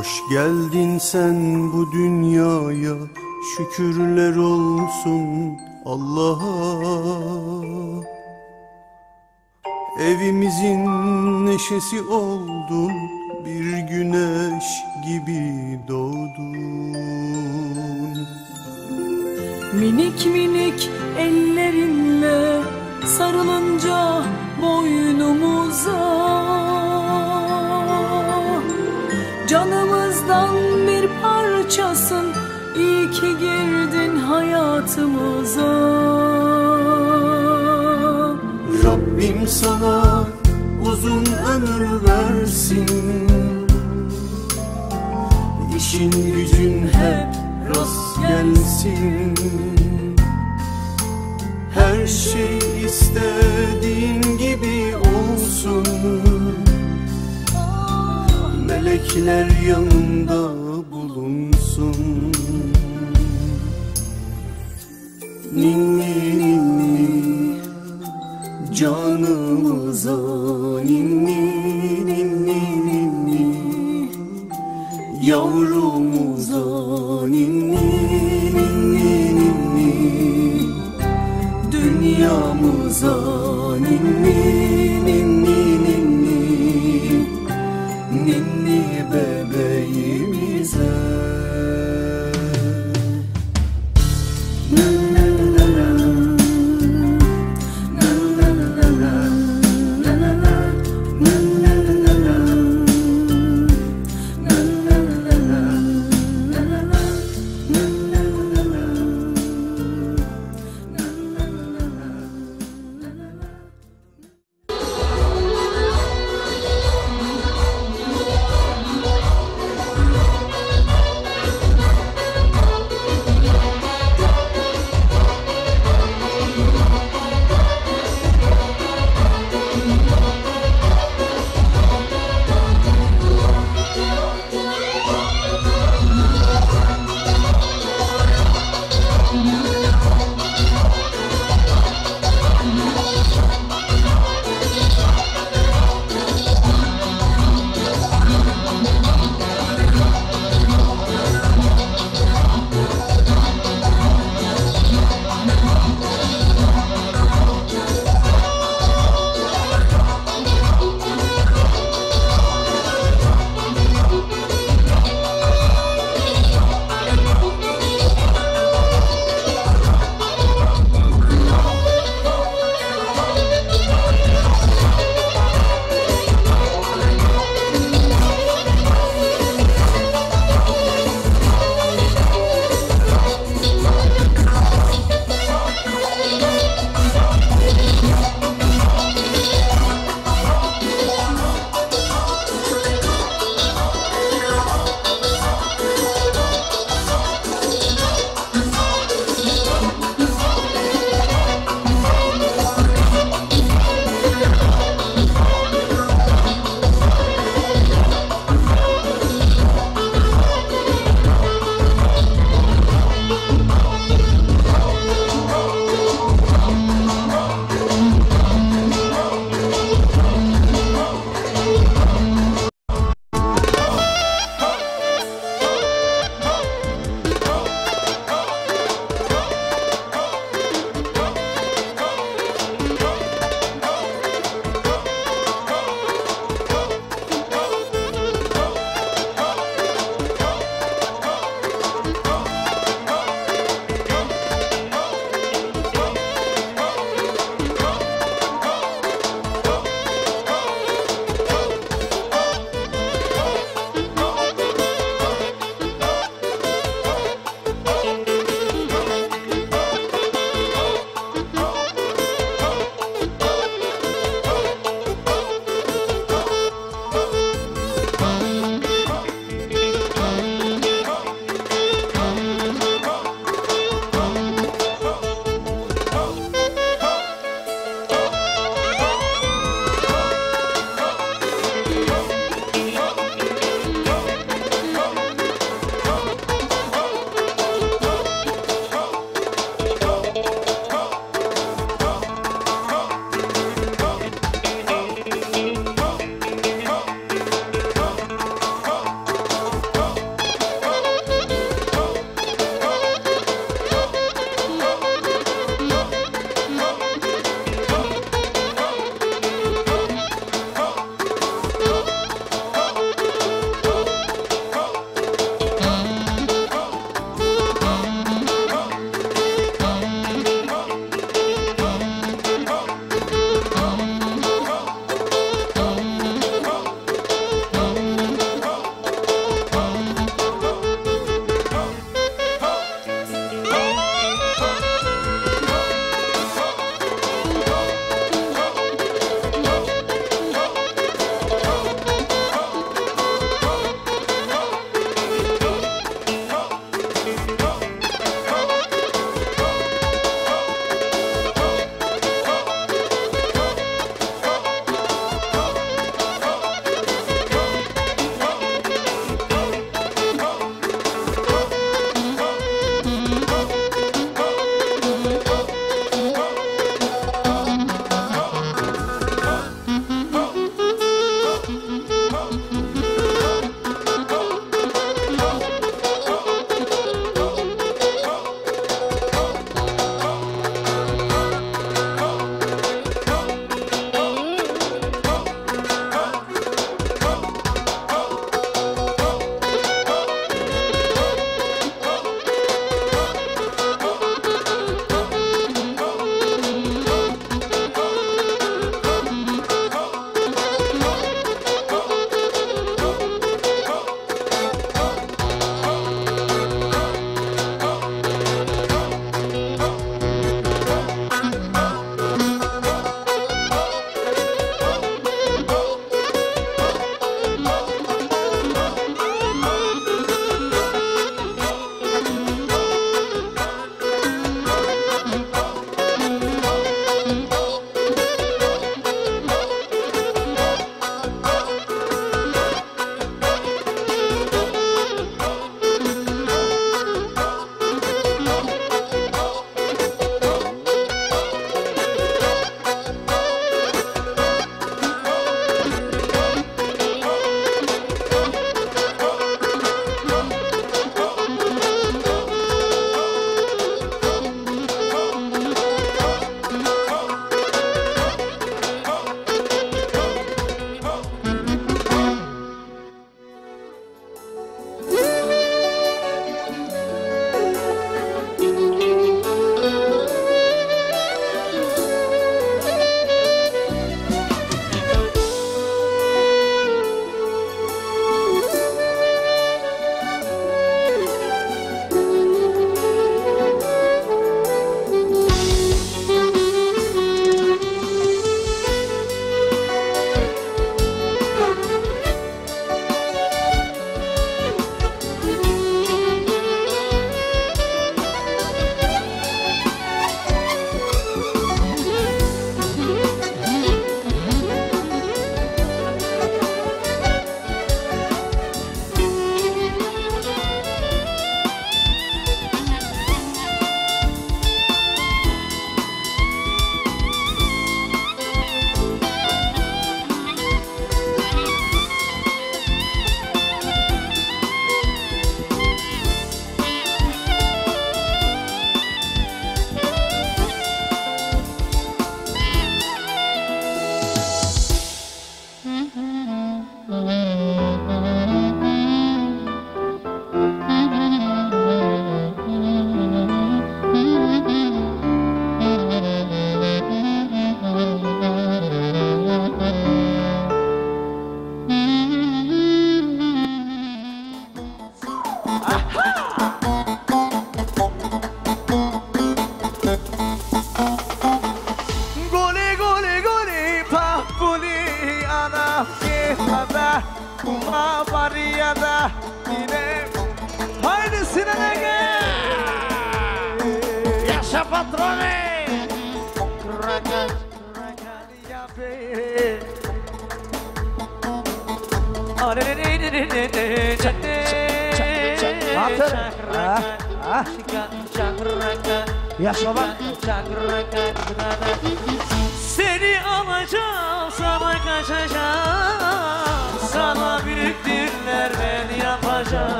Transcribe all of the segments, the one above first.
Hoş geldin sen bu dünyaya Şükürler olsun Allah'a. Evimizin neşesi ol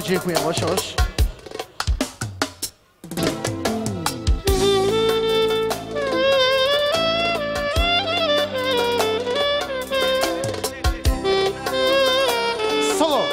Bardzo dziękuję, Osiosz. Oś. Solo.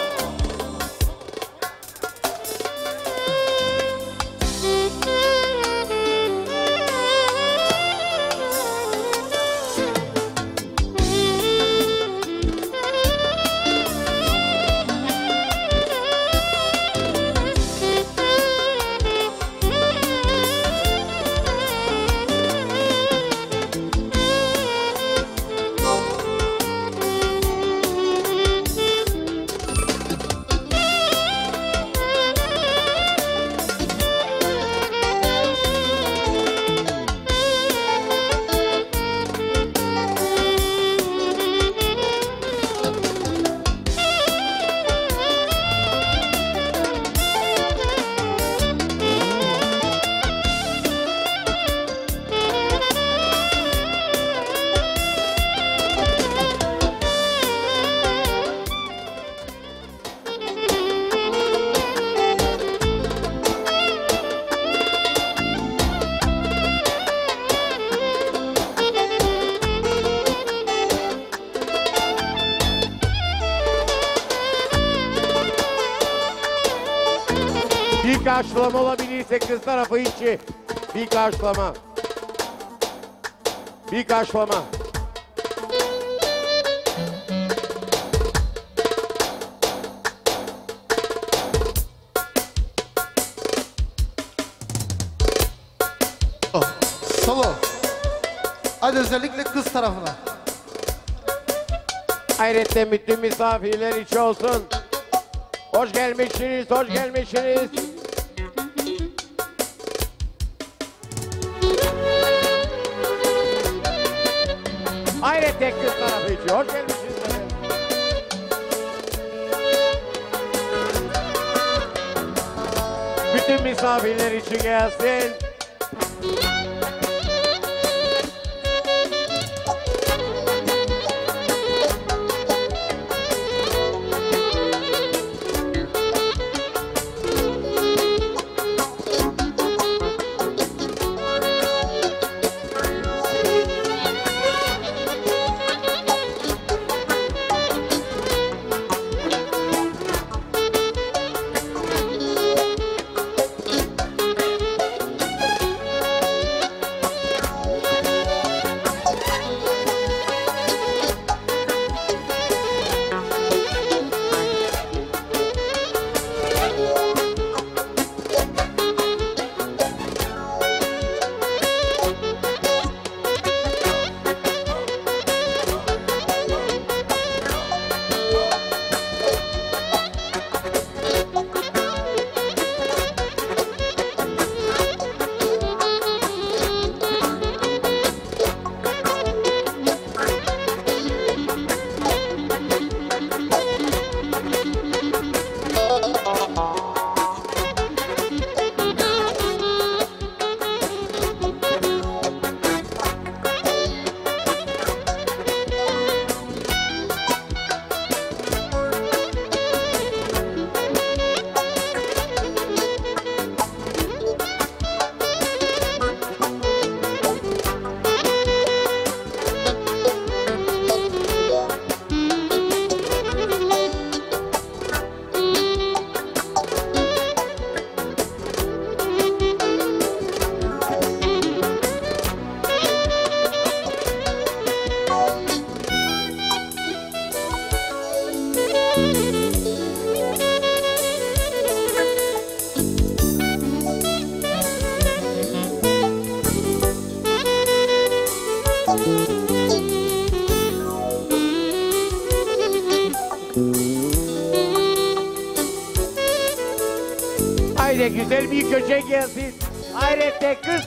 Olabilirse kız tarafı için. Bir karşılama. Bir karşılama. Solo. Hadi özellikle kız tarafına. Hayretle bütün misafirler için olsun. Hoş gelmişsiniz, hoş gelmişsiniz. Hayretle kız tarafı için hoş gelmişsiniz. Bütün misafirler için gelsin.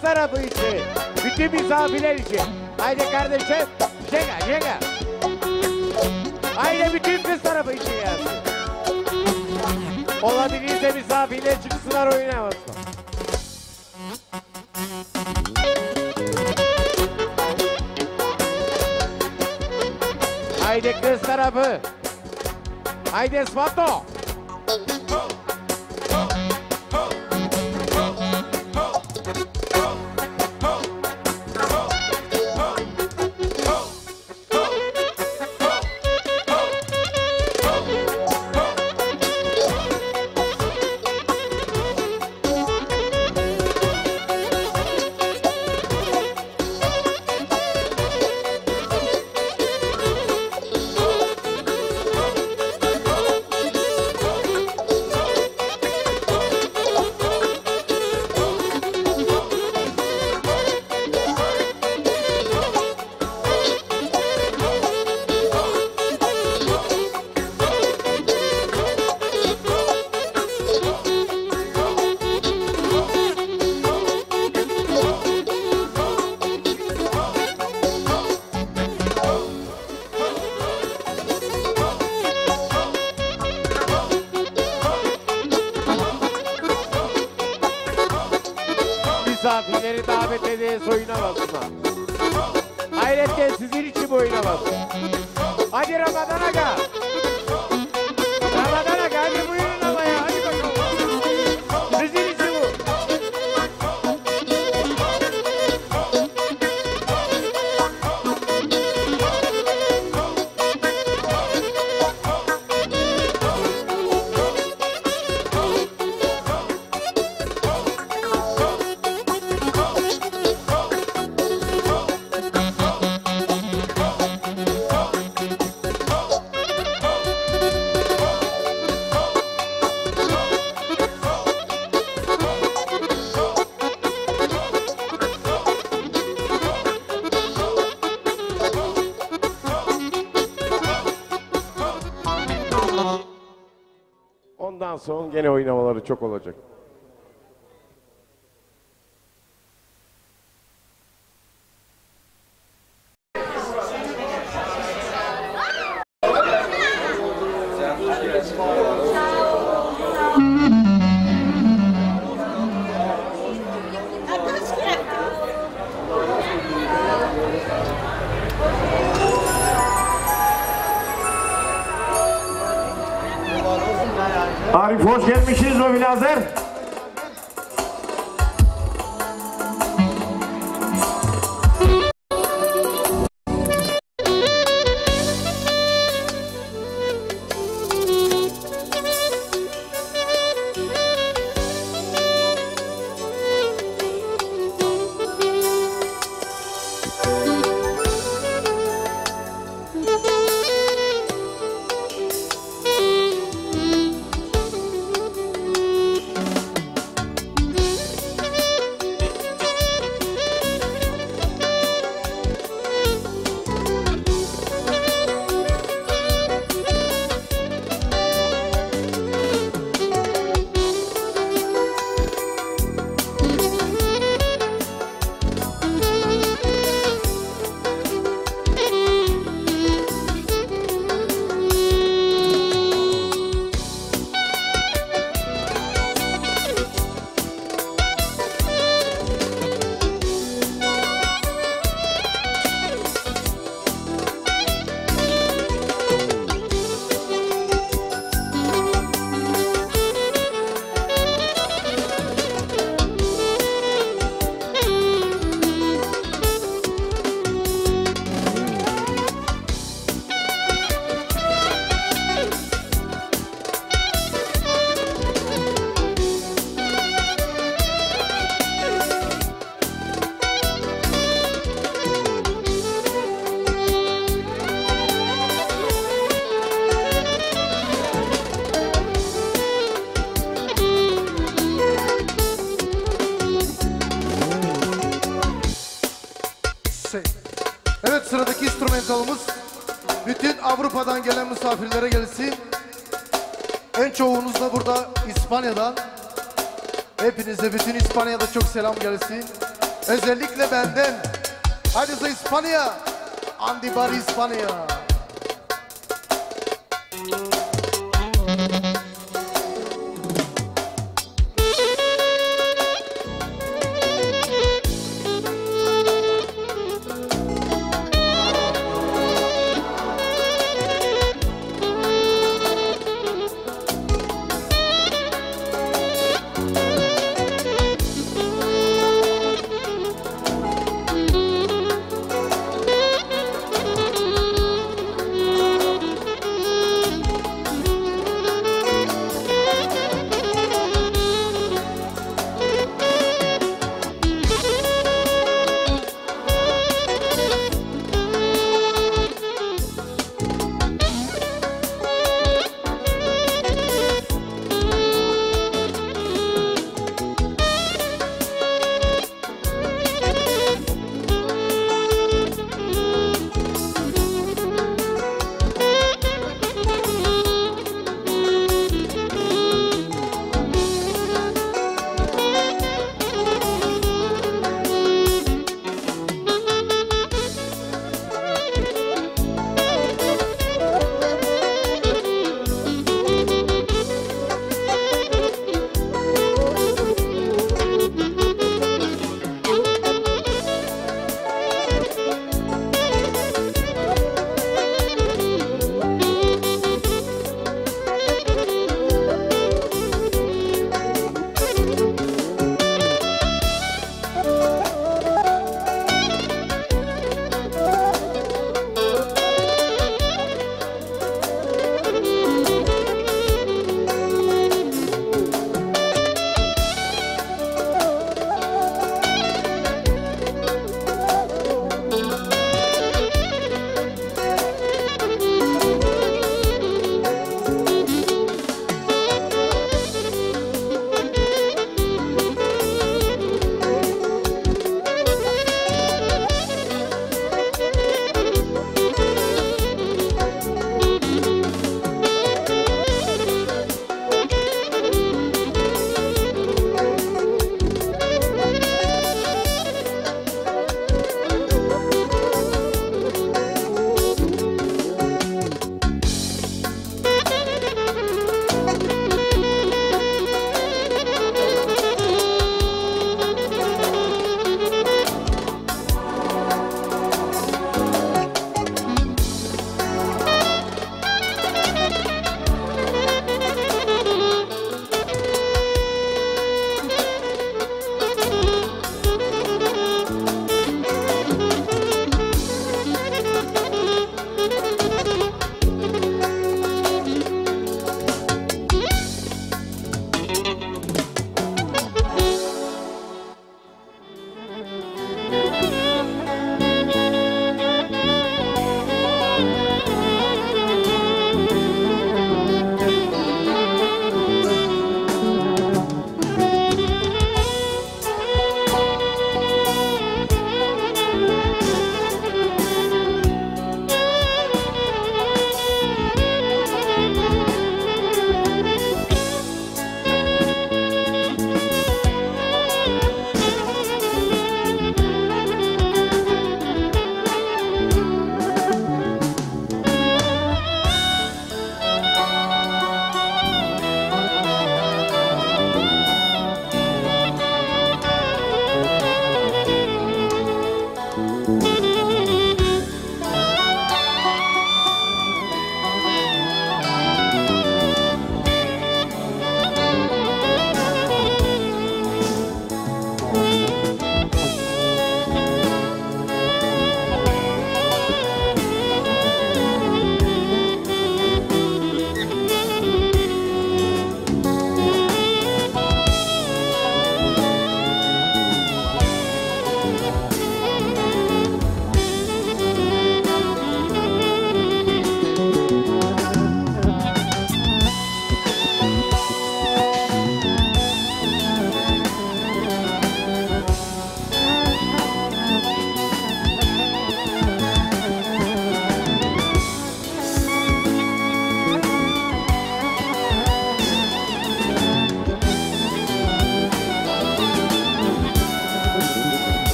Kız tarafı için. Bütün misafirler için. Haydi kardeşim. Şega şega. Haydi bütün kız tarafı için gelsin. Olabilirse misafirler çıksınlar oynamasın. Haydi kız tarafı. Haydi Esfato. Gene oynamaları çok olacak. Misafirlere gelsin. En çoğunuz da burada İspanya'dan. Hepinize bütün İspanya'da çok selam gelsin. Özellikle benden. Hadi İspanya. Andi bar İspanya.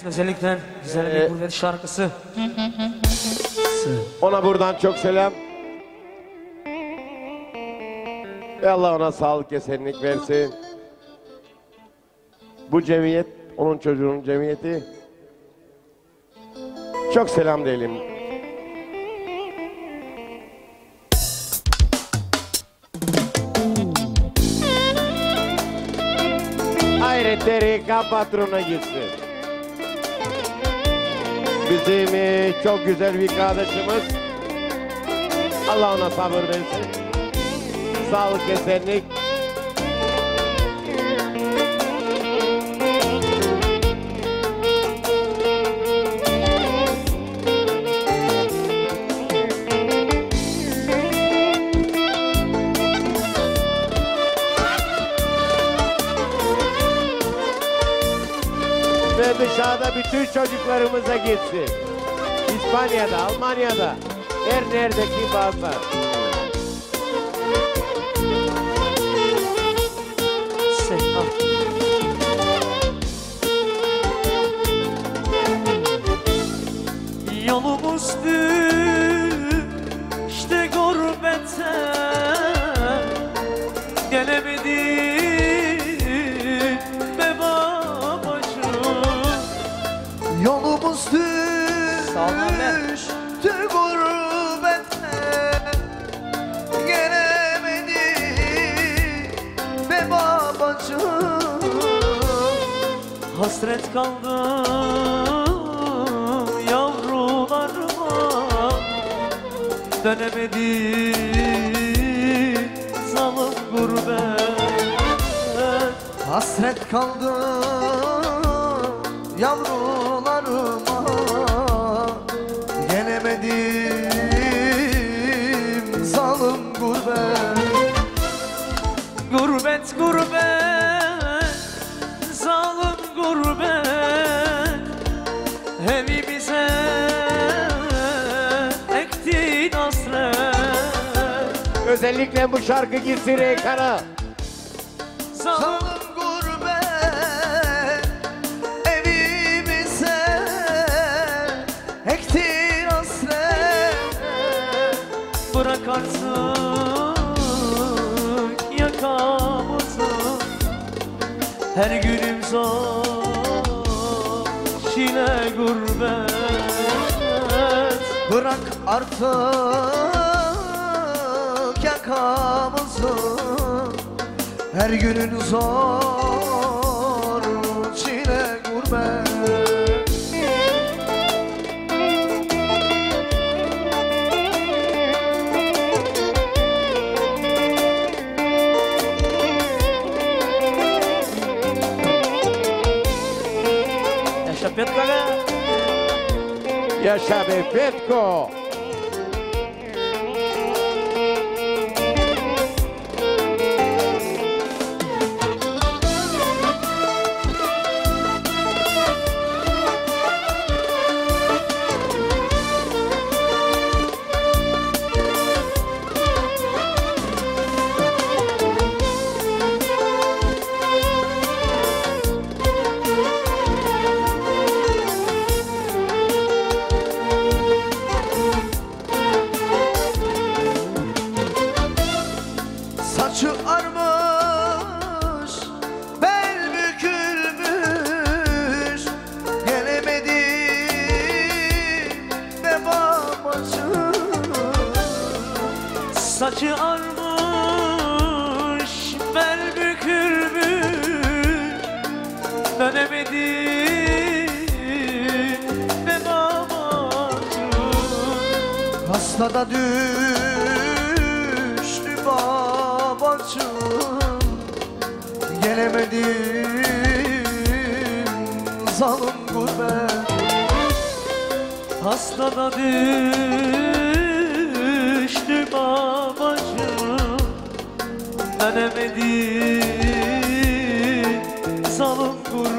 Gelsin özellikle güzel bir Ee, gurbet şarkısı. Ona buradan çok selam. Ve Allah ona sağlık esenlik versin. Bu cemiyet, onun çocuğunun cemiyeti. Çok selam diyelim. Hayretleri patrona gitsin. Bizim çok güzel bir kardeşimiz. Allah ona sabır versin. Sağlık, esenlik. Bütün çocuklarımıza gitsin. İspanya'da, Almanya'da, her nerede kim gitsin Yaşa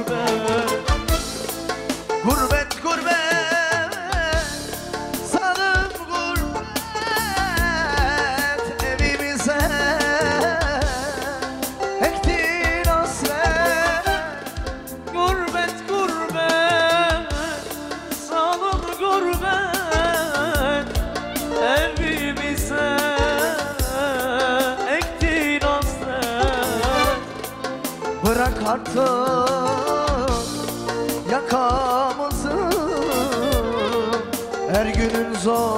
gurbet. Gurbet gurbet. Gurbet Evimize. Ektin hasret. Gurbet gurbet. Zalim gurbet Evimize. Bırak artık günün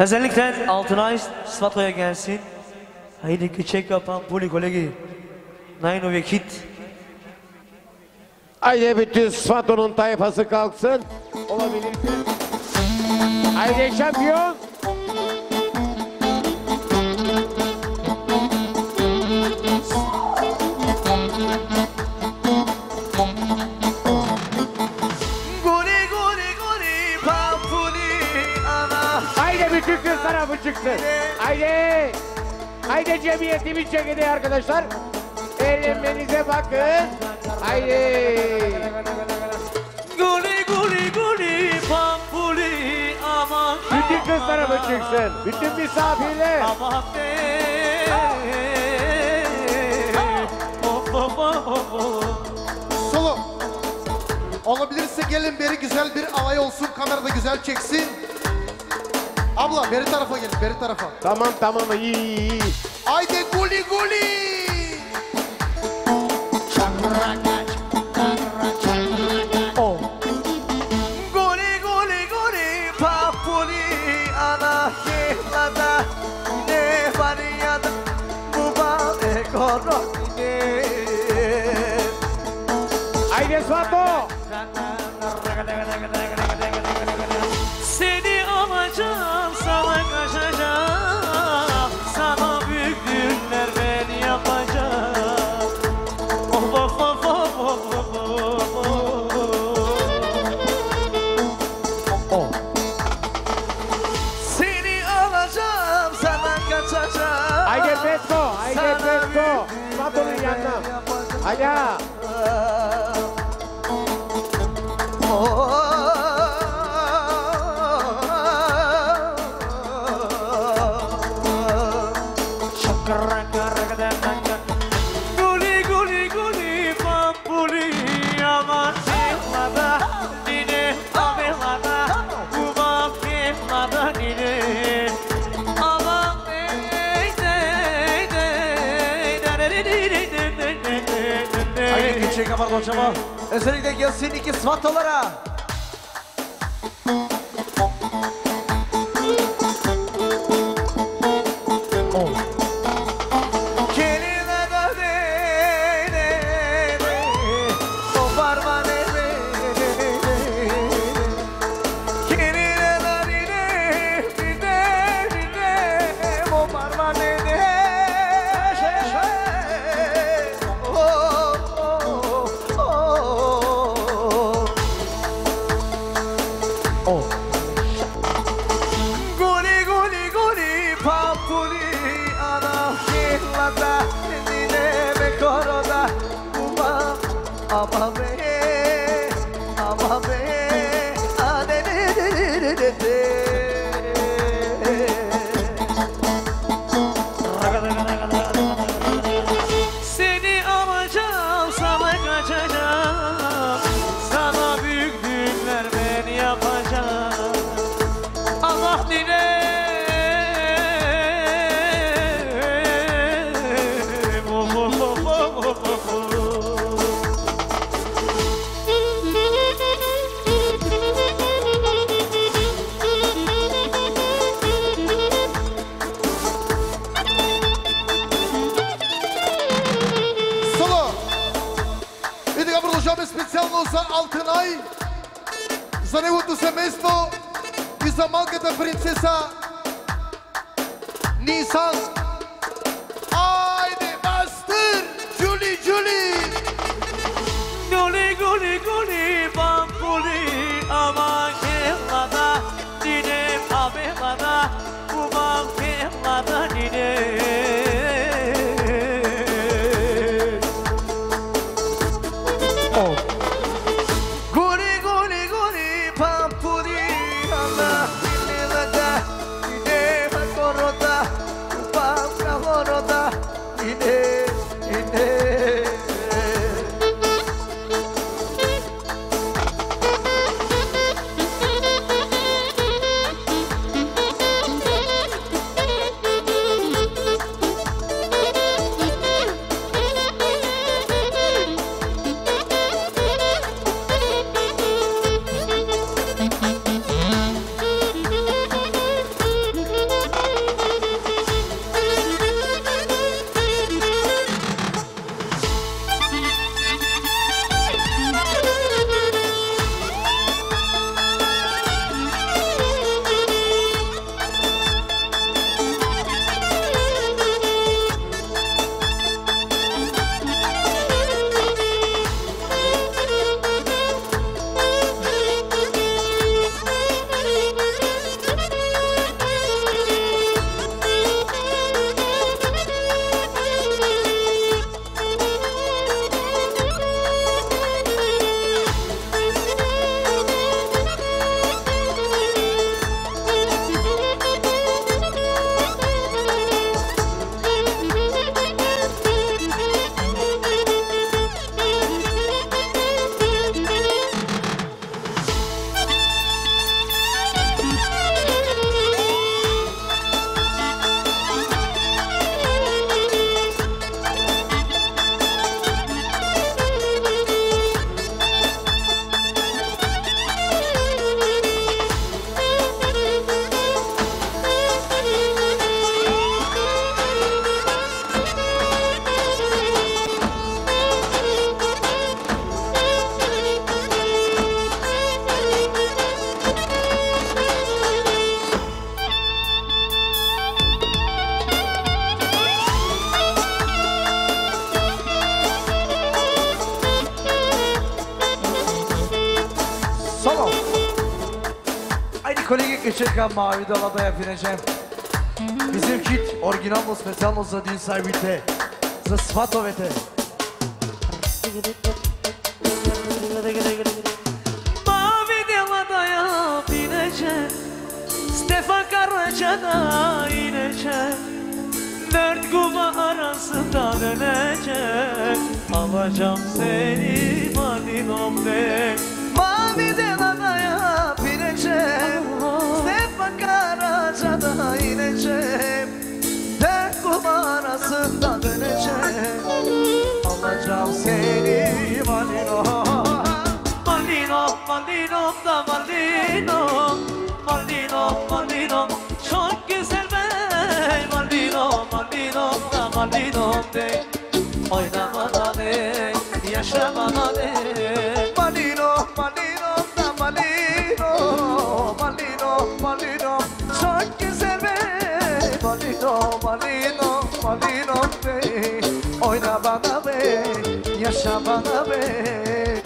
Özellikle Altınay Svato'ya gelsin. Haydi küçük yapan poli kolegi. Nayno ve Kit. Haydi bütün Svato'nun tayfası kalksın. Olabilirse. Haydi şampiyon. Tarafı çıksın. Haydi. Haydi cemiyetimiz çekidi arkadaşlar. Eğlenmenize bakın. Haydi. Guli guli guli pampuli aman Bütün kız tarafı çıksın. Bütün misafirler. aman. Solo. Olabilirse gelin beri güzel bir alay olsun. Kamerada güzel çeksin. Abla beri tarafa gelin, beri tarafa. Tamam tamam iyi iyi iyi. Haydi guli guli. Koçama. Özellikle gelsin iki svatolara. çıkan mavi dalada yapınacağım. Bizim kit originalımız metalımız da din sahibinde. Zısfatovete. Mavi dalada yapınacağım. Stefan Karaca'da ineceğim dört kuma arasında dönecek Alacağım seni Madinom'de Mavi Dela'da da ineceğim. Ne kumar arasında döneceğim. Alacağım seni Malino. Malino, Malino da Malino. Malino, Malino. Çok güzel bey. Malino, Malino da Malino bey. Oynamana bey Yaşamana bey. Halin ol be Oyna bana be Yaşa bana be.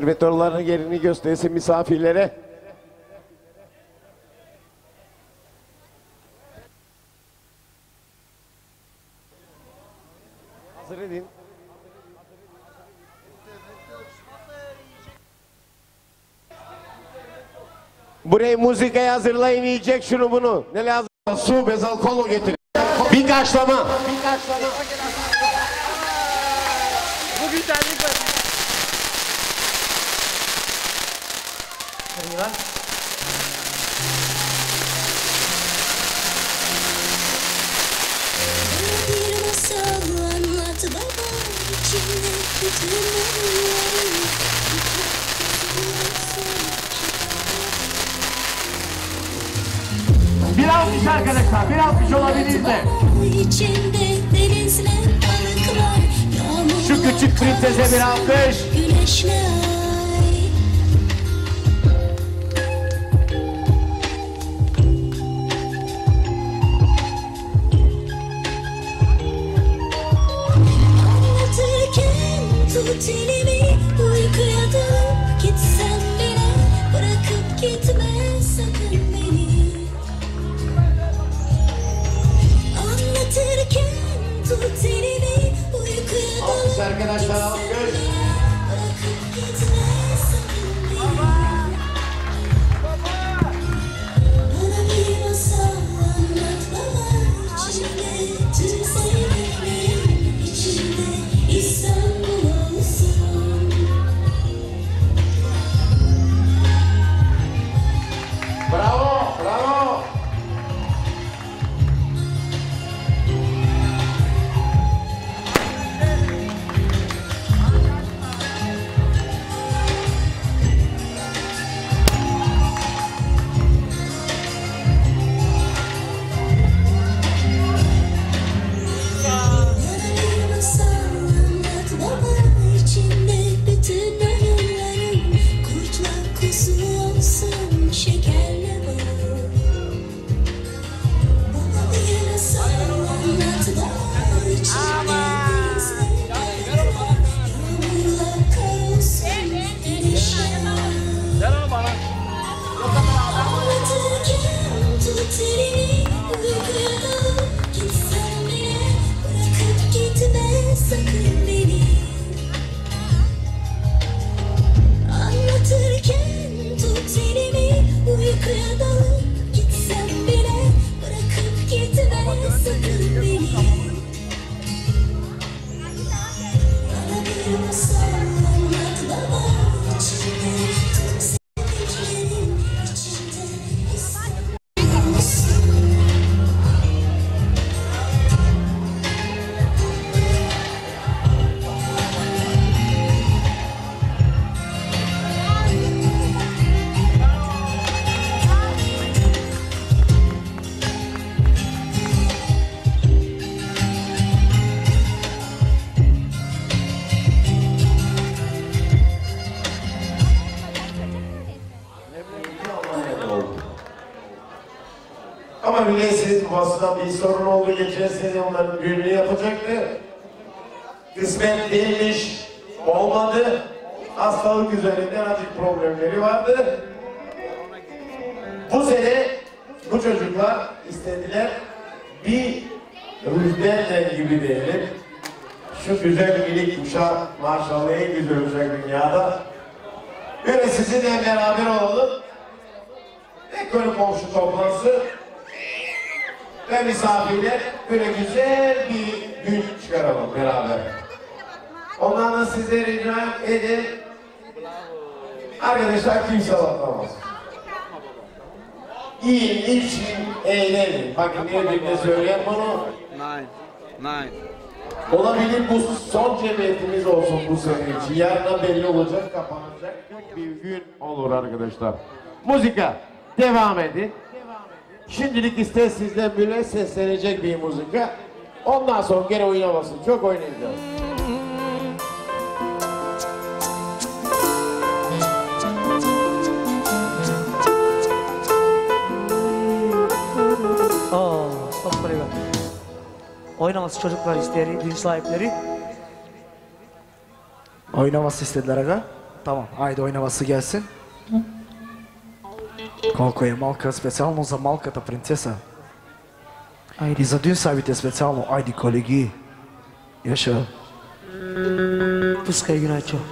konservatörlerin yerini göstersin misafirlere. Hazır edin. Burayı müzikaya hazırlayın yiyecek şunu bunu. Ne lazım? Su, bezal, kolu getirin. Bir kaşlama. Bir kaşlama. Bu güzel. kovasında bir sorun oldu. Geçen sene onların düğünü yapacaktı. Kısmet değilmiş. Olmadı. Hastalık üzerinden acık problemleri vardı. makineye birine söyleyen bunu. Nein, nein. Olabilir bu son cemiyetimiz olsun bu sene için. Yarına belli olacak, kapanacak. Bir gün olur arkadaşlar. Muzika devam edin. Şimdilik ister sizden böyle seslenecek bir muzika. Ondan sonra gene oynamasın. Çok oynayacağız. Oynaması çocuklar isteri, din sahipleri. Oynaması istediler aga. Tamam haydi oynaması gelsin. Колко е малка, специално за малката принцеса. Айде. И за дин сабите специално. Айде, колеги. Яша. Пускай ги начало.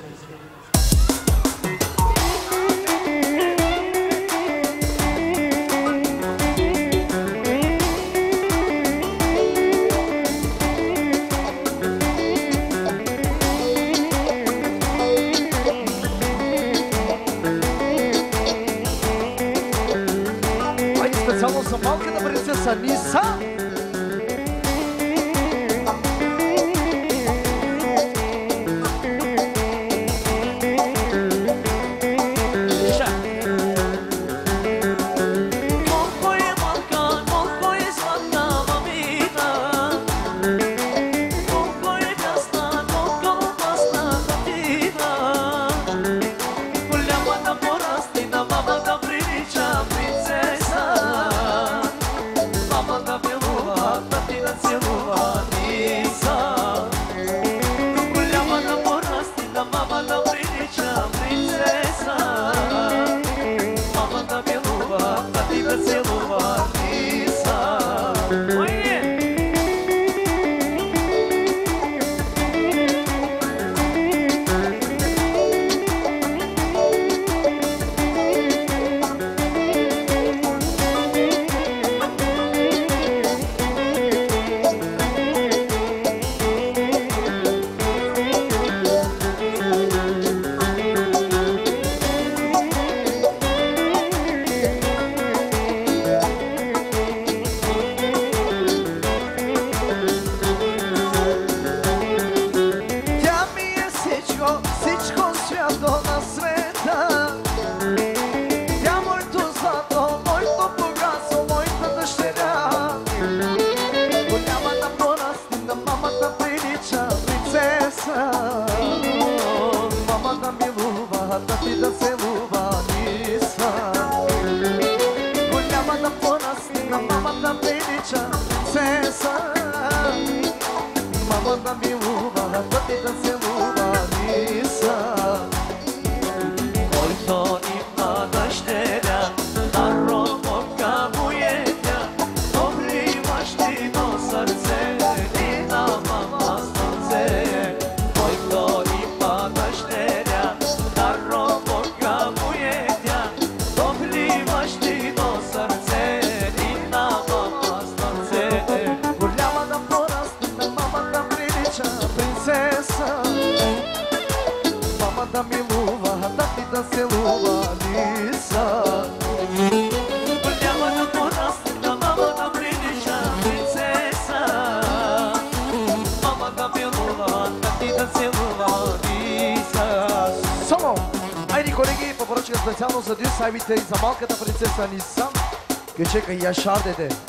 isteyiz ama hakikaten că hani că i-așa de de.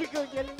Çıkın gelin.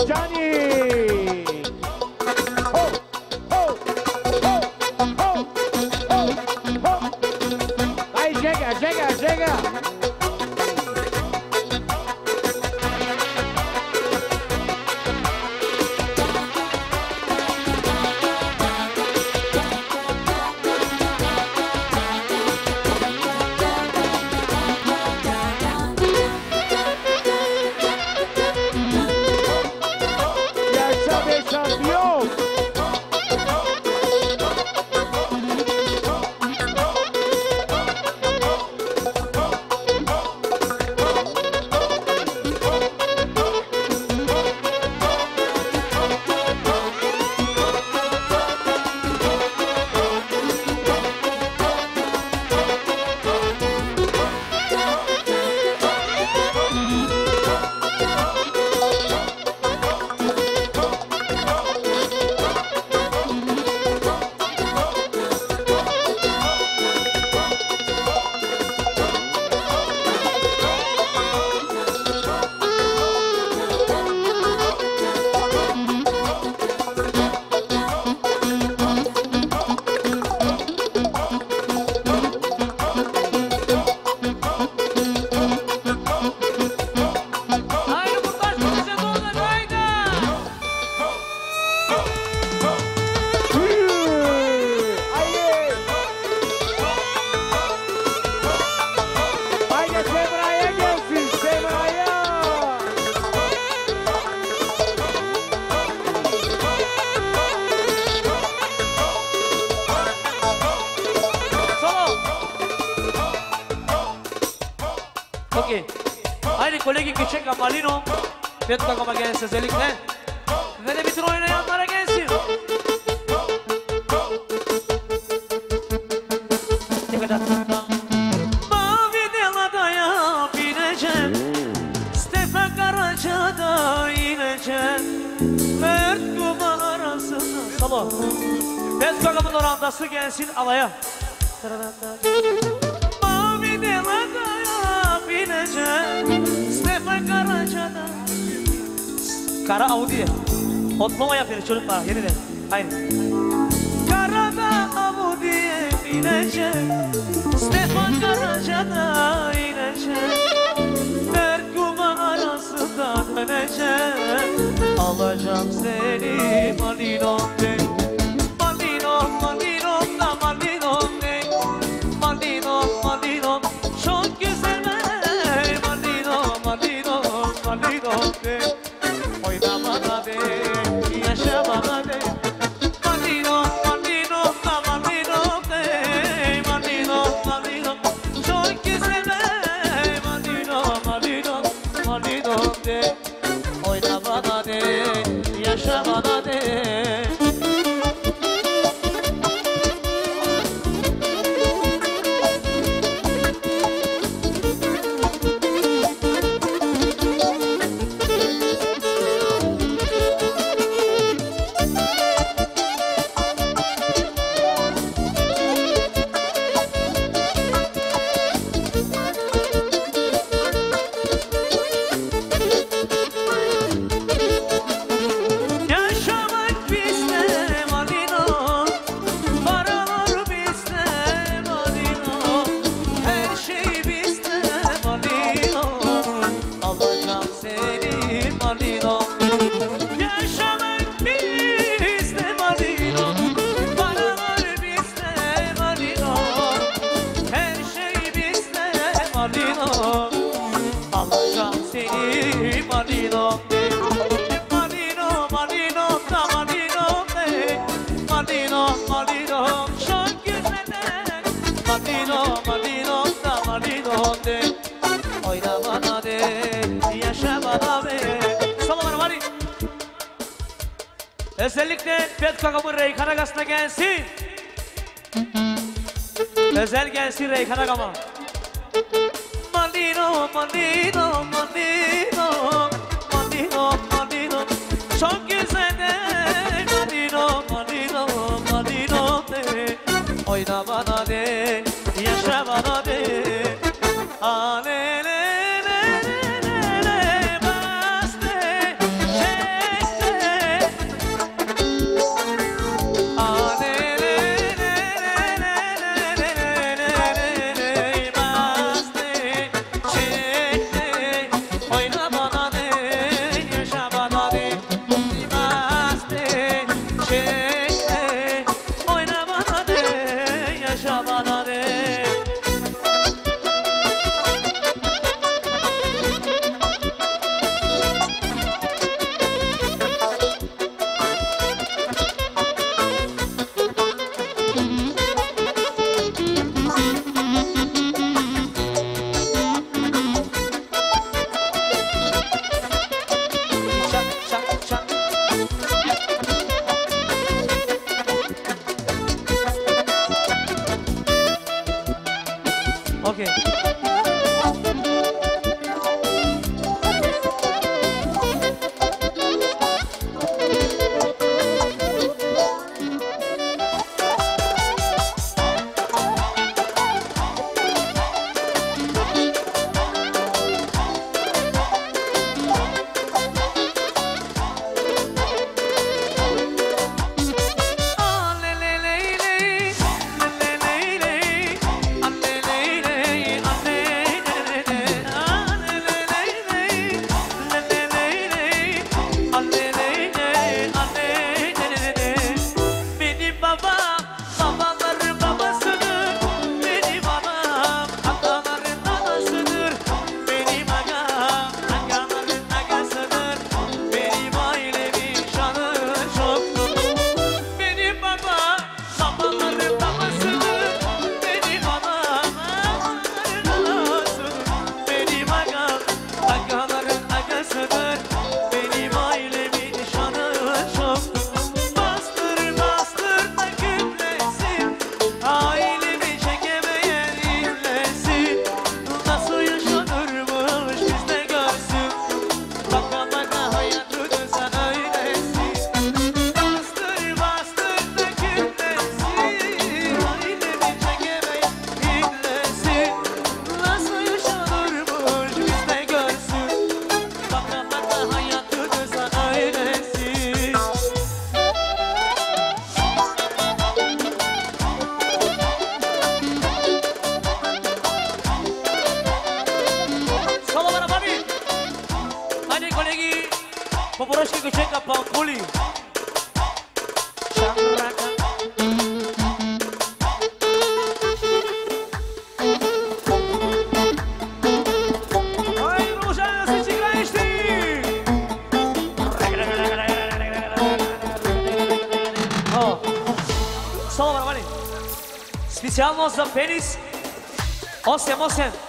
Yaşa Feliz 8%.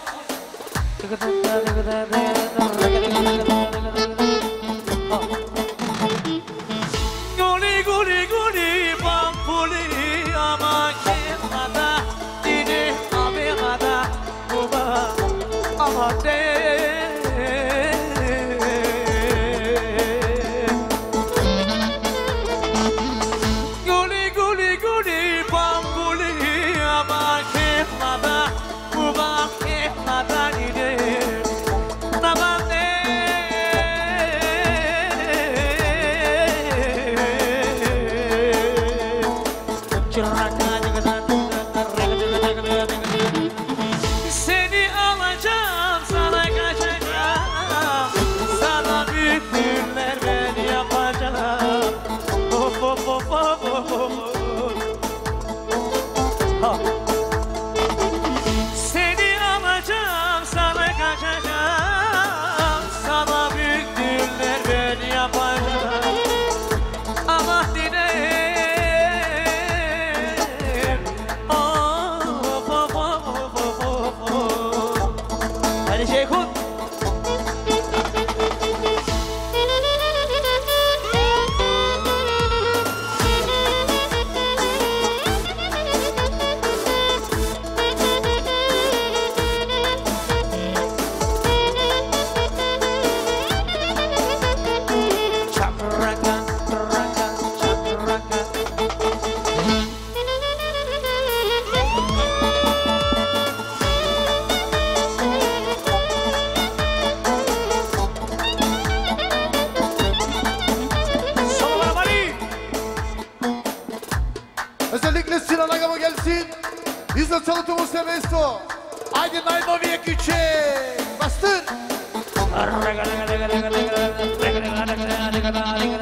Guli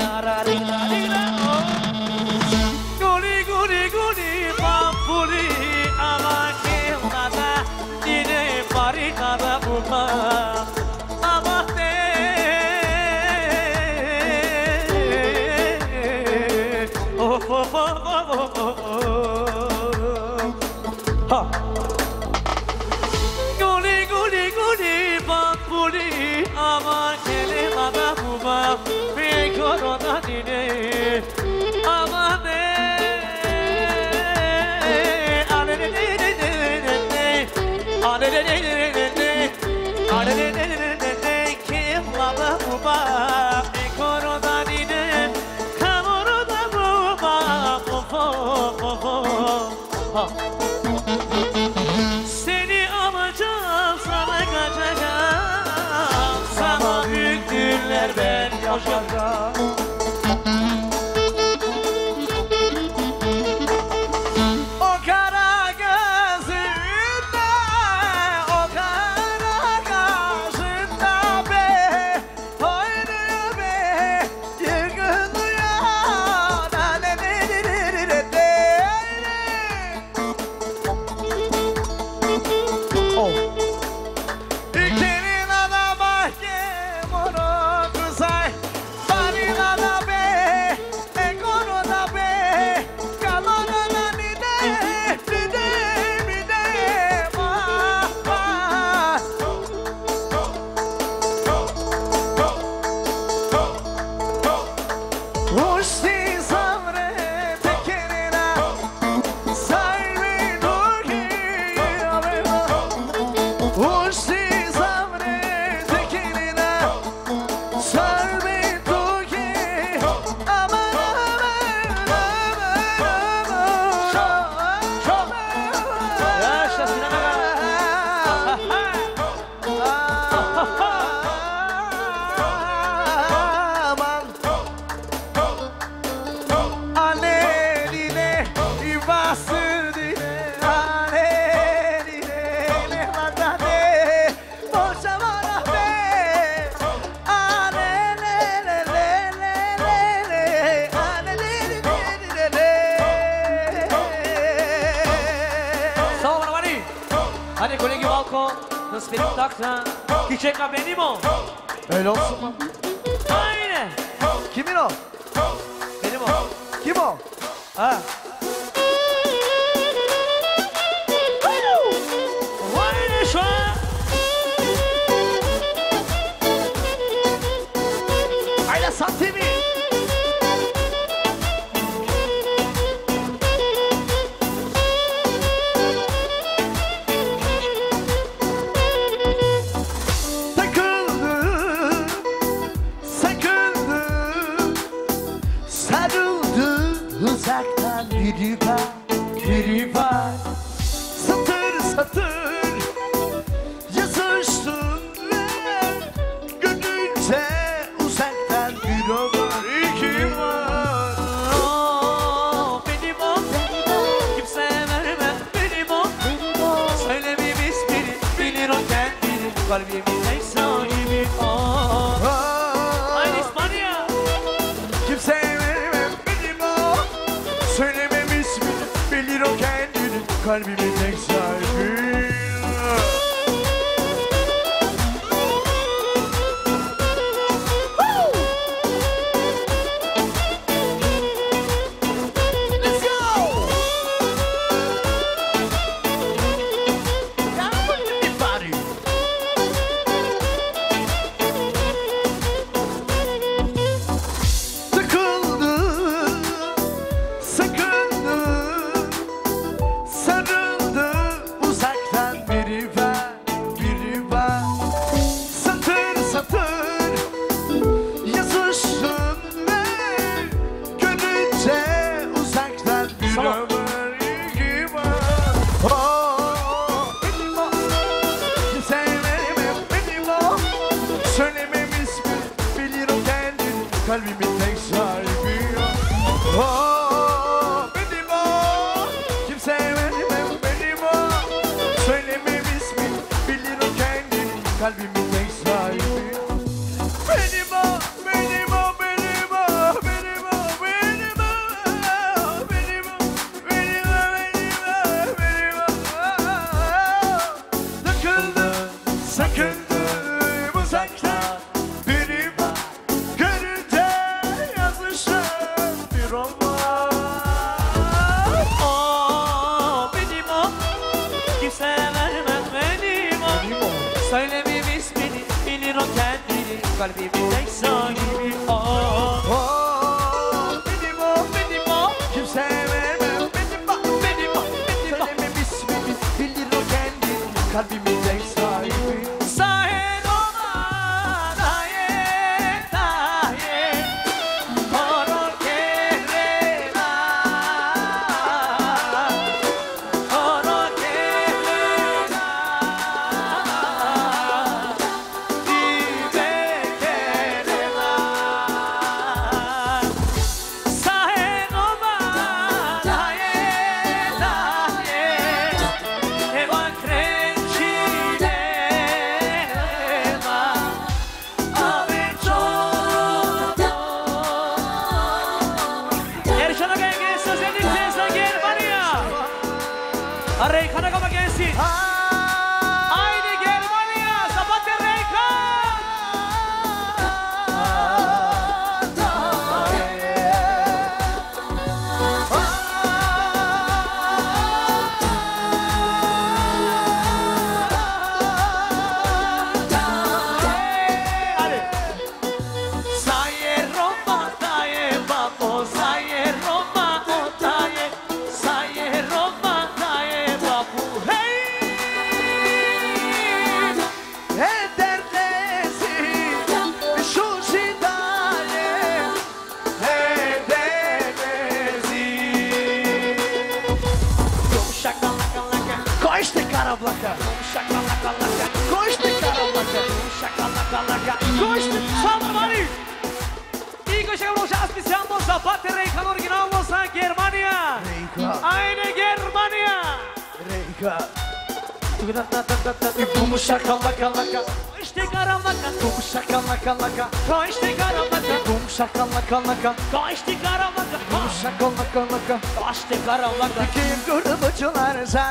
ben yapacağım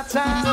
time.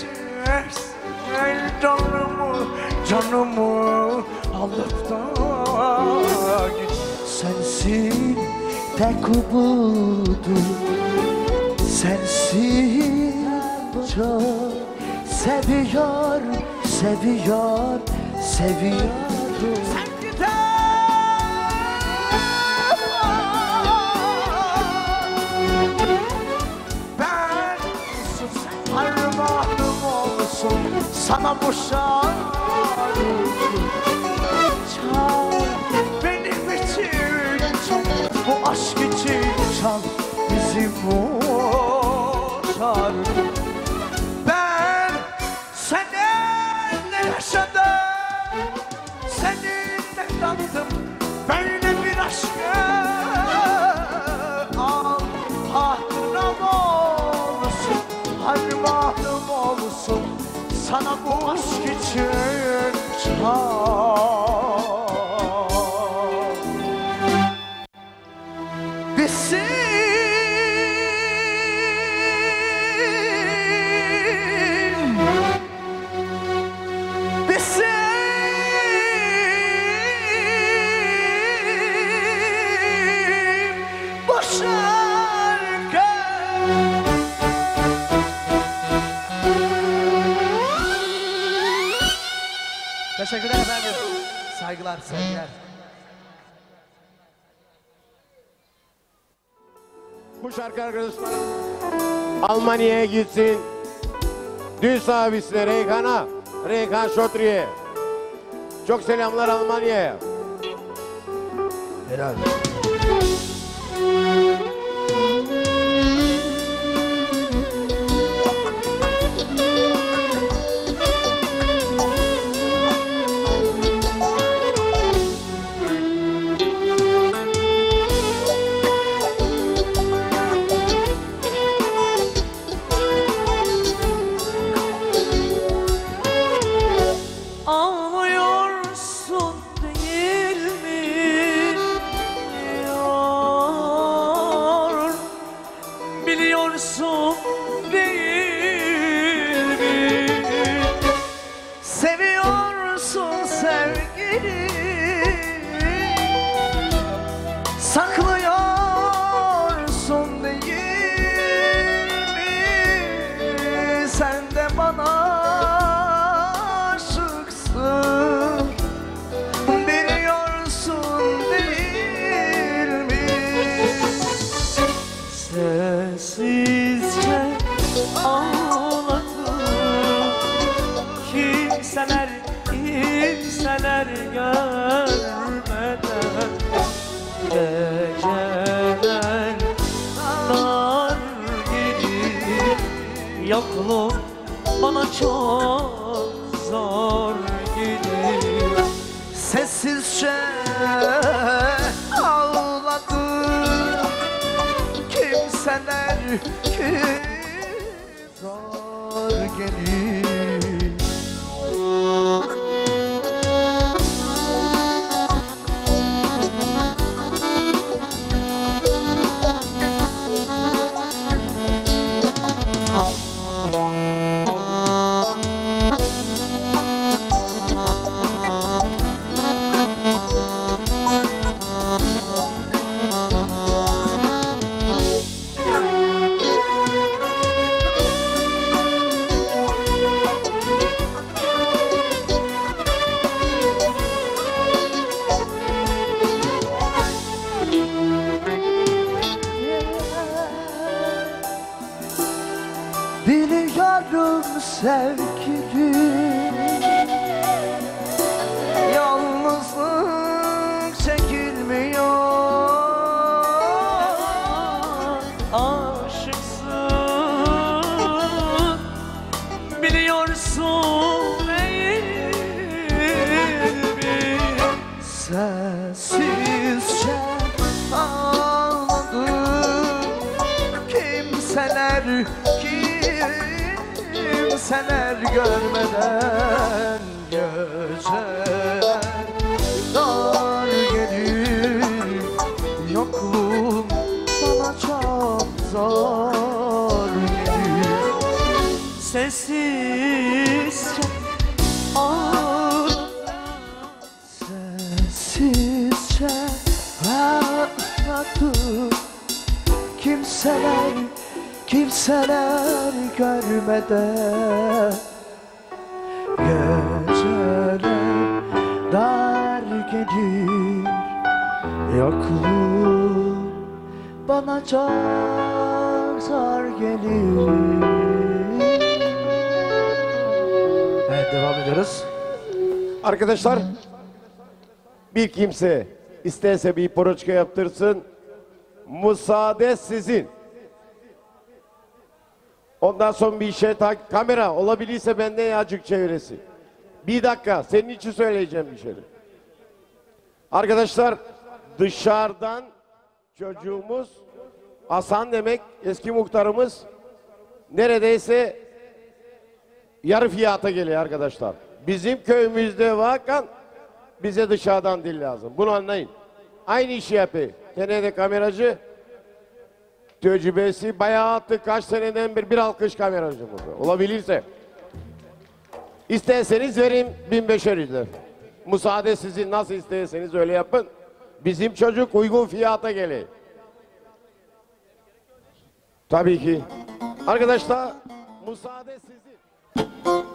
geçersin Canımı, canımı alıp da git Sensin tek umudum Sensin çok seviyor, seviyor, seviyorum sana bu şarkı Çal benim için Bu. Aşk için çal bizim bu. Şarkı Ben seninle yaşadım. Seninle tanıdım Böyle bir aşkı Al hatırım olsun. Hadi bahtım olsun. Sana bu aşk için çal Saygılar, sevgiler. Bu şarkı arkadaşlar Almanya'ya gitsin. Düz abisine Reyhan'a, Reyhan Şotri'ye. Çok selamlar Almanya'ya. Helal. Arkadaşlar bir kimse isterse bir poroçka yaptırsın. Müsaade sizin. Ondan sonra bir şey tak kamera olabilirse bende acık çevresi. Bir dakika senin için söyleyeceğim bir şey. Arkadaşlar dışarıdan çocuğumuz Hasan demek eski muhtarımız neredeyse yarı fiyata geliyor arkadaşlar. Bizim köyümüzde vakan bize dışarıdan dil lazım. Bunu anlayın. Aynı işi yapıyor. Gene de kameracı tecrübesi bayağı attı. Kaç seneden beri bir alkış kameracı burada. Olabilirse. İsterseniz vereyim 1500 lira. Müsaade sizin nasıl isterseniz öyle yapın. Bizim çocuk uygun fiyata geliyor. Tabii ki. Arkadaşlar müsaade sizin.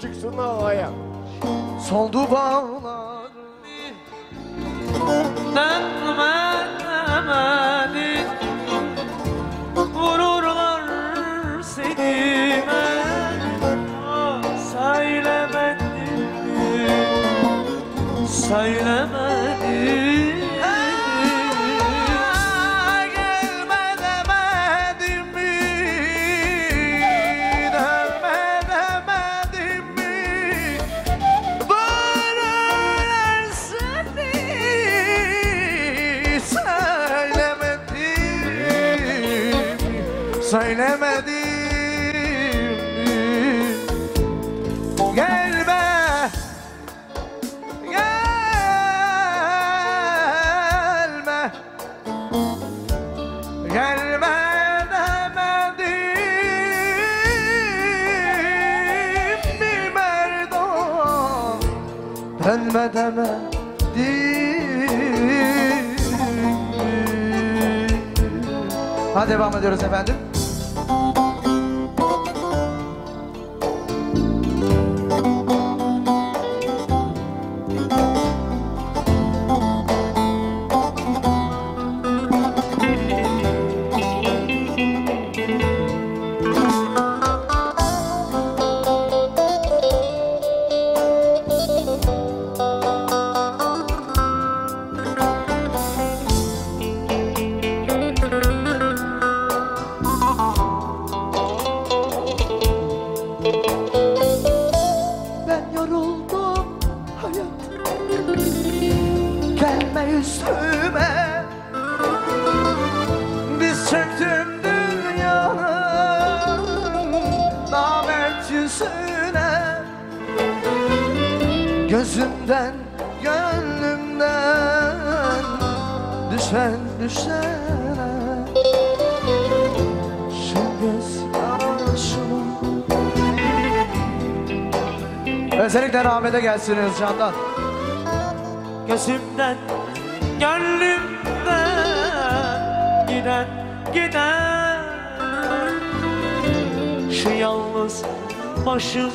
çıksın havaya. Soldu bağlar. Dertme temeli Vururlar seni ben Söyle ben ediyoruz efendim. gelsin Özcan'dan. Gözümden, gönlümden giden, giden Şu yalnız başım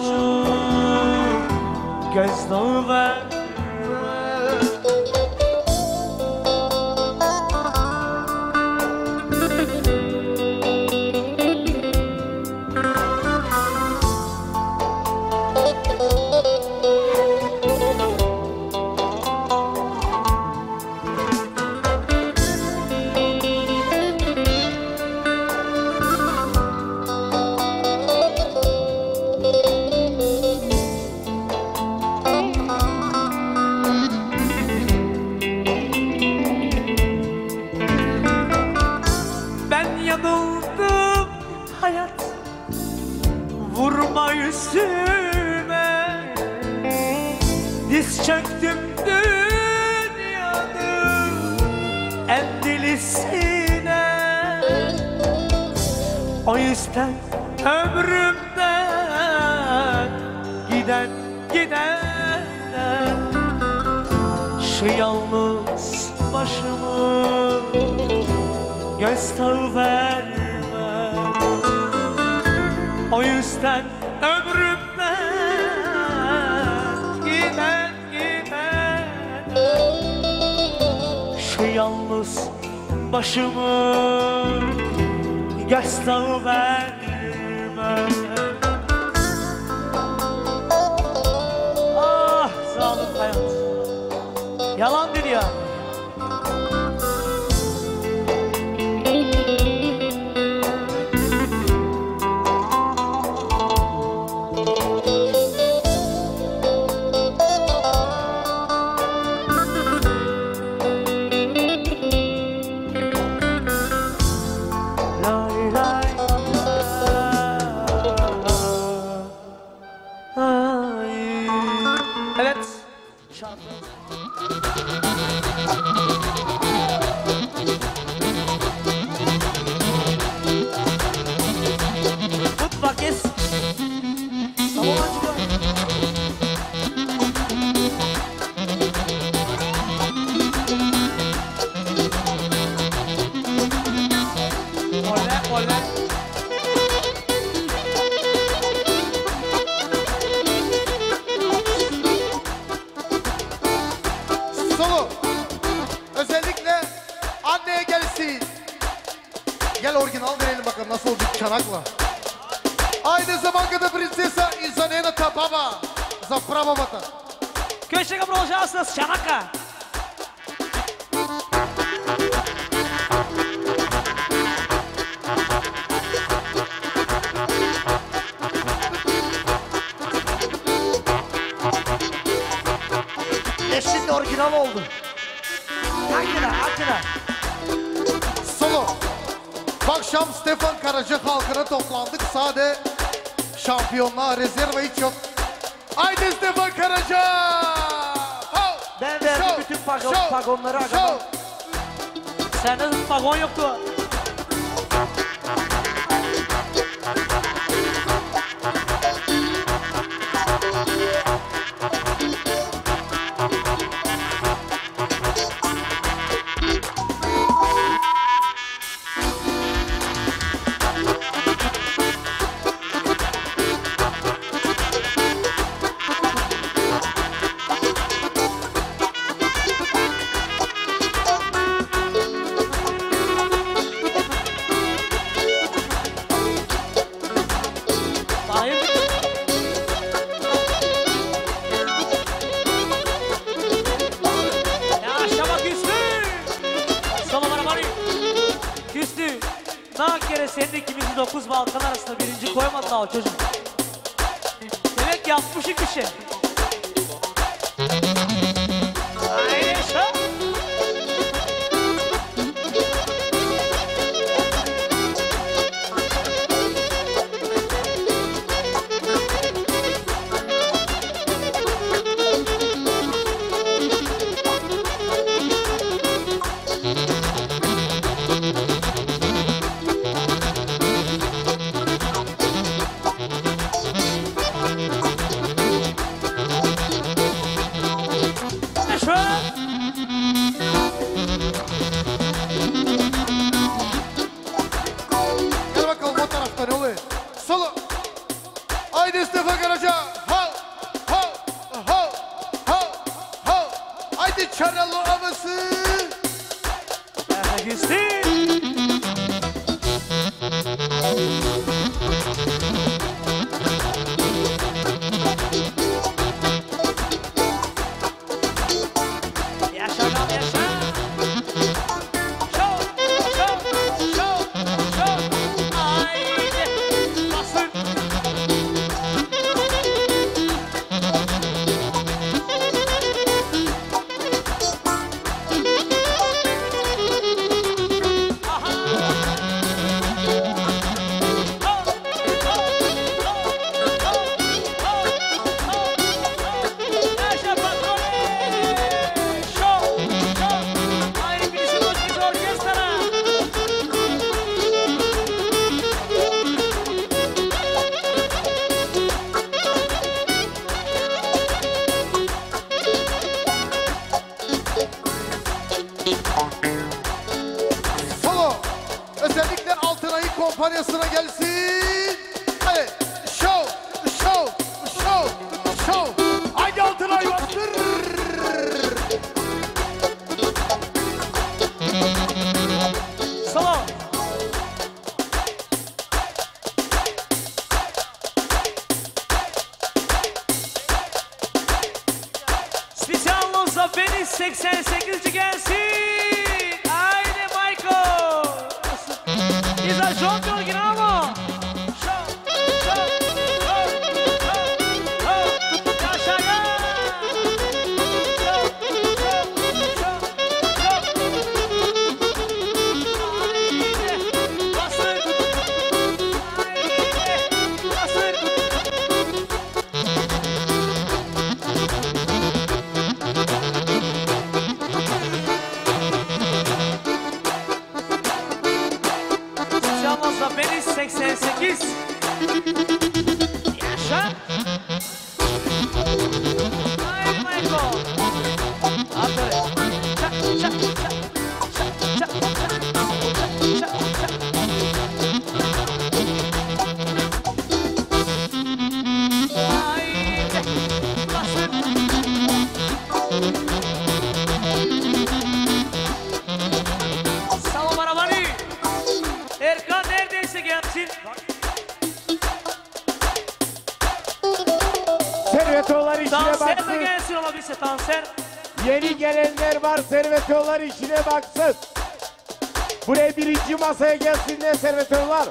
masaya gelsinler servetörler.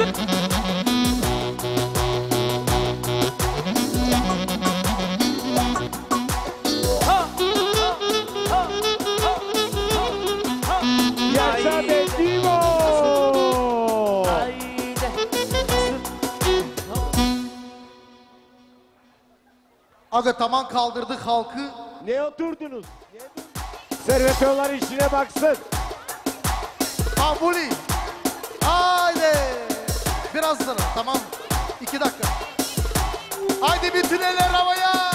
olsun. Ha, ha, ha, Piazza! Aga taman kaldırdık halkı. Ne oturdunuz? Servetörler işine baksın. Ambuli. Haydi. Biraz sonra tamam mı? İki dakika. Haydi bütün eller havaya.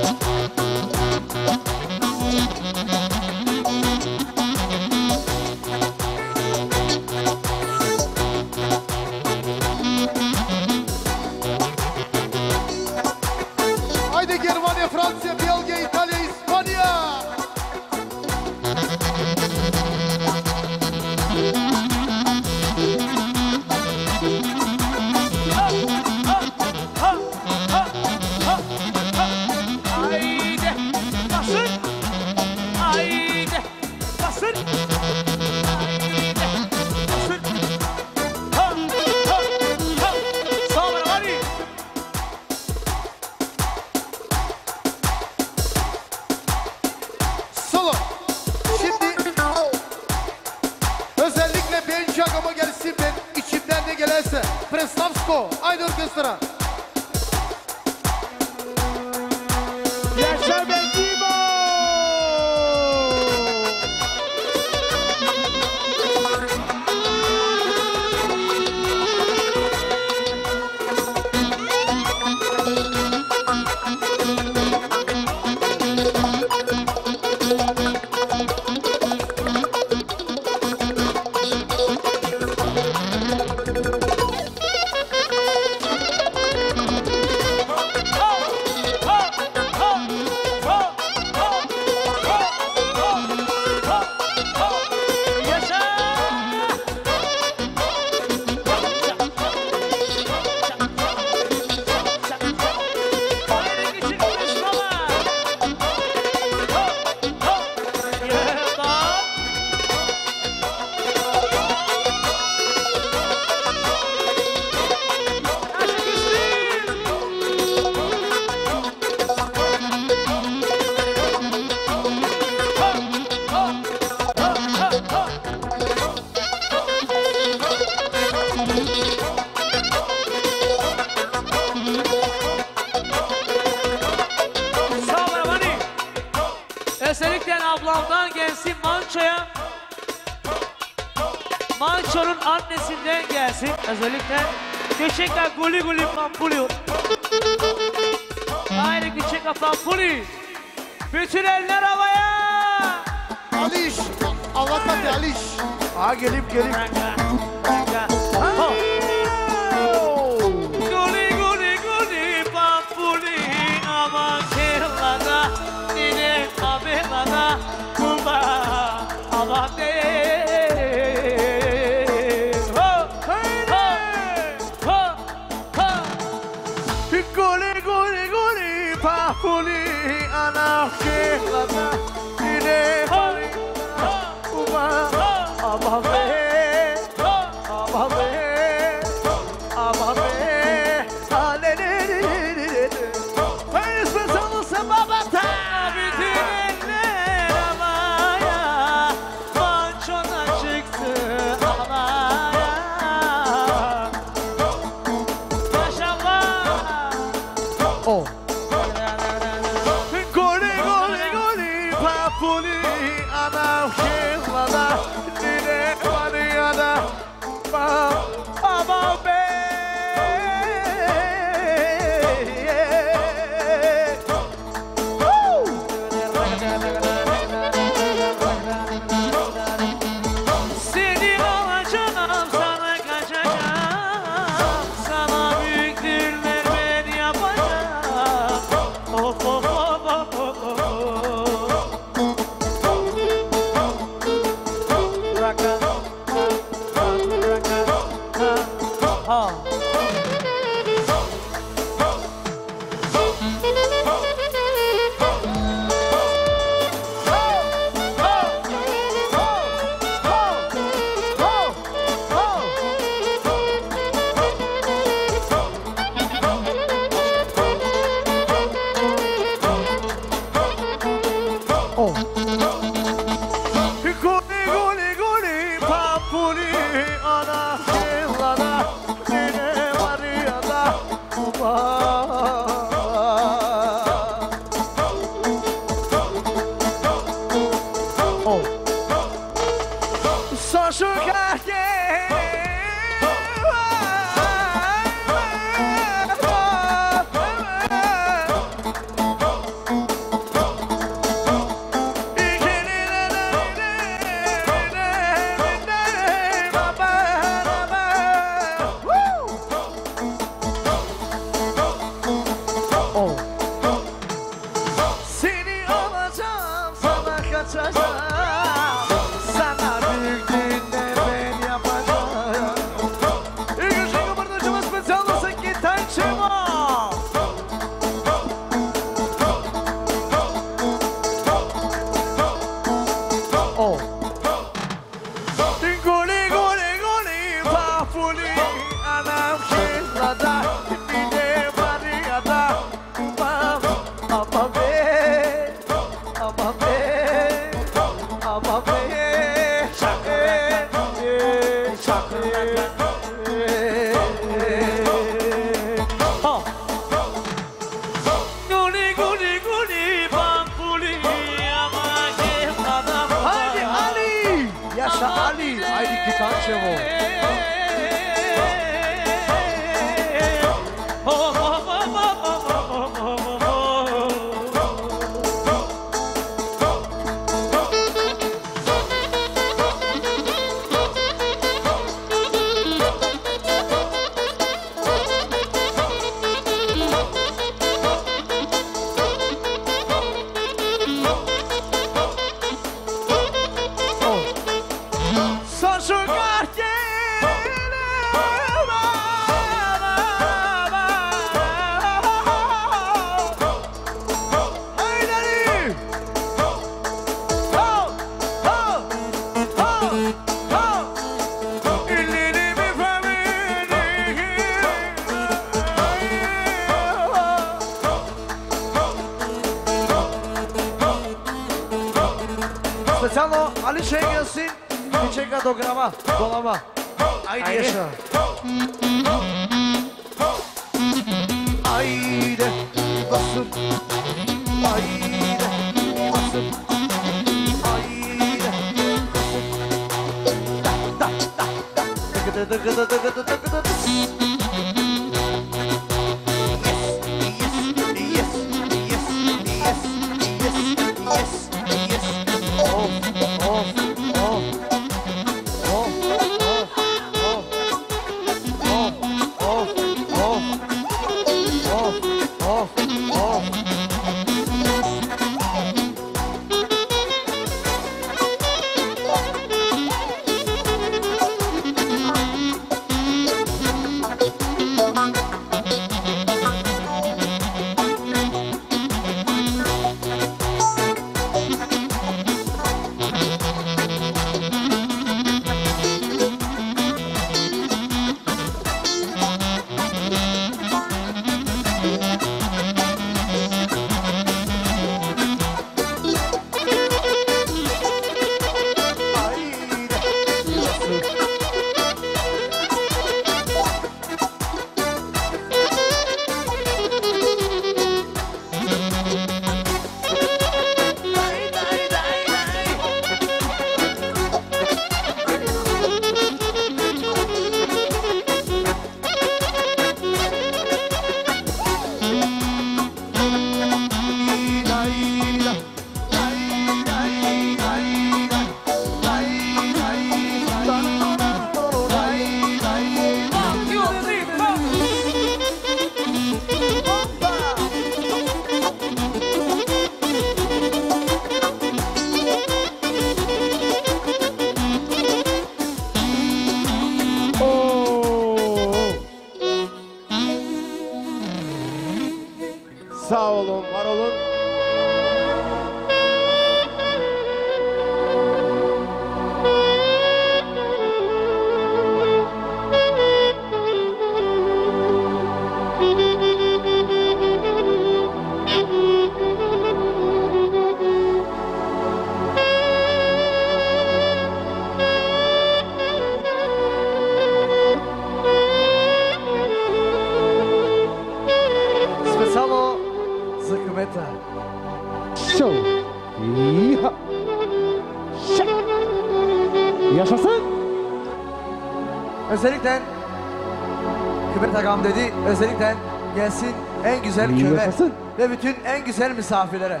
güzel köve ve bütün en güzel misafirlere.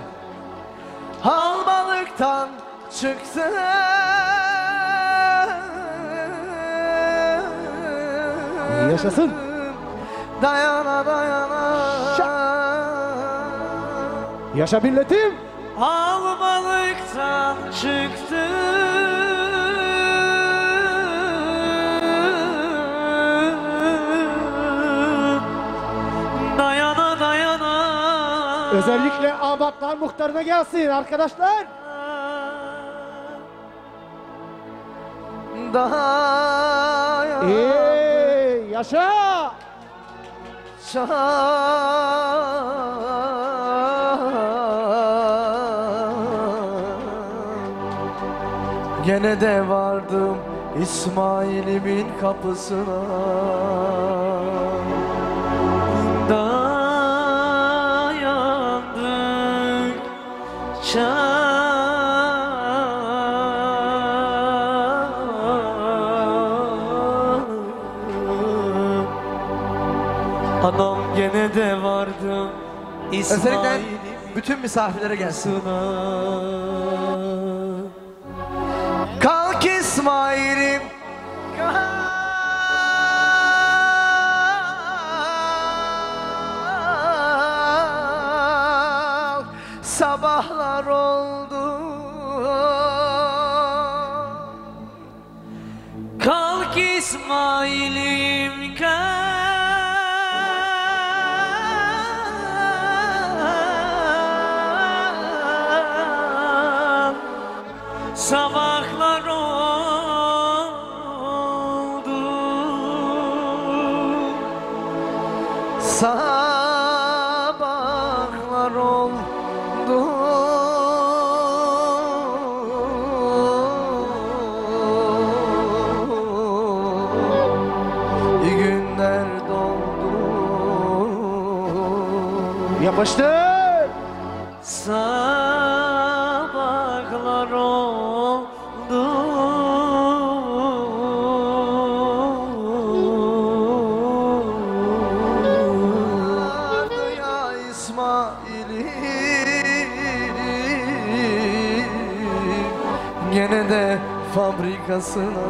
Halmalıktan çıktı Yaşasın. Dayana dayana. Yaşa milletim. Halmalıktan çıktı Özellikle Abatlar muhtarına gelsin arkadaşlar. Dayan Ee, yaşa. Gene de vardım İsmail'imin kapısına Anam gene de vardım Özellikle İsmail'imin bütün misafirlere gelsin İsmail'im Yapıştır. Sabahlar oldu ya İsmail'im Gene de fabrikasına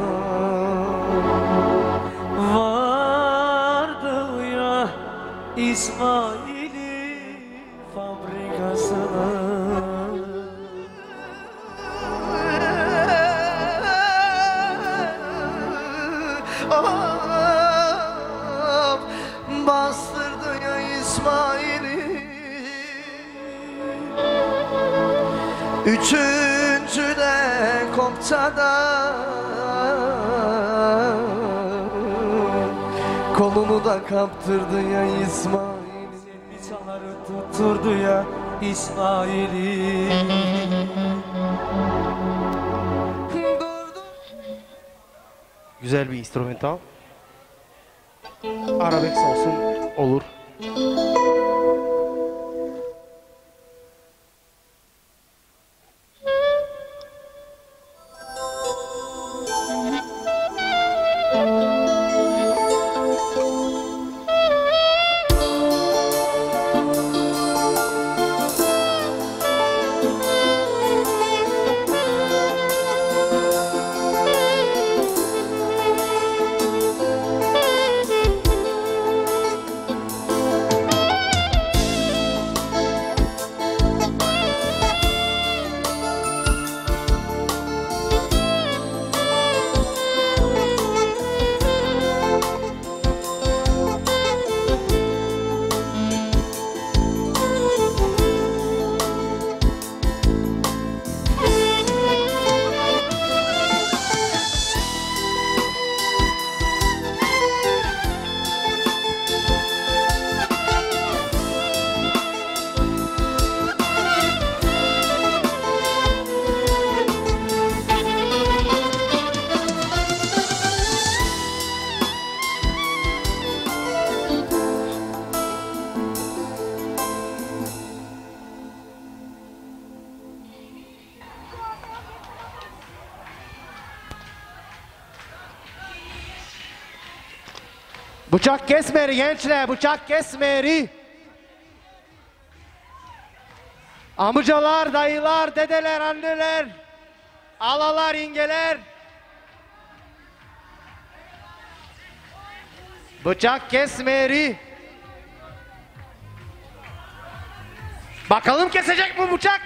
Kolunu da kaptırdı ya İsmail Bir çaları tutturdu ya İsmail'i Güzel bir instrumental. Arabesk olsun kesmeri gençler, bıçak kesmeri. Amcalar, dayılar, dedeler, anneler, alalar, ingeler. Bıçak kesmeri. Bakalım kesecek mi bıçak?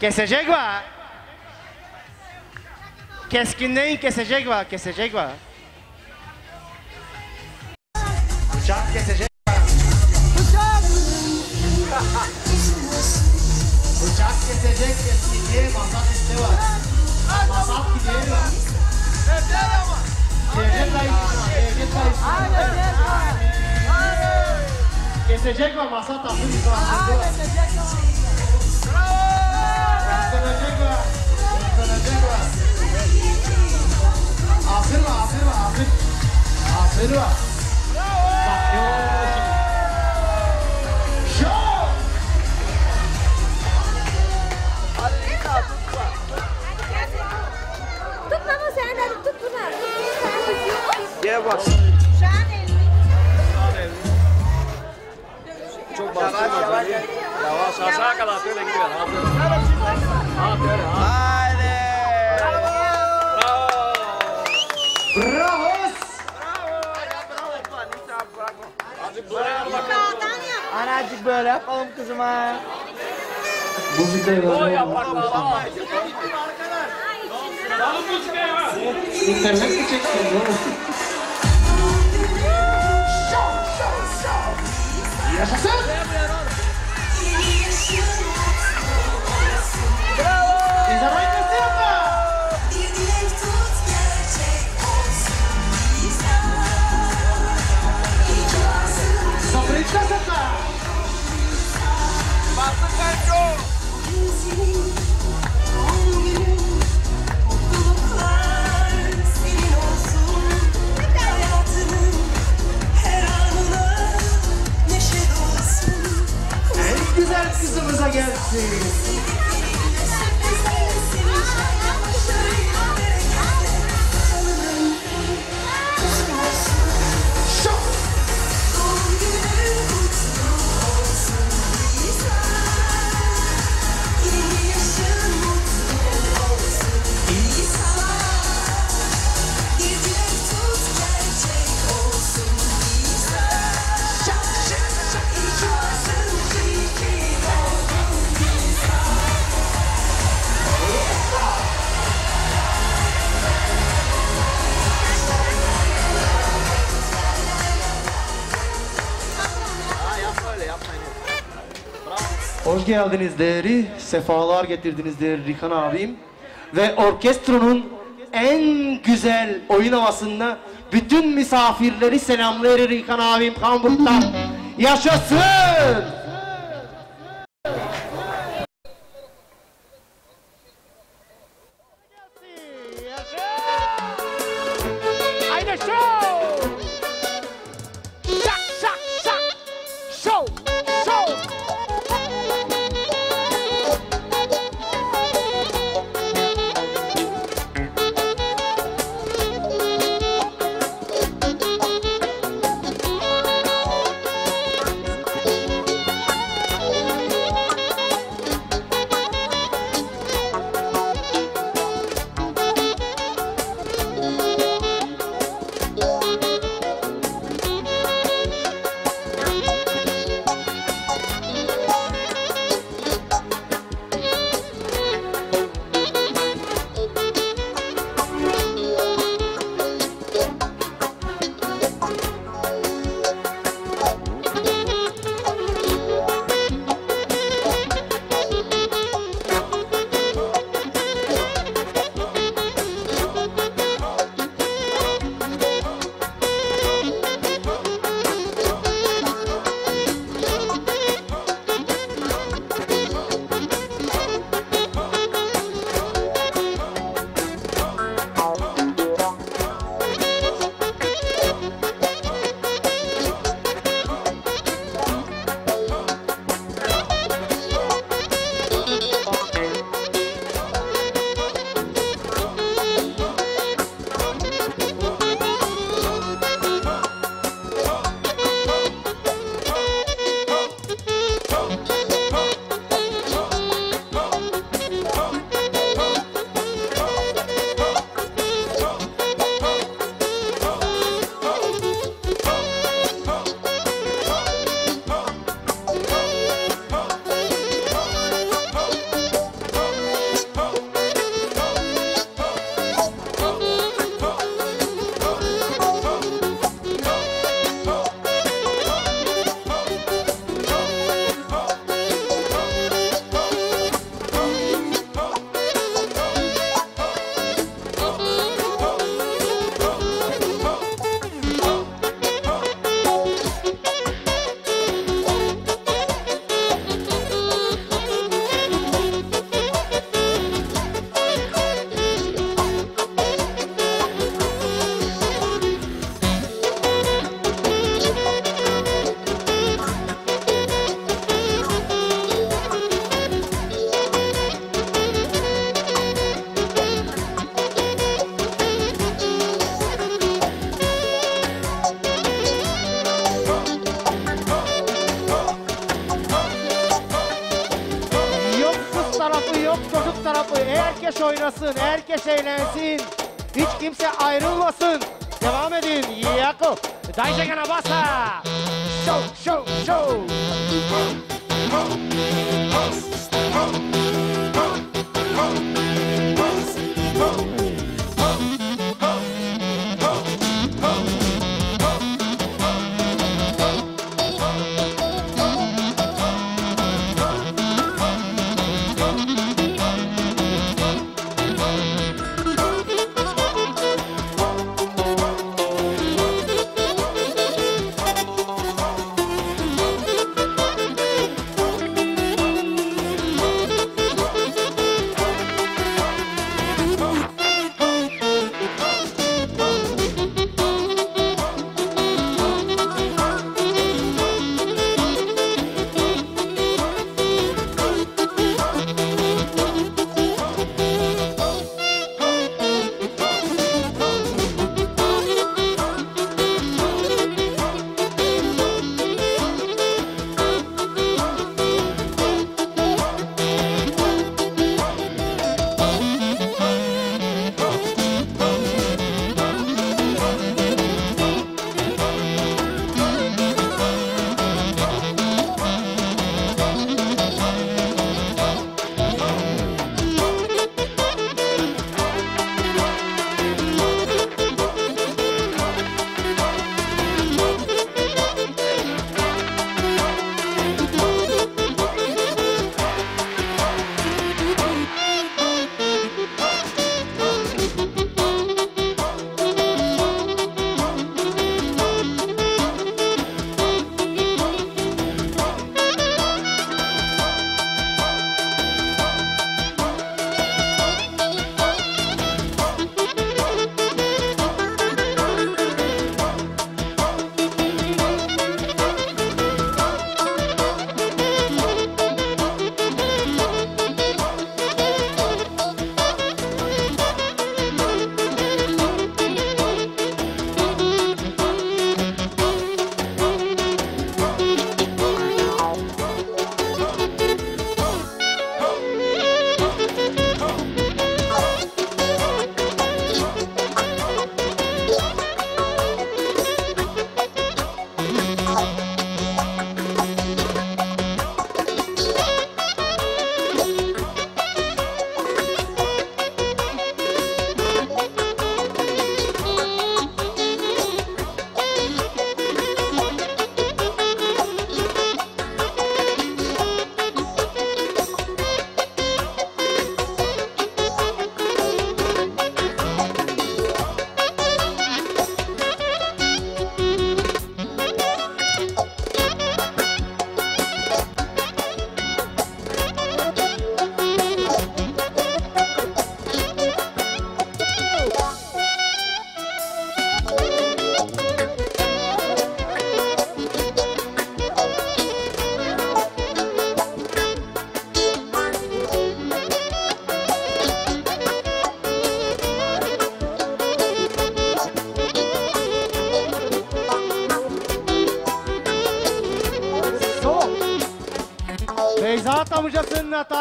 Kesecek var. Keskinden kesecek var, kesecek var. Santa Cruz. geldiniz değeri, sefalar getirdiniz değeri Rikan abim. Ve orkestronun en güzel oyun havasında bütün misafirleri selamlar Rikan abim Hamburg'dan. Yaşasın!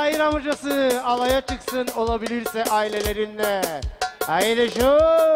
Tahir amcası alaya çıksın olabilirse ailelerinle. Haydi şu.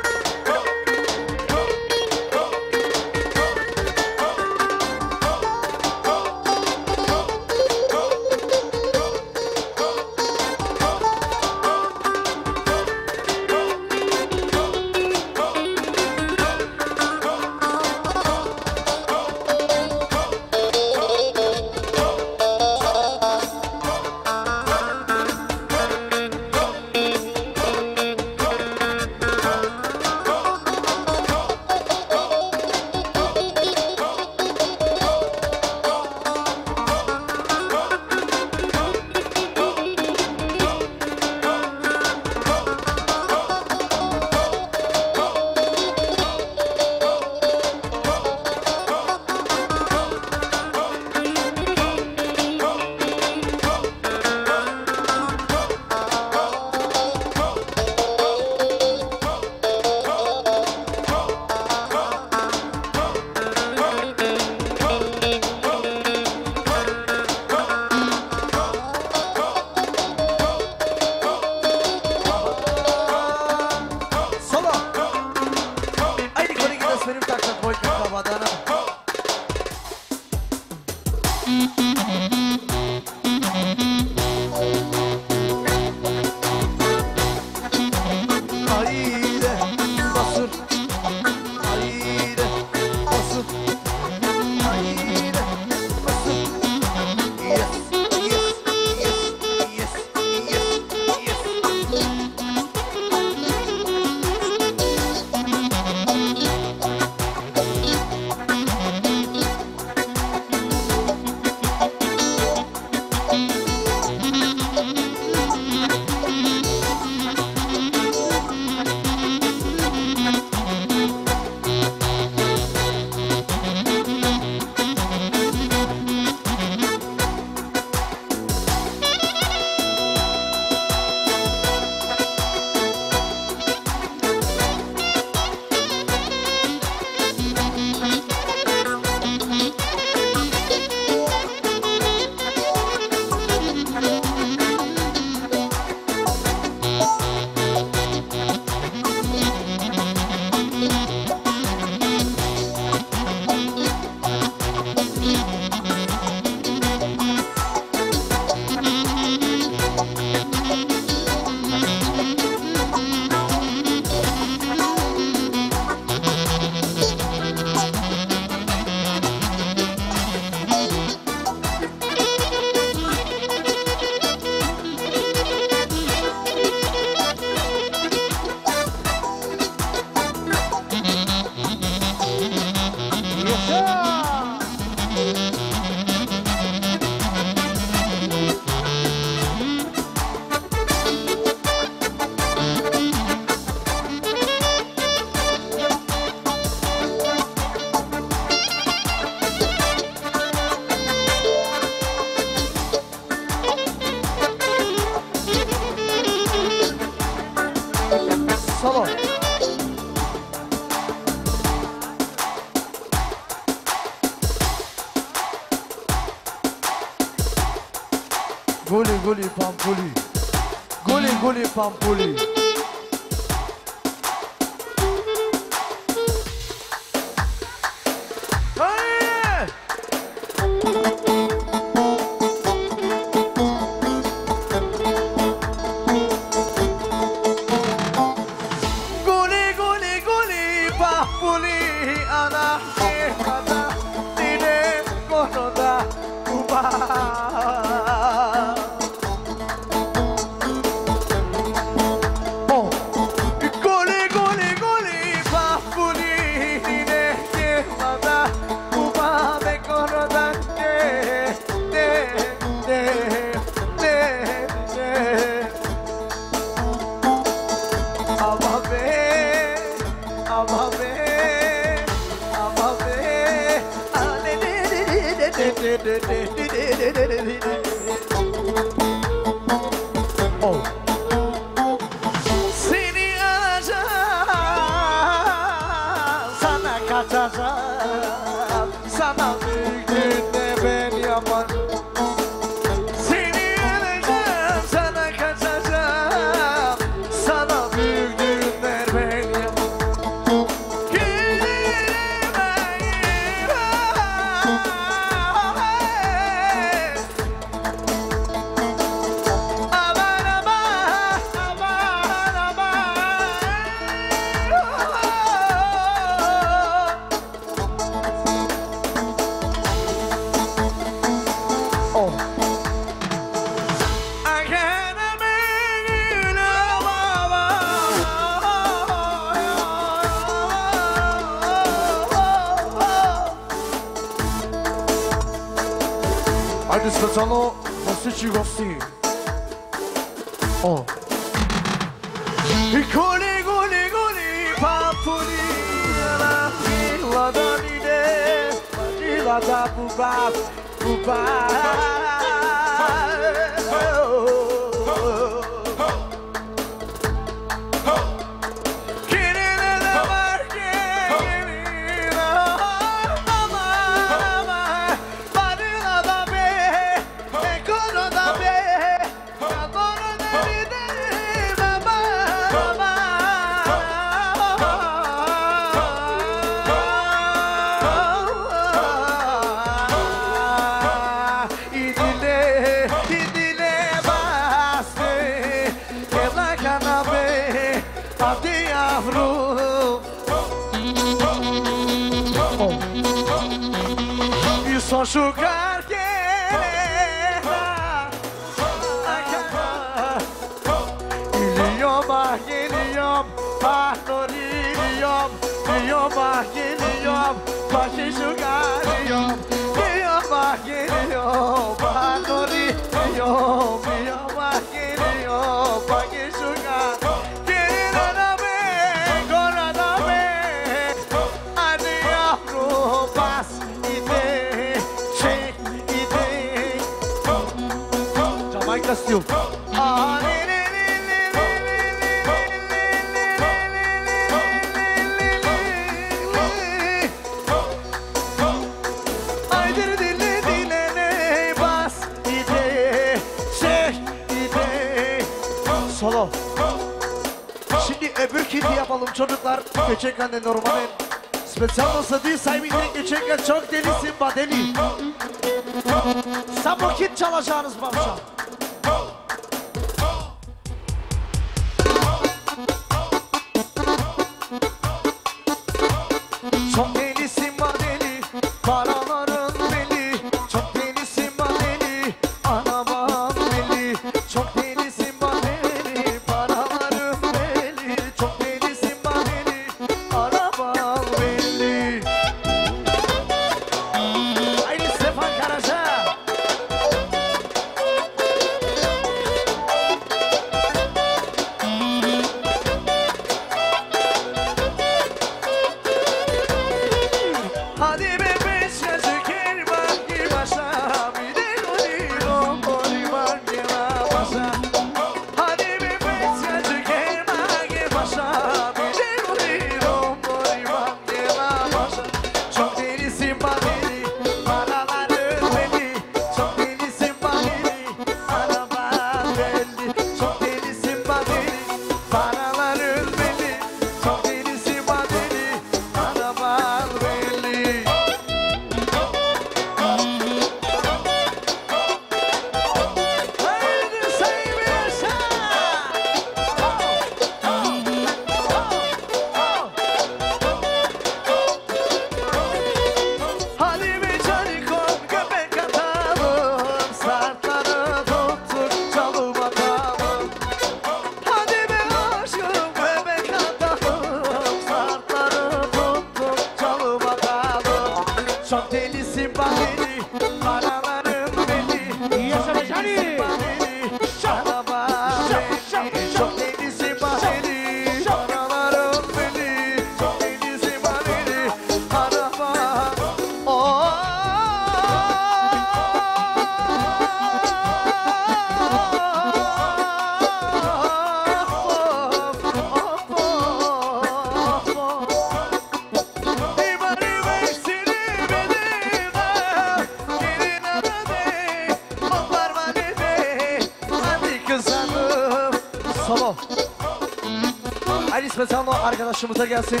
Arkadaşımıza gelsin.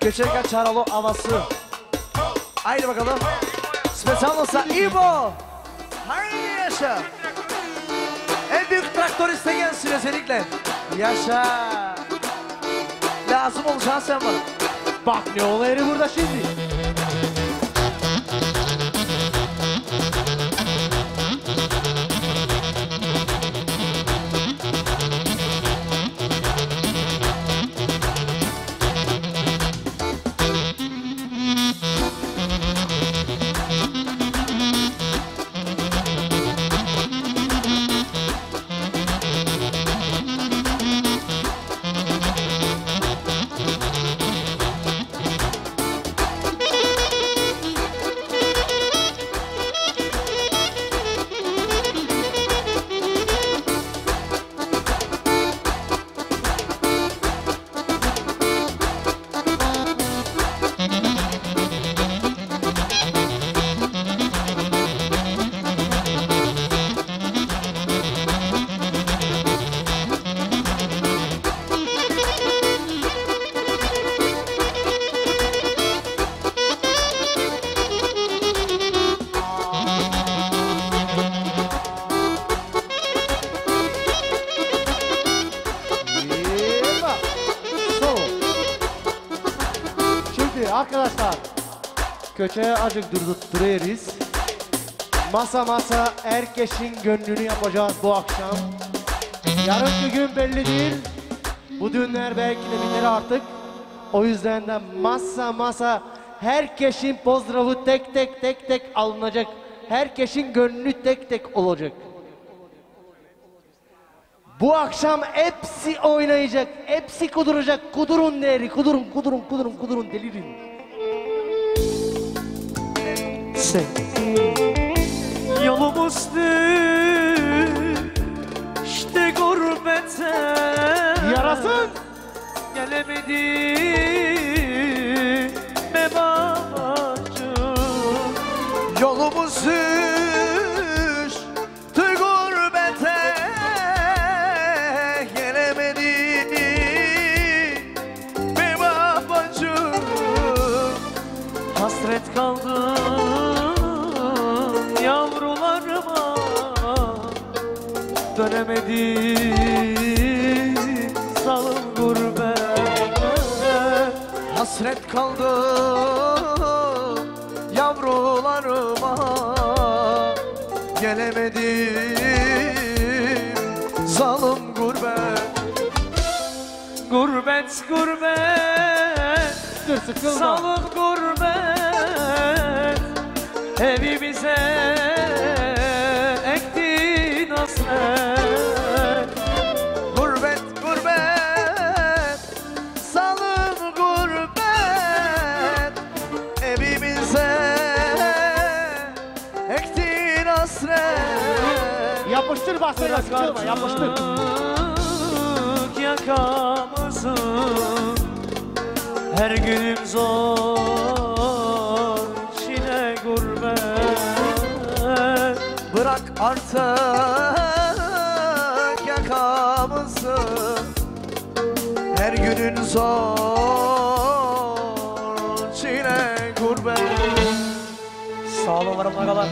Geçerken çağrılı havası. Haydi bakalım. Spesalosa İbo. Haydi yaşa. En büyük traktöriste gelsin özellikle. Yaşa. Lazım olacağın sen bana. Bak ne olayı burada şimdi. Durdup duruyoruz. Masa masa herkesin gönlünü yapacağız bu akşam. Yarınki gün belli değil. Bu düğünler belki de biter artık. O yüzden de masa masa herkesin pozdravu tek tek tek tek alınacak. Herkesin gönlü tek tek olacak. Bu akşam hepsi oynayacak, hepsi kuduracak. Kudurun deri, kudurun, kudurun, kudurun, kudurun, delirin. Yolumuz işte gurbete Yarasın. Gelemedi Dönemedim salım gurbet Hasret kaldım yavrularıma. Gelemedim zalim gurbet. Gurbet gurbet. Dur. Salım gurbet. Evimize Yapıştır sıkılma, yapıştır. Yaktık yakamızı Her günüm zor çile gurbet. Bırak artık yakamızı Her günün zor çile gurbet. Sağ olun varım agalar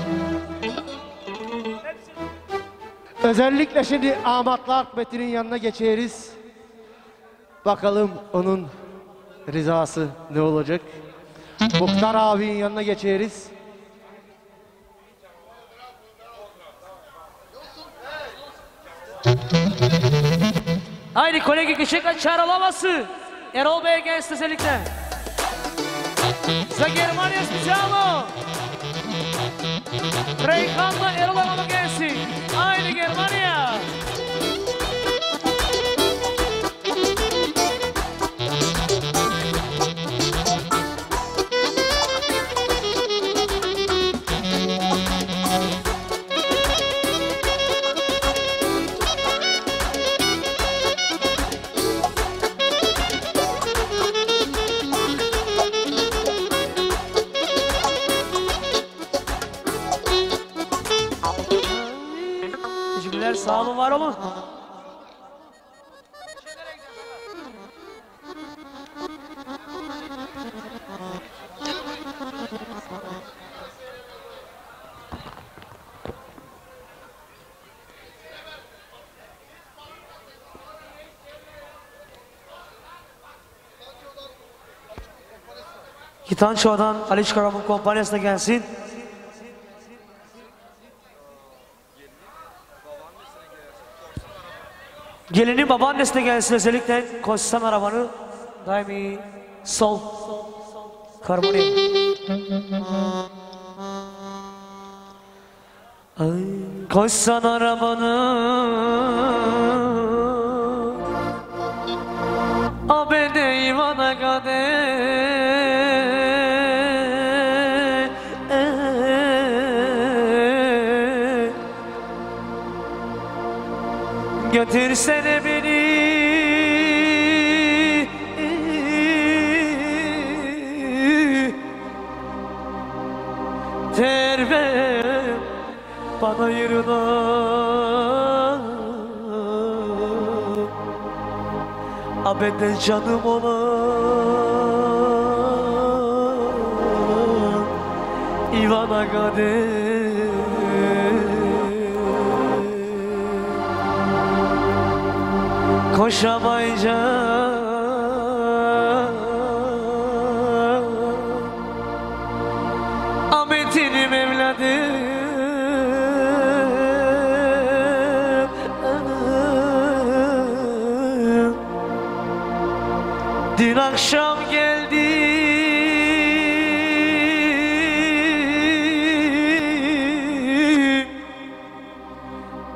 Özellikle şimdi Ahmetli Akbet'in yanına geçeriz. Bakalım onun rızası ne olacak. Muhtar abinin yanına geçeriz. Haydi kolegi Gışık çağrılaması Erol Bey'e gelsin özellikle Za Germania specialo Reyhan'la Erol Hanım'a Gitanço'dan Ali Çıkaram'ın kompanyasına gelsin. Gelinin babaannesine gelsin özellikle koşsan arabanı daimi sol karboni. Ay, koşsan arabanı Götürsene beni. Terbe bana yürüne Abede canım olan Ivana Gade Koşamayacağım. Ahmet'inim evladım. Dün akşam geldim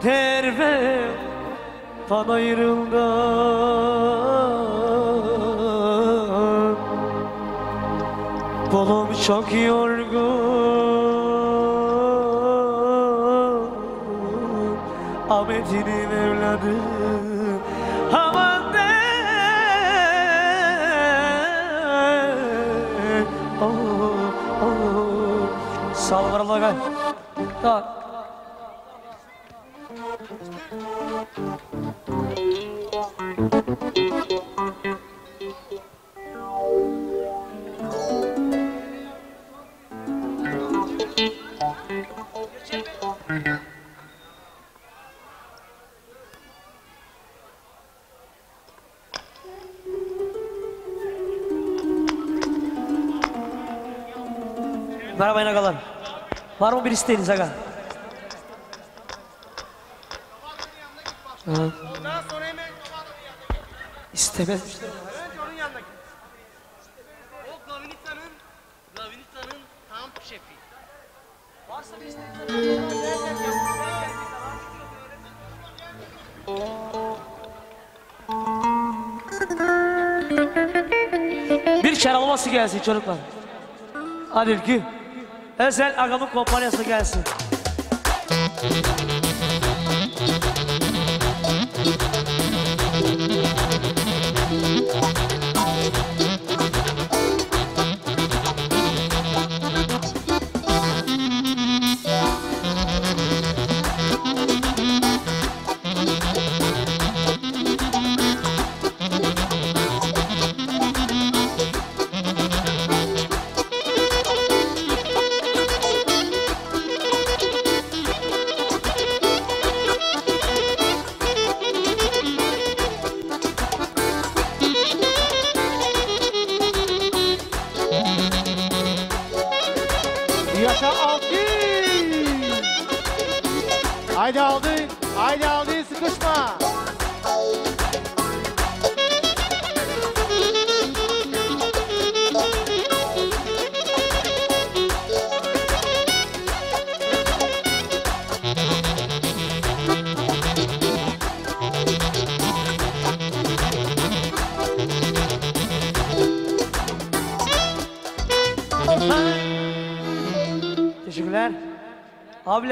Terve panayırından çok yorgun Ahmet'inin evladı Aman de oh, oh. Sağ ol gel. Tamam. Merhaba agalar. Var mı bir isteğiniz aga? Hı. İstemez. O Gavinita'nın Gavinita'nın tam şefi. Varsa bir isteğiniz. Bir şaralaması gelsin çocuklar. Hadi Ülkü. Özel Agam'ın kompanyası gelsin.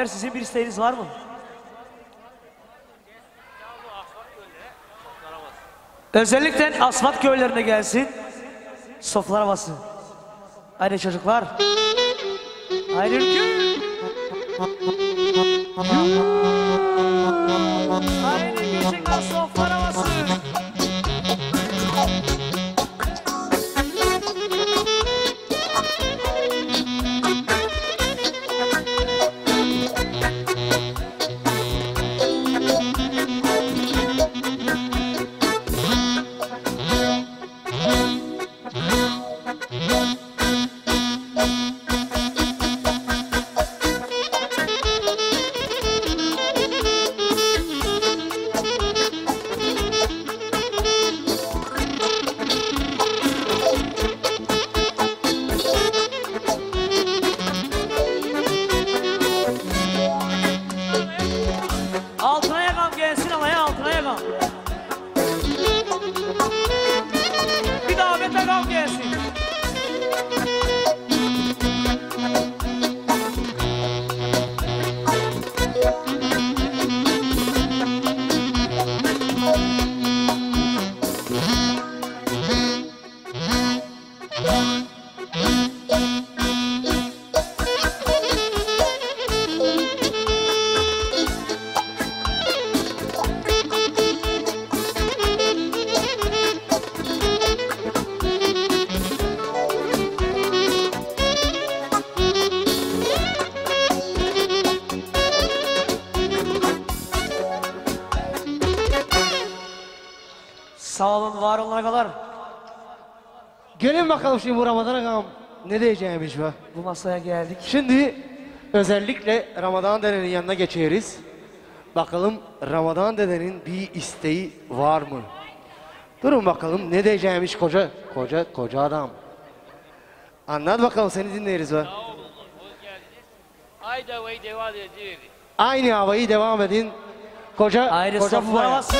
Sizin bir isteğiniz var mı? Özellikle asfalt köylerine gelsin. Soflar havası. Haydi çocuklar. Haydi ülke. Bakalım şimdi bu Ramazan ağam ne diyeceğimiz var. bu masaya geldik. Şimdi özellikle Ramazan dedenin yanına geçeriz. Bakalım Ramazan dedenin bir isteği var mı? Durun bakalım ne diyeceğimiz koca koca koca adam. Anlat bakalım seni dinleriz ediyoruz. Aynı havayı devam edin. Koca Haydi koca babaya. havası.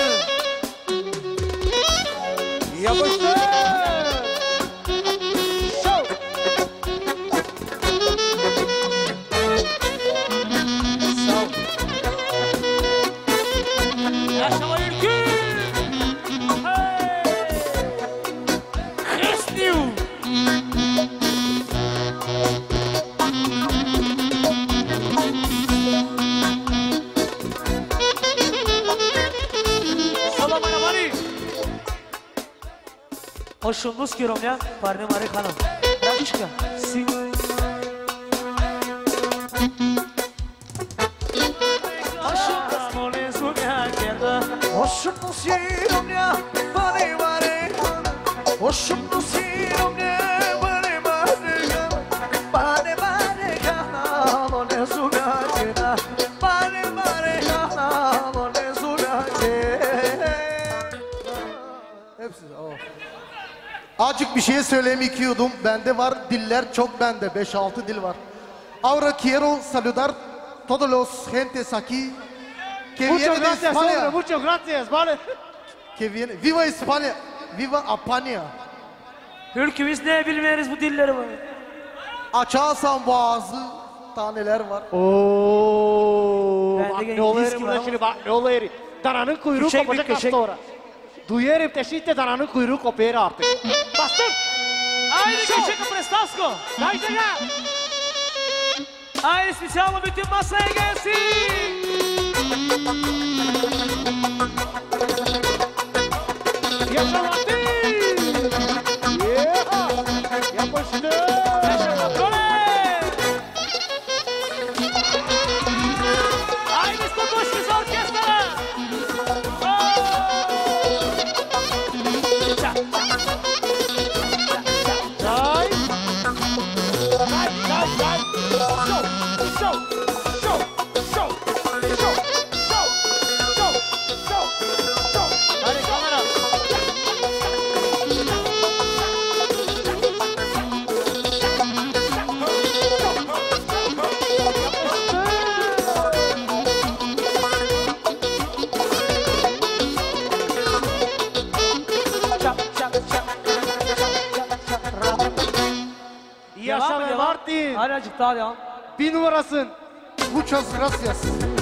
русский ромян парне мари ханам радушка син söyleyeyim iki yudum. Bende var diller çok bende. 5-6 dil var. Ahora quiero saludar todos los gentes aquí que Muchas viene de España. muchas gracias, vale. Que viene. Viva España. Viva Apanya. Ülkemiz ne bilmeriz bu dilleri var. Açarsan boğazı taneler var. Oo, ne var şimdi bak ne oluyor. Dananın kuyruğu kopacak az sonra. Duyarım teşhit de dananın kuyruğu kopuyor artık. Bastır. Haydi küçük prestasko. Haydi ya. Haydi spesiyalım bütün masaya gelsin. Yakaladı. Yeah. Yapıştı. Haydi Aynen çıktı hadi al. Bir numarasın. Muchas gracias.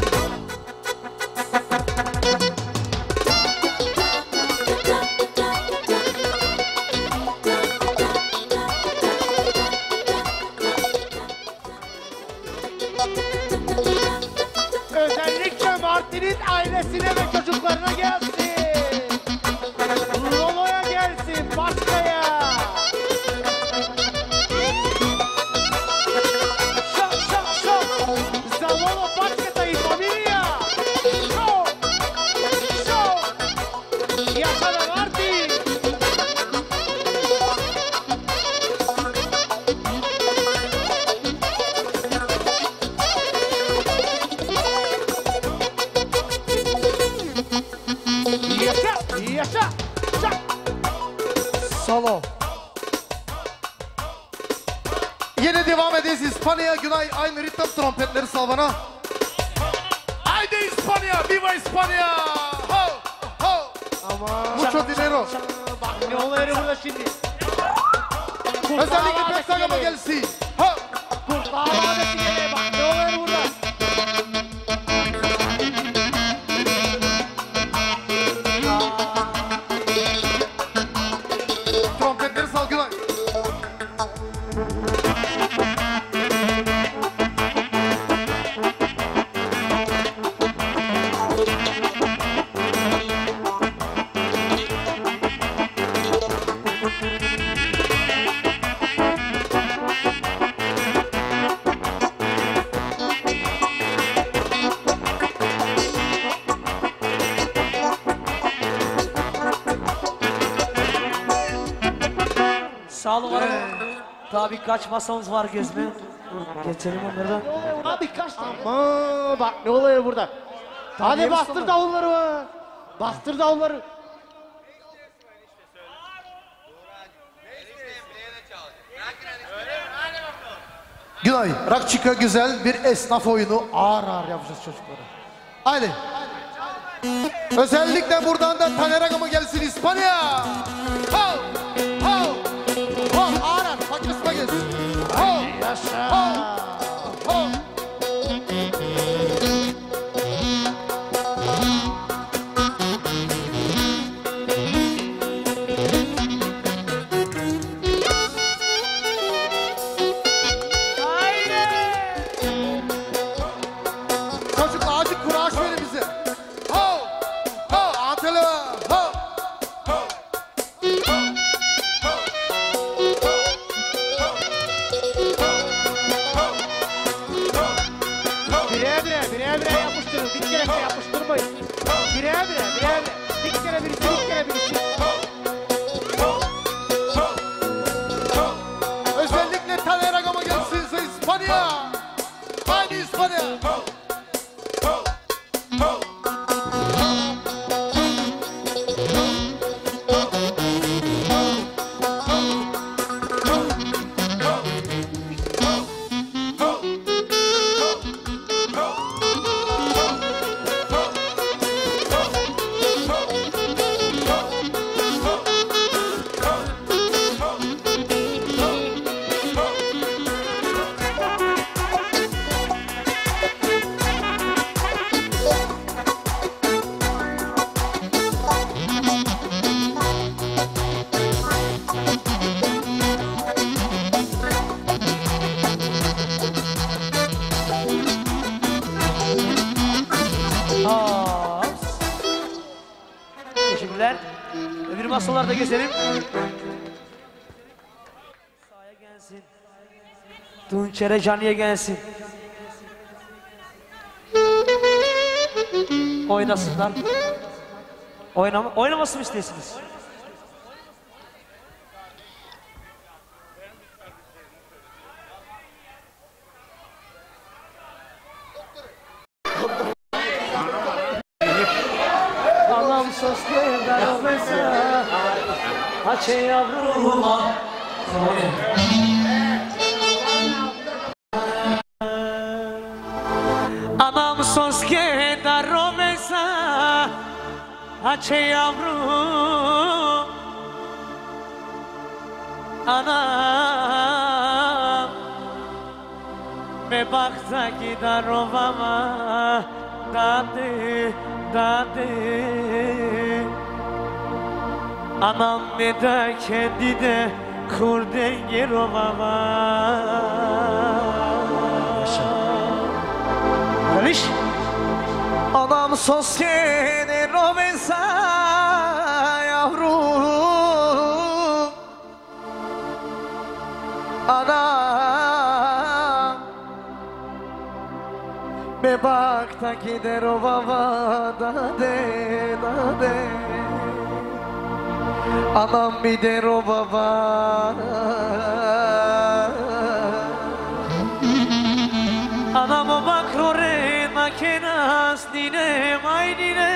Kaç masamız var gezme? Geçelim onları da. Abi kaç tane? Ama bak ne oluyor burada? Hadi bastır davulları. Bastır davulları. Günay, Rakçika güzel bir esnaf oyunu ağır ağır yapacağız çocuklara. Ali. Özellikle buradan da Taner Agam'a gelsin İspanya. Yes. Oh. Şere canlıya gelsin. Oynasınlar. Oynama, oynamasını istiyorsunuz. Paçe yavrum Anam. Me baksa gider ovama. Dadı, dadı. Anam ne de kendi de kur dengir ovama. Yaşa Anam sos Bak da gider o baba da de da de. Anam bir der o baba Anam bakrore makenas dine maydine Sürü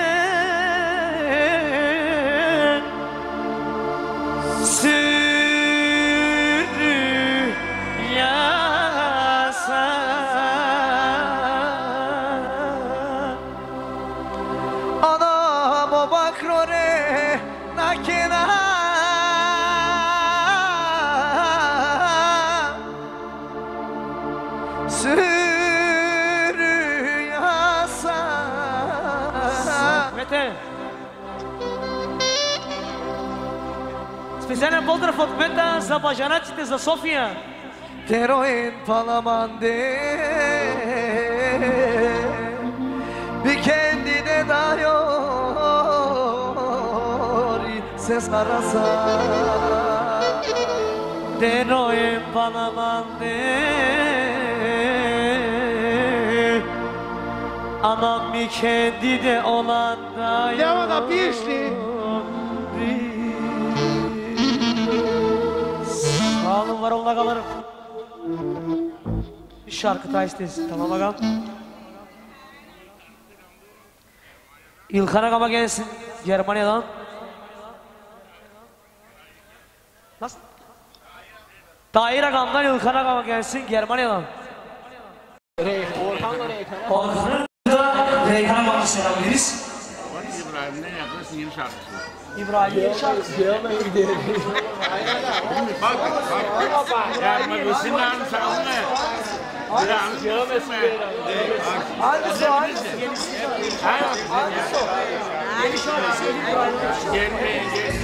Specjalny pozdrav od Meta za Bažanačite, za Sofija Tero en palamande Bir kendine dayor Ses arasa Deno en palamande Anam bir kendi de olan da Devam da pişti. Var olun kalırım. Bir şarkı daha istesin tamam bakalım. İlkan Agama gelsin Germanya'dan. Nasıl? Tahir Agam'dan İlkan Agama gelsin Germanya'dan. Orhan'ı da Reyhan Agam'a selam veririz. İbrahim'den yakın sinir şarkısı. İbrahim'in şarkısı. Bak bak. Ya ama bu sinirlerin sağlığı ne? Silahını görmesin. Hangisi o hangisi? Hangisi o? Gelmeyin gelmeyin.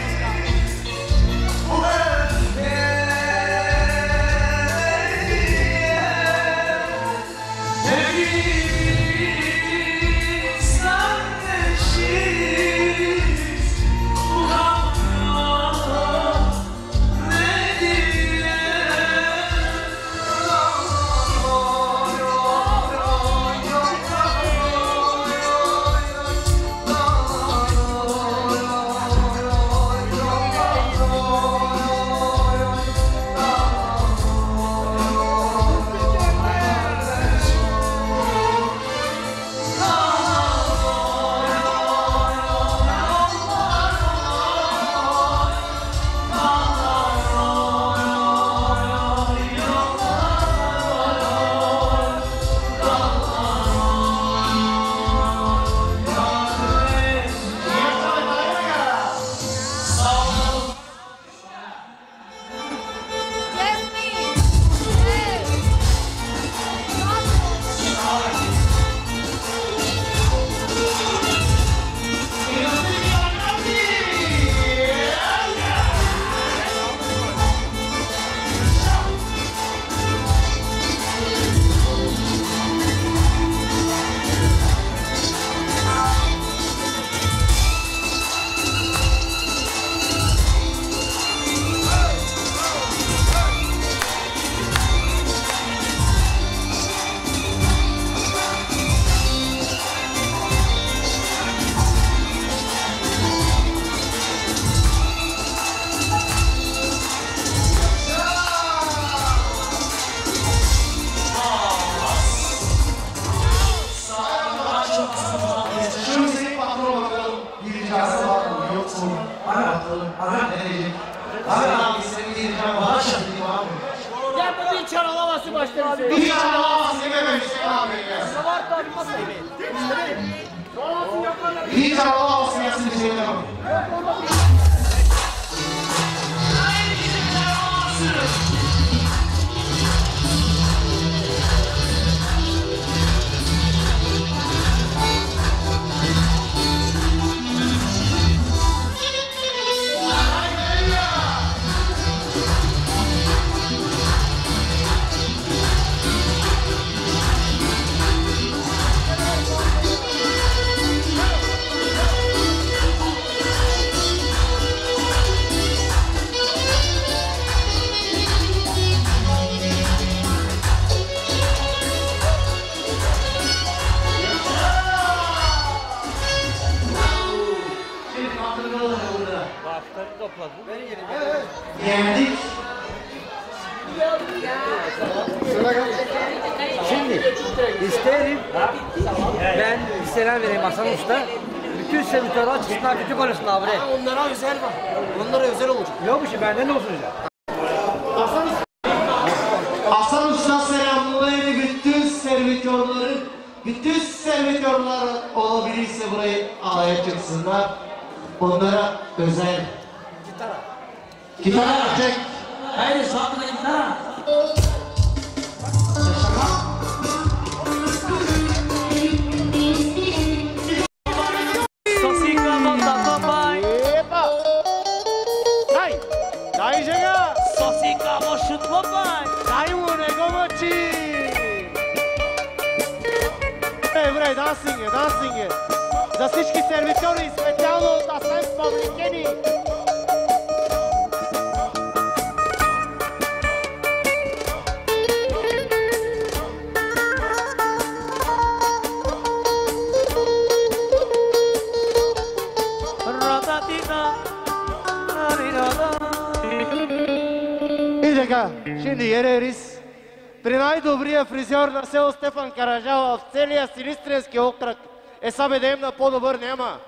по-добър няма.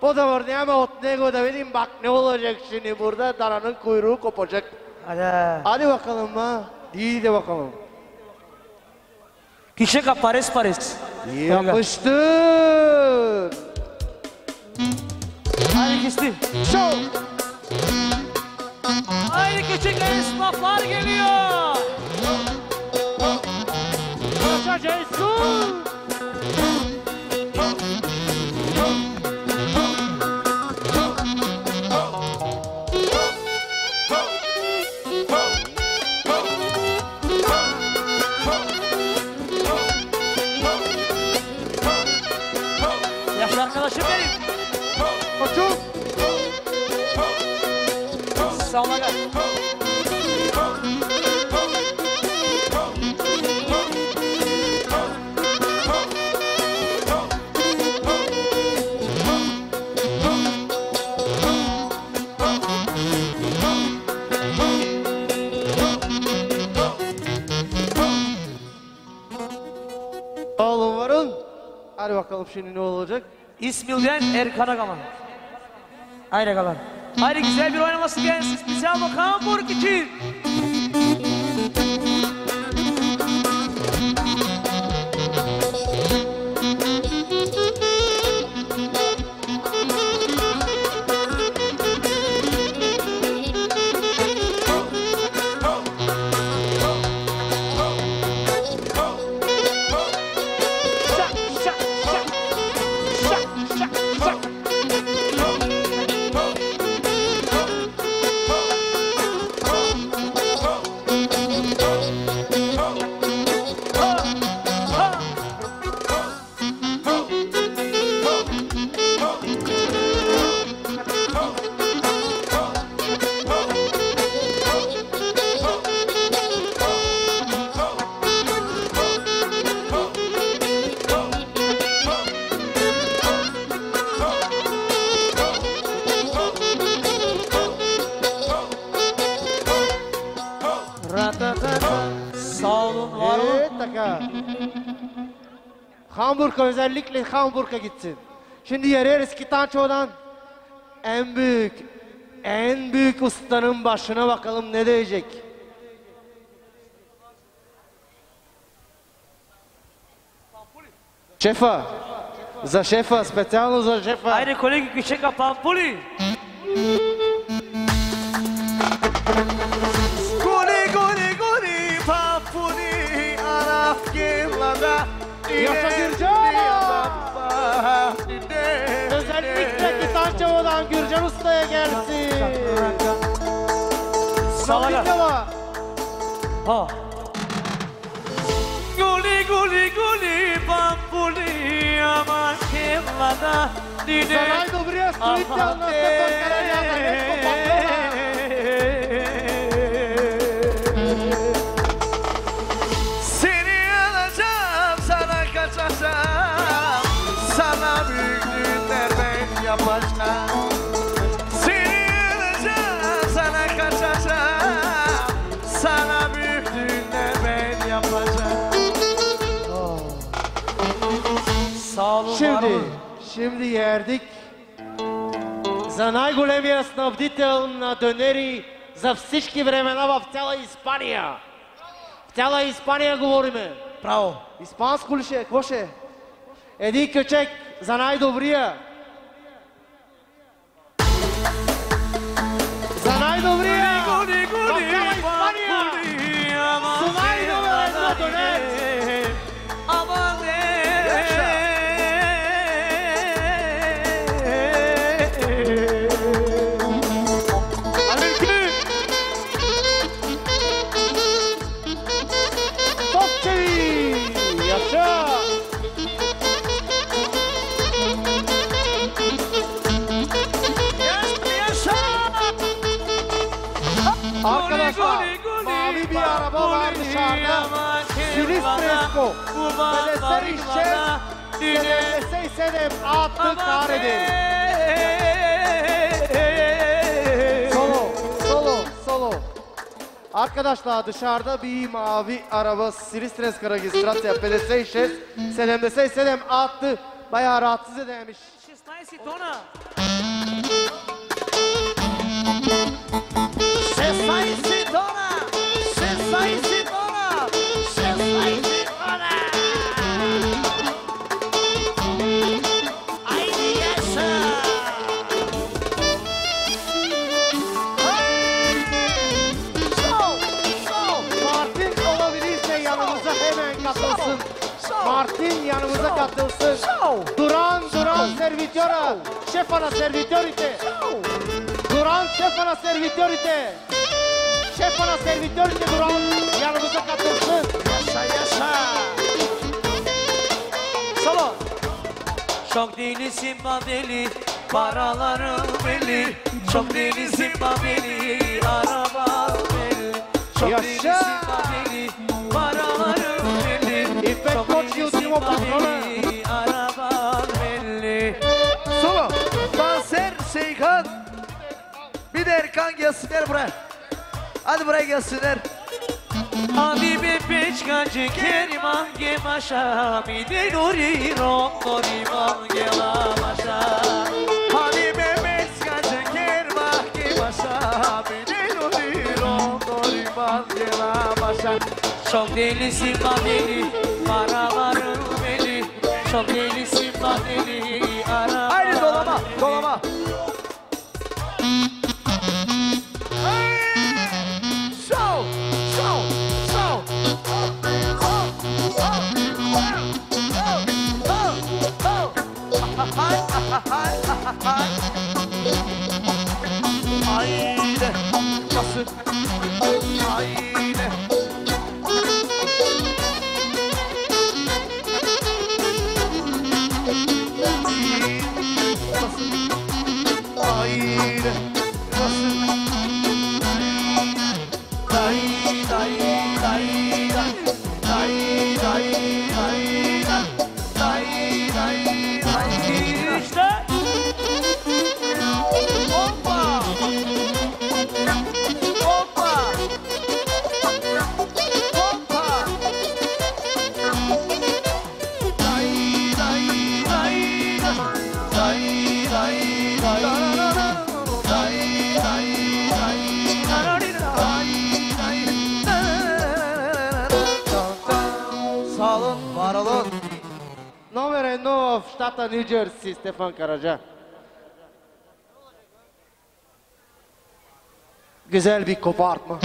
По-добър няма от него да видим бак не olacak şimdi burada dananın kuyruğu kopacak. Hadi. Hadi bakalım ha. İyi de bakalım. Kişeka pares pares. Yapıştır. Haydi kesti. Show. Haydi küçük esnaflar geliyor. Yaşa Hadi bakalım şimdi ne olacak? İsmil'den Erkan'a kalan. Haydi kalan. Haydi güzel bir oynaması gelsin. Güzel bakalım Burk için. Hamburg'a özellikle Hamburg'a gitsin. Şimdi yereriz Kitanço'dan en büyük, en büyük ustanın başına bakalım ne diyecek. Şefa. Za şefa, specjalno za šefa. Ajde kolegi Kišeka Pampuli. Guli guli guli papuni araf gelada Yasa Gürcan! Özellikle Kitanço'dan Gürcan Usta'ya gelsin. Gel. Dinleme. Ha. Guli guli guli Pampuli ama kemada dine. Sanaj dobrija stojite, ali nas Stefan Karadžava, netko patrona. Şimdi yerdik. За най-големия снабдител на донери за всички времена в цяла Испания. В цяла Испания говориме. Право. Испанско ли ще е? Какво ще е? Един кючек за най-добрия. Silistresco. Belese işçez. Belese sedem attı karedir. Solo, solo, solo. Arkadaşlar dışarıda bir mavi araba Silistres registracija 56 77 attı. Bayağı rahatsız edemiş. 16 tona. 16 tona! Katılsın. Duran, Duran servitora. Şefana servitorite. Duran şefana servitorite. Şefana servitorite Duran yanımıza katılsın. Yaşa yaşa! Solo. Çok delisin babeli, paralarım belli. Çok delisin babeli, araba belli. Çok delisin babeli, paralarım belli. İpek Koç araba belli. Solo! Danser Seykan! Bir de Erkan gelsinler buraya. Hadi buraya gelsinler. Hadi be peçkacı kerman ge maşa Mi de nuri rom nuri man ge la maşa Hadi be meskaca kervan ki başa. Bir de nuri rom nuri man gela başa. Çok delisin babeli, paralarım beli Çok delisin babeli, araba Haydi dolama, dolama. stata New Jersey Stefan Karaca. Güzel bir kopartma.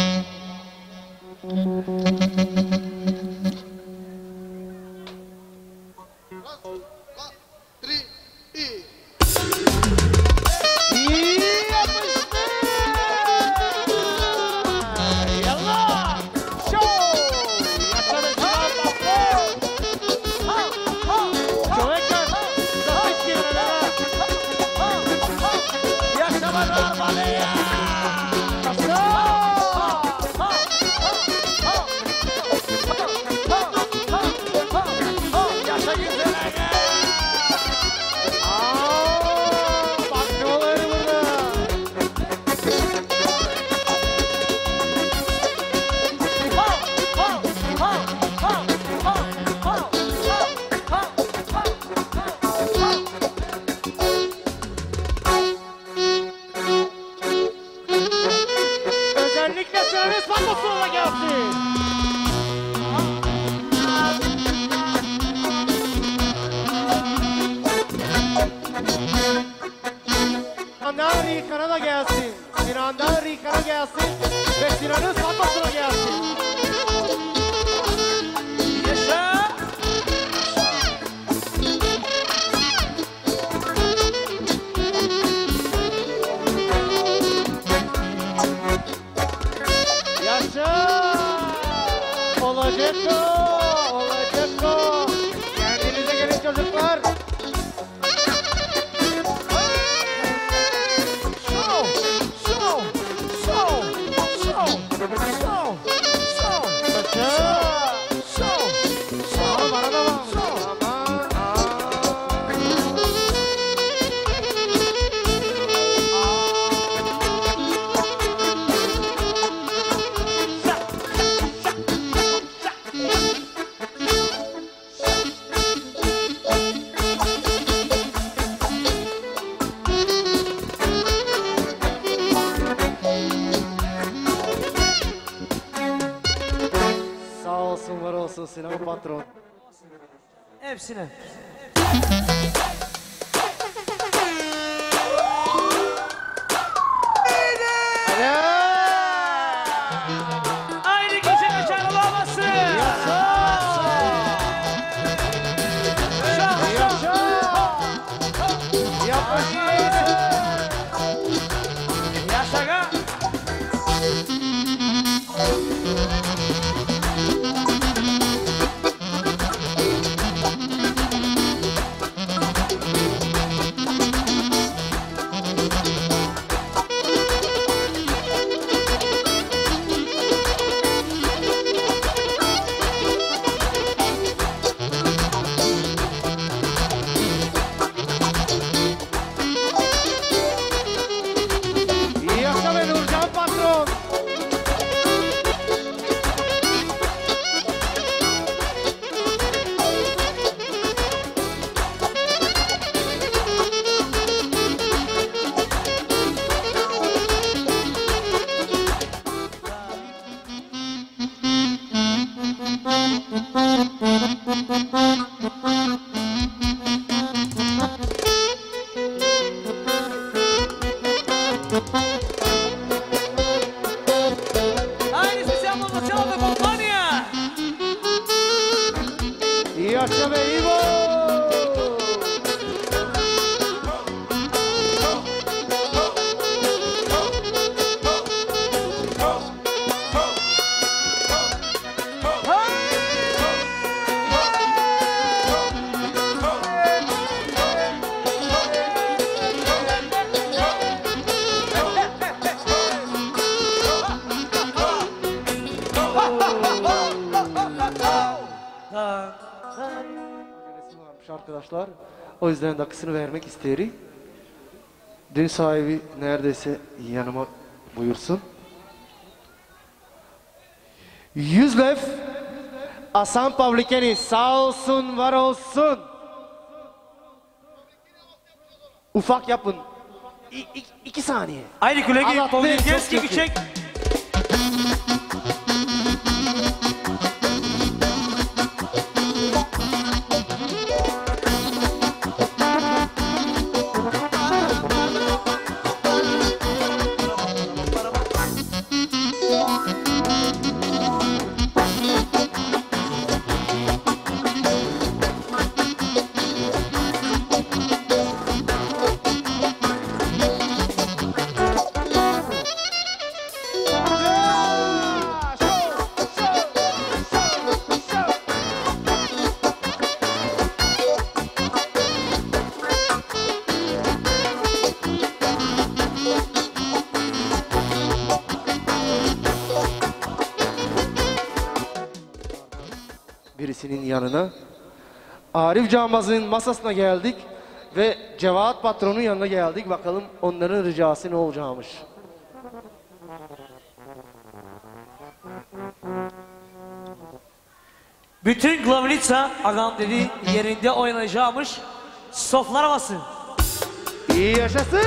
Ve Sinan'ın Fatması'na gelsin. accident. O yüzden dakikasını vermek isterim. Dün sahibi neredeyse yanıma buyursun. Yüzlef Hasan Pavlikeni sağ olsun var olsun. Ufak yapın. İ- iki saniye. Aynı Pavlikeski çok kötü. çek. Birisinin yanına. Arif Cambaz'ın masasına geldik ve Cevat patronun yanına geldik. Bakalım onların ricası ne olacakmış. Bütün Glavnitsa agam dedi yerinde oynayacakmış. Soflar havası. İyi yaşasın.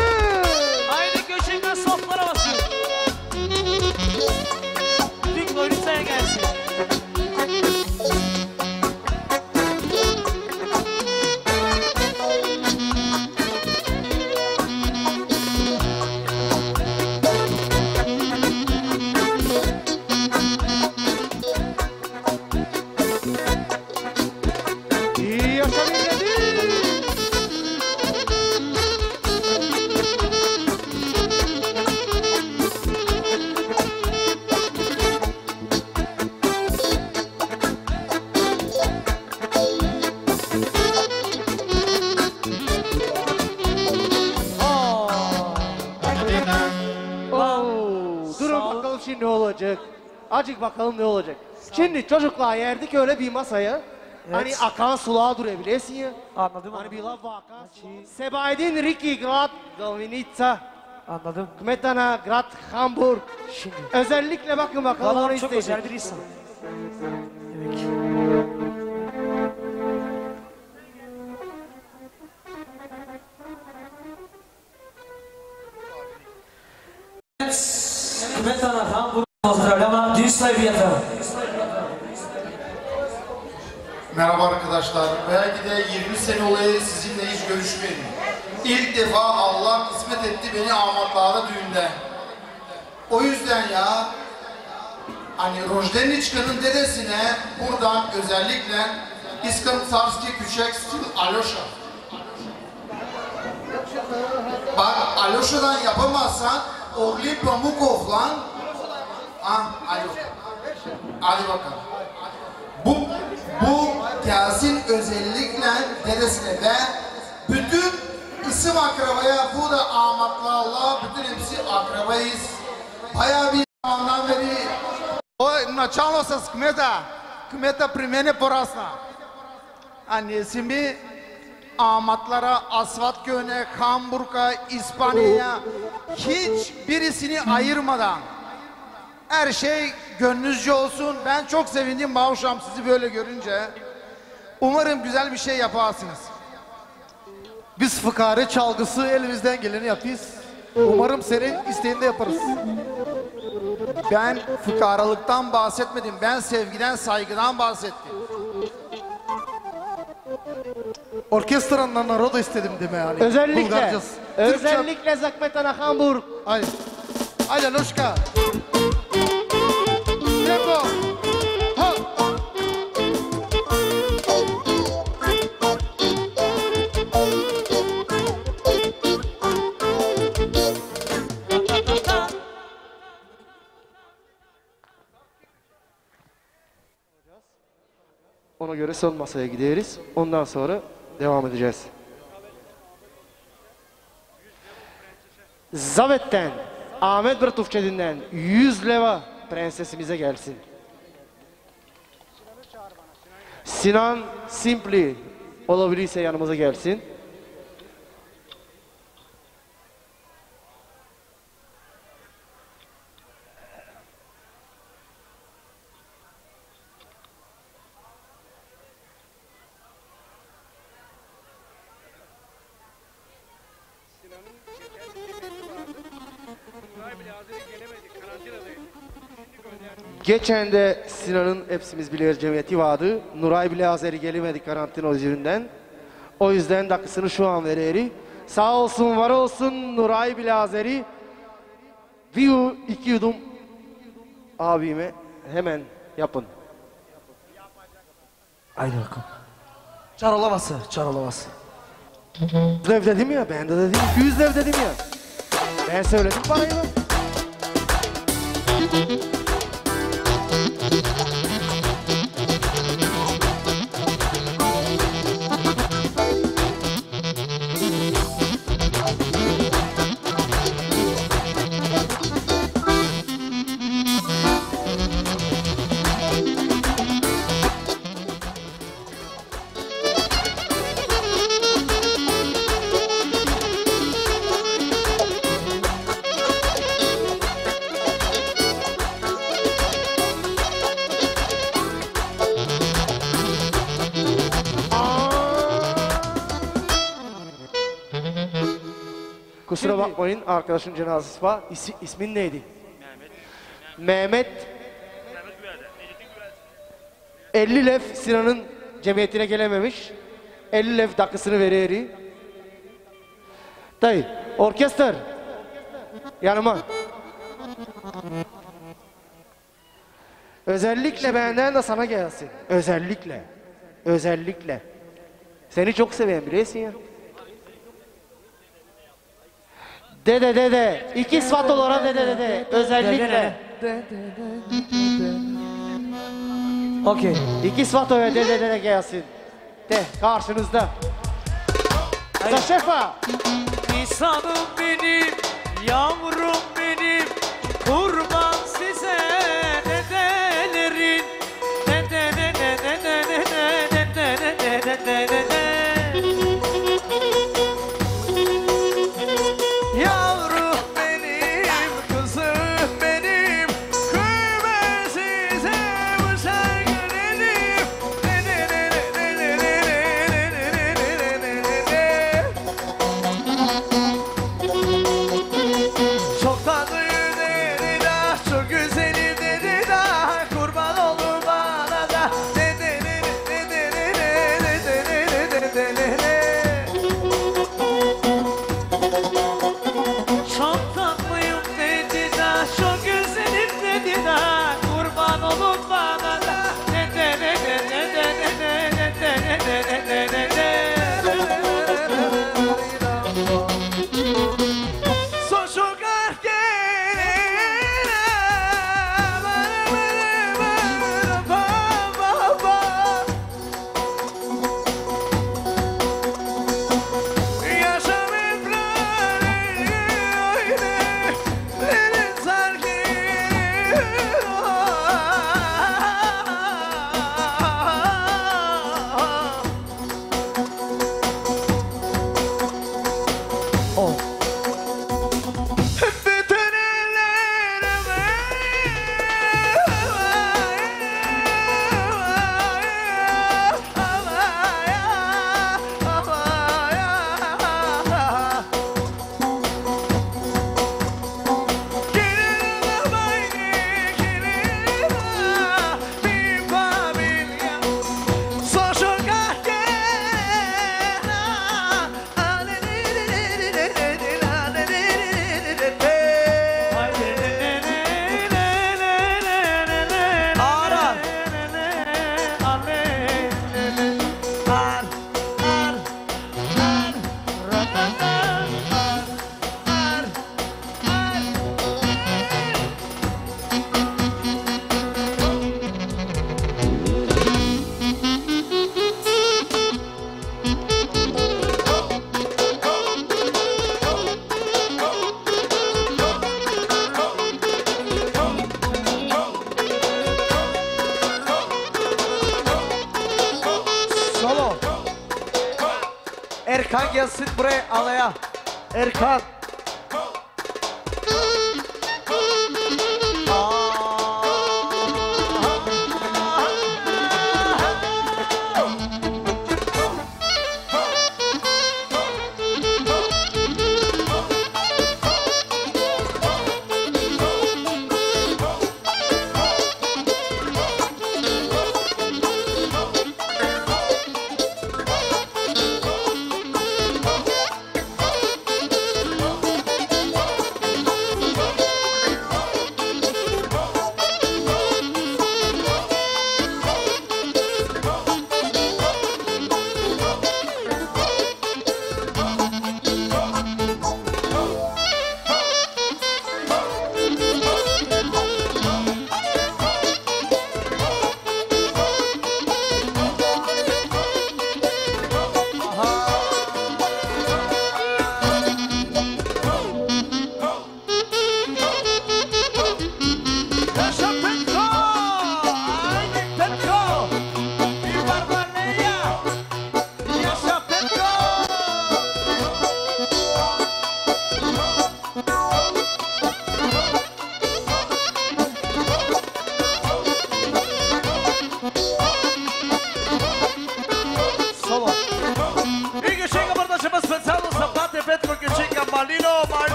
Aynı köşeğinde soflar havası. Acık bakalım ne olacak. Şimdi çocuklar yerdik öyle bir masaya. Hani akan sulağa durabilirsin ya. Anladım. Hani bir laf var akan sulağa. Sebaydin Ricky Grad Galvinica. Anladım. Kmetana Grad Hamburg. Şimdi. Özellikle bakın bakalım onu Vallahi çok isteyecek. özel bir insan. Evet. Kmetana Hamburg Pozdravljama, Disney Viyata. Merhaba arkadaşlar. Belki de 20 sene olayı sizinle hiç görüşmedim. İlk defa Allah kısmet etti beni amatlara düğünde. O yüzden ya hani Rojdeniçka'nın dedesine buradan özellikle İskam Sarski Küçek Stil Alyoşa. Bak Alyoşa'dan yapamazsan Oğli Pamukov'la Ah, hadi bakalım. Hadi bakalım. Bu, bu gelsin özellikle dedesine ve bütün isim akrabaya, bu da amatlarla bütün hepsi akrabayız. Bayağı bir zamandan beri Ой, начало с кмета. Кмета при мене порасна. Annesimi amatlara, Asfalt Köyü'ne, Hamburg'a, İspanya'ya hiç birisini ayırmadan her şey gönlünüzce olsun. Ben çok sevindim Mavşam sizi böyle görünce. Umarım güzel bir şey yaparsınız. Biz fıkare çalgısı elimizden geleni yapıyoruz. Umarım senin isteğini de yaparız. Ben fıkaralıktan bahsetmedim. Ben sevgiden, saygıdan bahsettim. Orkestranla naroda istedim deme yani. Özellikle, Bulgarcası. Türkçe. özellikle Zakmetana Hamburg. Haydi. Haydi Loşka. Tempo. Ona göre son masaya gideriz. Ondan sonra devam edeceğiz. Zavet'ten, Ahmet Bırtufçedi'nden 100 leva prensesimize gelsin. Sinan Simpli olabilirse yanımıza gelsin. Geçen de Sinan'ın hepsimiz biliyoruz cemiyeti vardı. Nuray bile Azeri gelemedi karantina yüzünden. O yüzden dakikasını şu an vereri. Sağ olsun var olsun Nuray bile Azeri. Bir iki yudum abime hemen yapın. Haydi bakalım. Çarolaması, çarolaması. Dev dedim ya ben de dedim 200 dev dedim ya. Ben söyledim parayı mı? Kusura bakmayın arkadaşın cenazesi var. İsi, ismin neydi? Mehmet. Mehmet. 50 lef Sinan'ın cemiyetine gelememiş. 50 lef dakikasını vereri. Dayı, orkestr. Yanıma. Özellikle benden de sana gelsin. Özellikle. Özellikle. Seni çok seven biliyorsun ya. Dede dede. İki sıfat olarak dede dede. Özellikle. Okey. İki sıfat olarak dede dede gelsin. De karşınızda. Saşefa. İnsanım benim, yavrum benim, kurban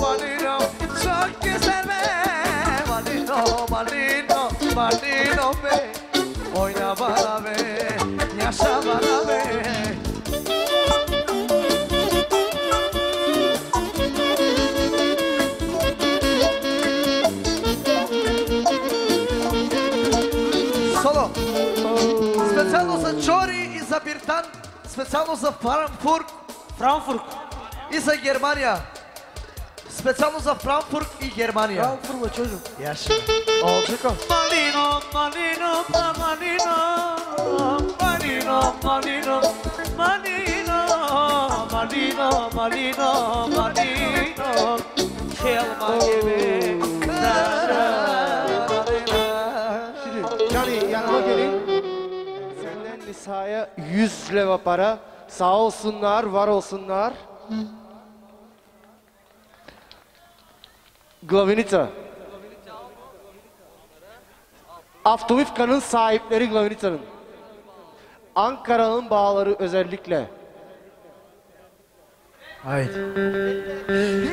Marino, son que se ve, Marino, Marino, Marino, ve, hoy la bala ve, ya sabana ve. Соло! Специално за Чори и за Биртан, специално за Франкфурт, Франкфурт и за Германия. Spezialno za Frankfurt i Germanija. Frankfurt, čužu. Jaši. O, oh, čekam. Malino, malino, malino, malino, malino, malino, malino, malino, malino, helma oh. gibi. Şimdi, yani yanıma gelin. Senden Nisa'ya 100 leva para. Sağ olsunlar, var olsunlar. Hı. Glavinica. Avtovivka'nın sahipleri Glavinica'nın. Ankara'nın bağları özellikle. Haydi.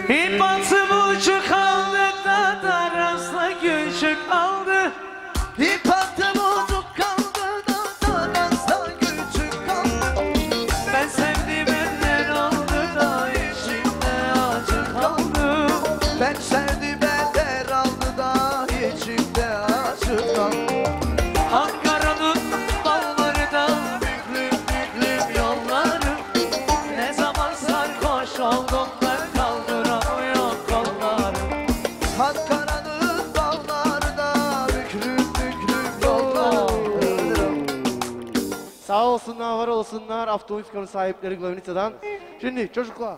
İpatım ucu kaldı da darasla küçük kaldı. İpatım olsunlar, olsunlar. Avtovifkanın sahipleri Glavinica'dan. Şimdi çocuklar.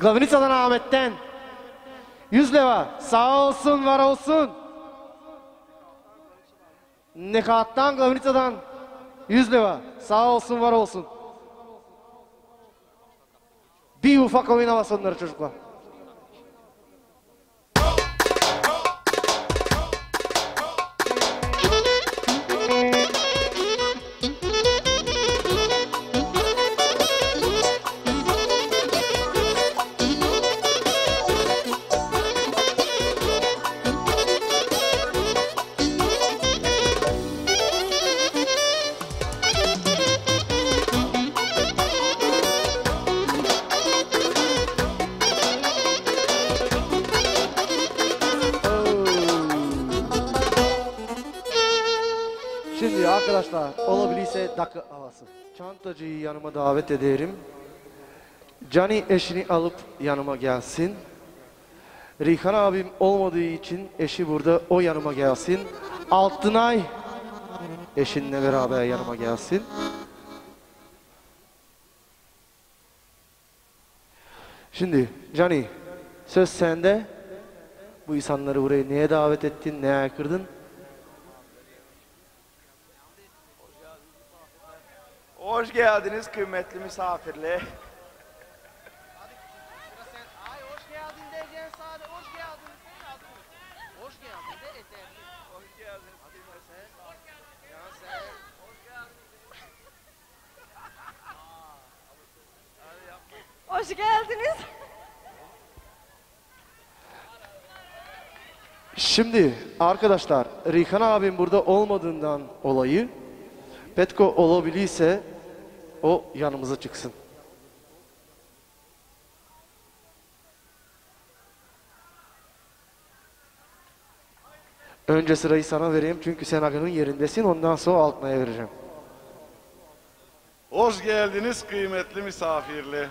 Glavinica'dan Ahmet'ten. 100 leva. Sağ olsun, var olsun. Nekat'tan Glavinica'dan. 100 leva. Sağ olsun, var olsun. Bir ufak oyun havasınları çocuklar. Dakika havası. Çantacıyı yanıma davet ederim. Cani eşini alıp yanıma gelsin. Rihan abim olmadığı için eşi burada o yanıma gelsin. Altınay eşinle beraber yanıma gelsin. Şimdi Cani söz sende. Bu insanları buraya niye davet ettin, neye kırdın? Hoş geldiniz kıymetli misafirler. Hoş geldiniz. Şimdi arkadaşlar Rihan abim burada olmadığından olayı Petko olabilirse o yanımıza çıksın. Önce sırayı sana vereyim çünkü sen Aga'nın yerindesin ondan sonra Altınay'a vereceğim. Hoş geldiniz kıymetli misafirler.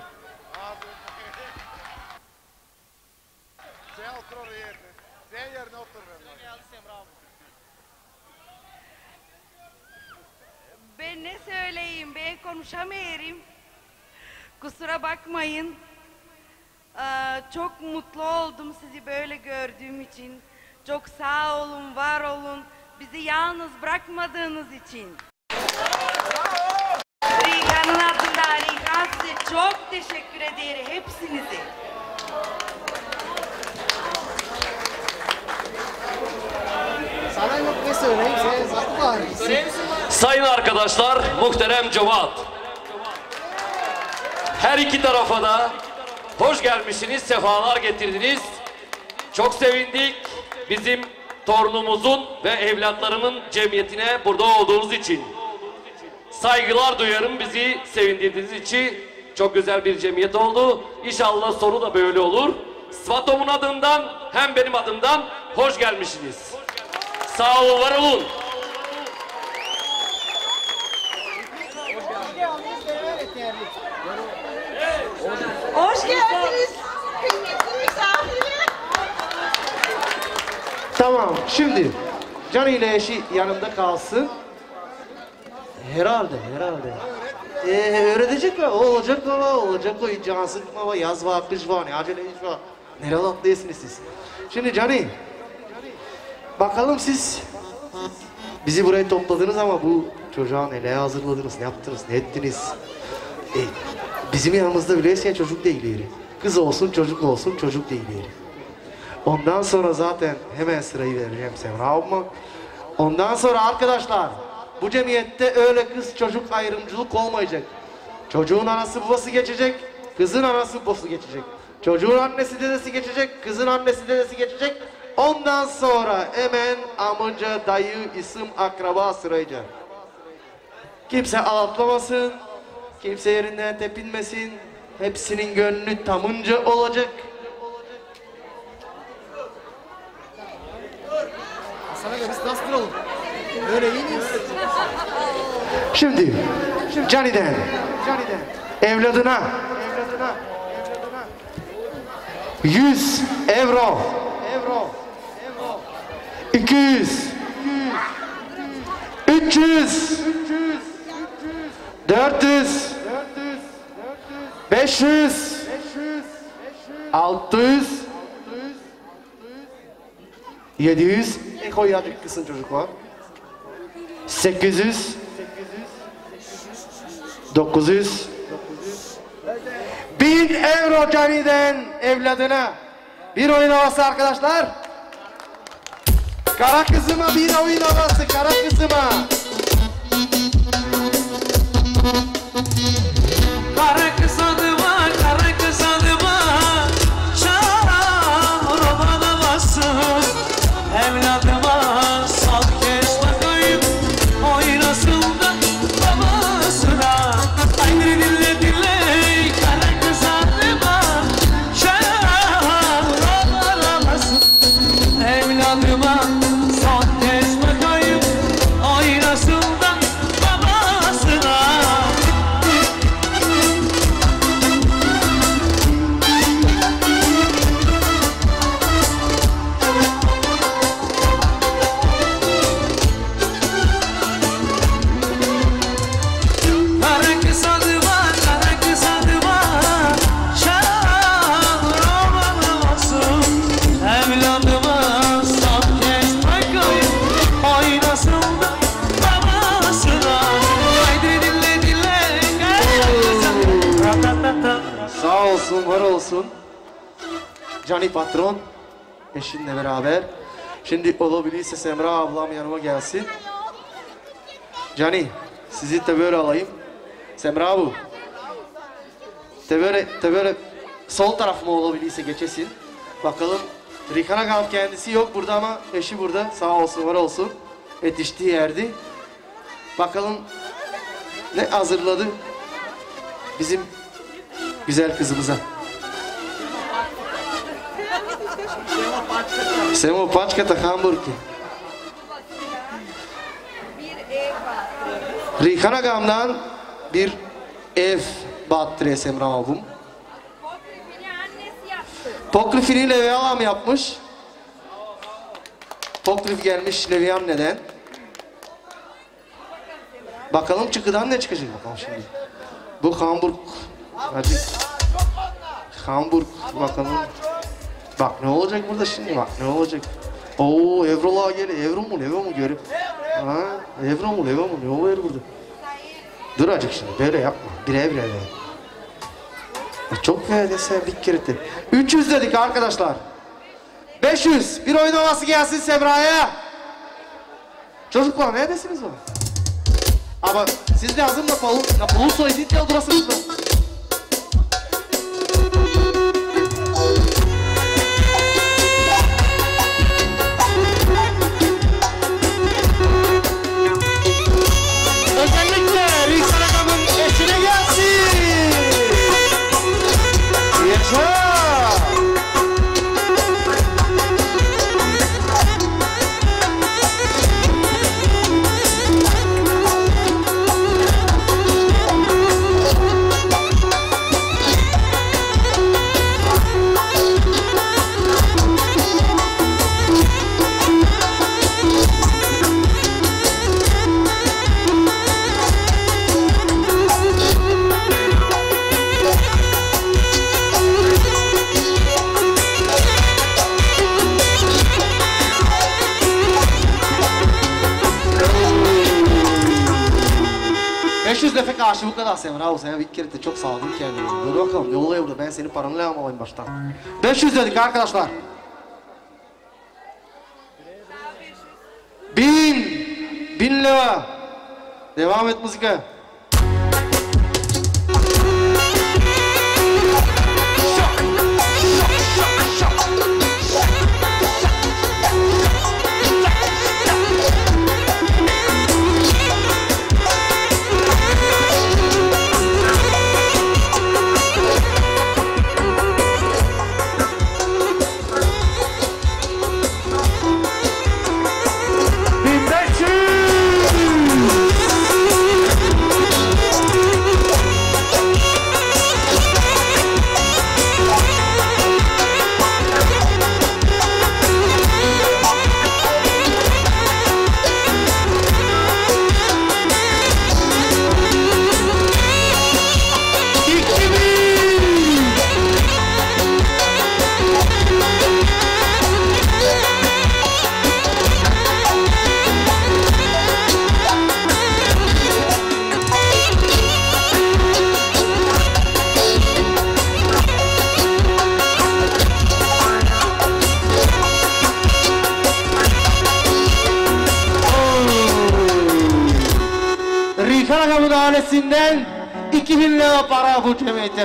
Sen otur oraya yerine. Sen yerine otur. Ben ne söyleyeyim ben konuşamıyorum. Kusura bakmayın. Ee, çok mutlu oldum sizi böyle gördüğüm için. Çok sağ olun, var olun. Bizi yalnız bırakmadığınız için. Rigan'ın adında Rigan size çok teşekkür ederim hepsinizi. Sana yok ne söyleyeyim sen zaten var. Sayın arkadaşlar, muhterem cemaat. Her iki tarafa da hoş gelmişsiniz, sefalar getirdiniz. Çok sevindik bizim torunumuzun ve evlatlarımın cemiyetine burada olduğunuz için. Saygılar duyarım bizi sevindirdiğiniz için. Çok güzel bir cemiyet oldu. İnşallah sonu da böyle olur. Svatom'un adından hem benim adımdan hoş gelmişsiniz. Sağ olun, var olun. Hoş geldiniz. Kıymetli misafirler. Tamam şimdi Cani ile eşi yanımda kalsın. Herhalde, herhalde. Ee, öğretecek mi? O olacak baba, olacak o. Can sıkma var, yaz var, kış var, ne acele iş var. Nereye atlayasınız siz? Şimdi Cani, bakalım siz bizi buraya topladınız ama bu çocuğa neler hazırladınız, ne yaptınız, ne ettiniz? E, bizim yanımızda biliyorsun ya çocuk değil yeri. Kız olsun, çocuk olsun, çocuk değil yeri. Ondan sonra zaten hemen sırayı vereceğim Semra abime. Ondan sonra arkadaşlar bu cemiyette öyle kız çocuk ayrımcılık olmayacak. Çocuğun anası babası geçecek, kızın anası babası geçecek. Çocuğun annesi dedesi geçecek, kızın annesi dedesi geçecek. Ondan sonra hemen amca, dayı, isim, akraba sırayacak. Kimse ağlatlamasın, kimse yerinden tepinmesin. Hepsinin gönlü tamınca olacak. Sana göre biz nasıl duralım? Öyle iyi miyiz? Şimdi Cani'den, Cani'den. evladına, evladına, 100 euro, euro, 200, 300, 400, 500, 600, 700, e koyacak kısın çocuklar. 800, 900 1000 euro Cani'den evladına. Bir oyun havası arkadaşlar. Kara kızıma bir oyun havası kara kızıma. Kara Cani patron eşinle beraber. Şimdi olabilirse Semra ablam yanıma gelsin. Cani sizi de böyle alayım. Semra bu. De böyle, de böyle sol tarafıma olabilirse geçesin. Bakalım Rikan Agam kendisi yok burada ama eşi burada. Sağ olsun var olsun. Yetiştiği yerde. Bakalım ne hazırladı bizim güzel kızımıza. Semo pačkata hamburki. Rihan Agam'dan bir ev battırıyor Semra abim. Poklifini Levian yapmış. Poklif gelmiş Levian neden? Bakalım çıkıdan ne çıkacak bakalım şimdi. Bu Hamburg. Hadi. Hamburg bakalım. Bak ne olacak burada şimdi bak ne olacak. Oo Evrol'a gel. Evro mu Evo mu görüp. Ha, Evro mu Evo mu ne oluyor burada? Dur acık şimdi böyle yapma. Bir evre evre. Çok verdin sen bir de. 300 dedik arkadaşlar. 500. Bir oyun havası gelsin Semra'ya. Çocuklar neredesiniz o? Ama siz lazım. Napolun soydu ya durasınız mı? Karşı bu kadar Semra o sana bir kere de çok sağladın kendini. Dur bakalım yolla yolla ben senin paranı almalıyım baştan. 500 dedik arkadaşlar. 1000 1000 lira. Devam et müzika.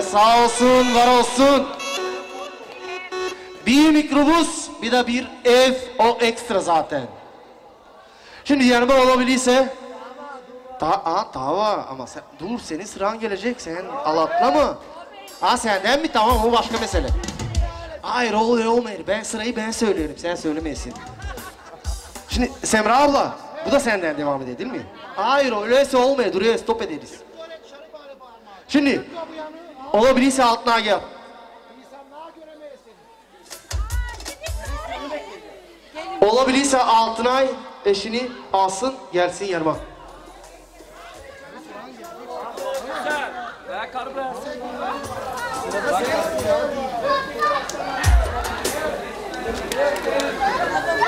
Sağ olsun var olsun. Bir mikrobus bir de bir ev o ekstra zaten. Şimdi yanıma olabilirse Ta aa, tava ama sen, dur senin sıran gelecek sen alatlama. Ha senden mi tamam o başka mesele. Hayır oluyor olmuyor ben sırayı ben söylüyorum sen söylemeyesin. Şimdi Semra abla bu da senden devam ediyor mi? Hayır öyleyse olmuyor duruyor stop ederiz. Şimdi olabilirse altına gel. Olabilirse altına eşini alsın gelsin yanıma.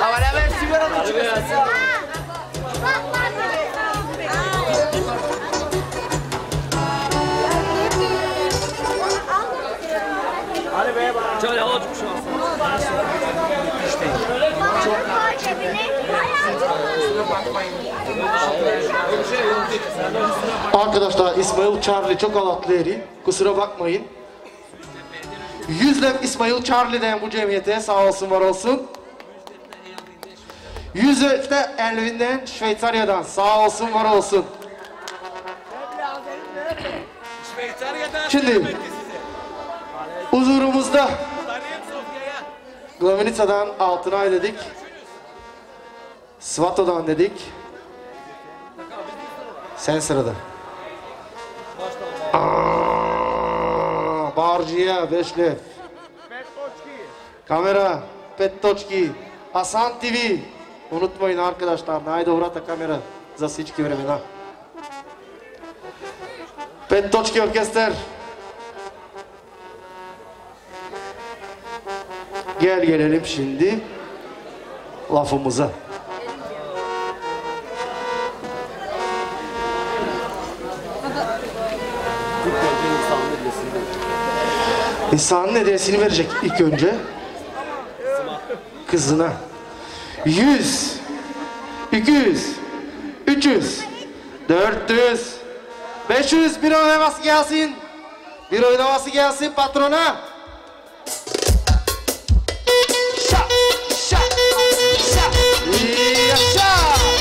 Ahora a ver si fueron los Arkadaşlar İsmail Charlie çok alatlı eri. Kusura bakmayın. Yüzlem İsmail Charlie'den bu cemiyete sağ olsun var olsun. Yüzlem Elvin'den Şveycarya'dan sağ olsun var olsun. Şimdi huzurumuzda Glavinica'dan Altınay dedik. Svato'dan dedik. Sen sırada. Aa, Barcıya, Beşlev. Kamera, Pettoçki, Hasan TV. Unutmayın arkadaşlar, najde vrata kamera za всички времена. Pettoçki orkester. Gel gelelim şimdi lafımıza. İnsanın hediyesini verecek ilk önce. Kızına. Yüz. iki yüz. Üç yüz. Dört yüz. Beş yüz. Bir oynaması gelsin. Bir oynaması gelsin patrona. Şa, şa, şa. Yaşa. Yaşa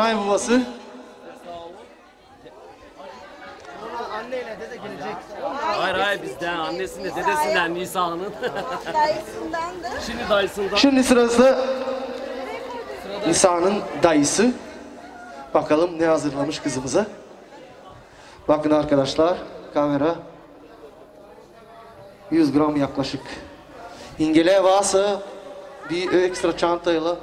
Altınay babası. Anneyle dede gelecek. Hayır hayır bizden annesinden dedesinden Nisa'nın. Dayısındandır. Şimdi dayısından. Şimdi sırası Nisa'nın dayısı. Bakalım ne hazırlamış kızımıza. Bakın arkadaşlar kamera 100 gram yaklaşık. İngile varsa bir ekstra çantayla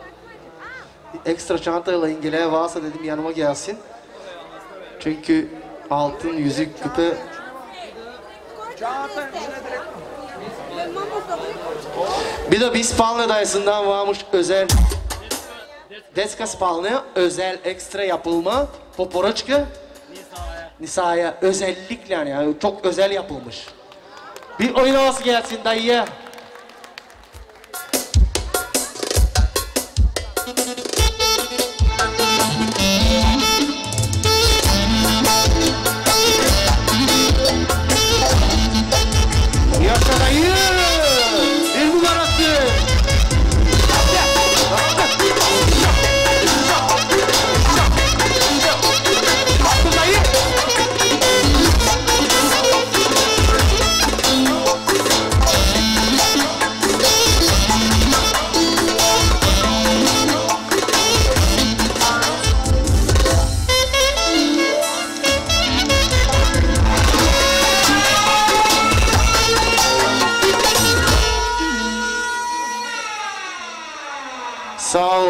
ekstra çantayla İngile varsa dedim yanıma gelsin. Çünkü altın yüzük küpe Bir de bir İspanya dayısından varmış özel Deska Spalnya özel ekstra yapılma poporoçka Nisa'ya özellikle yani, çok özel yapılmış. Bir oyun havası gelsin dayıya.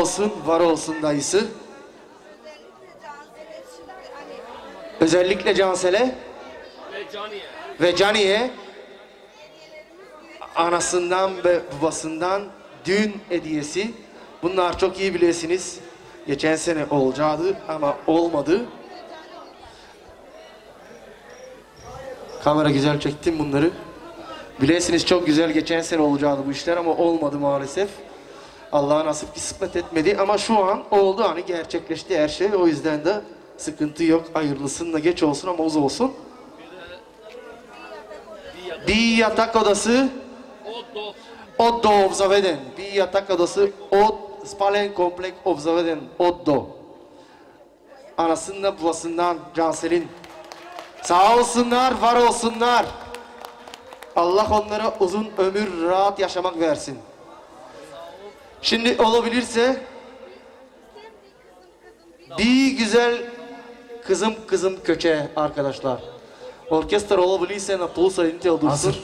Olsun, var olsun dayısı. Özellikle Cansel'e Ve Caniye. ve Cani'ye anasından ve babasından düğün hediyesi. Bunlar çok iyi bilirsiniz. Geçen sene olacaktı ama olmadı. Kamera güzel çektim bunları. Bilirsiniz çok güzel geçen sene olacaktı bu işler ama olmadı maalesef. Allah'a nasip kısmet etmedi ama şu an oldu hani gerçekleşti her şey. O yüzden de sıkıntı yok. Hayırlısın geç olsun ama uz olsun. Bir yatak odası Oddo obzaveden. Bir yatak odası od spalen komplek obzaveden Oddo. Anasından babasından Cansel'in. Sağ olsunlar, var olsunlar. Allah onlara uzun ömür, rahat yaşamak versin. Şimdi olabilirse bir güzel kızım kızım köçe arkadaşlar. Orkestra olabilirse na pulsa inti olursun.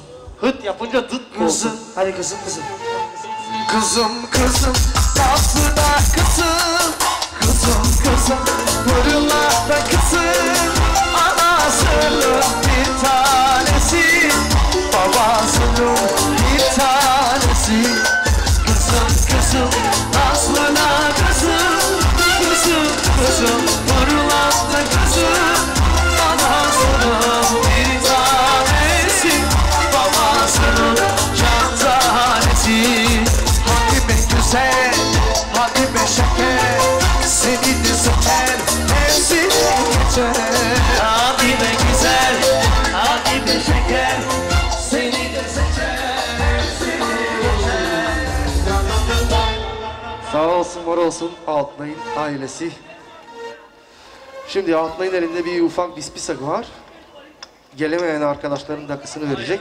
Hıt yapınca dıt olsun. Hadi kızım kızım. Kızım kızım Lafına kızım Kızım kızım Fırlata kızım Anasının bir tanesi Babasının bir tanesi var olsun Altınay'ın ailesi. Şimdi Altınay'ın elinde bir ufak bispisak var. Gelemeyen arkadaşların dakikasını verecek.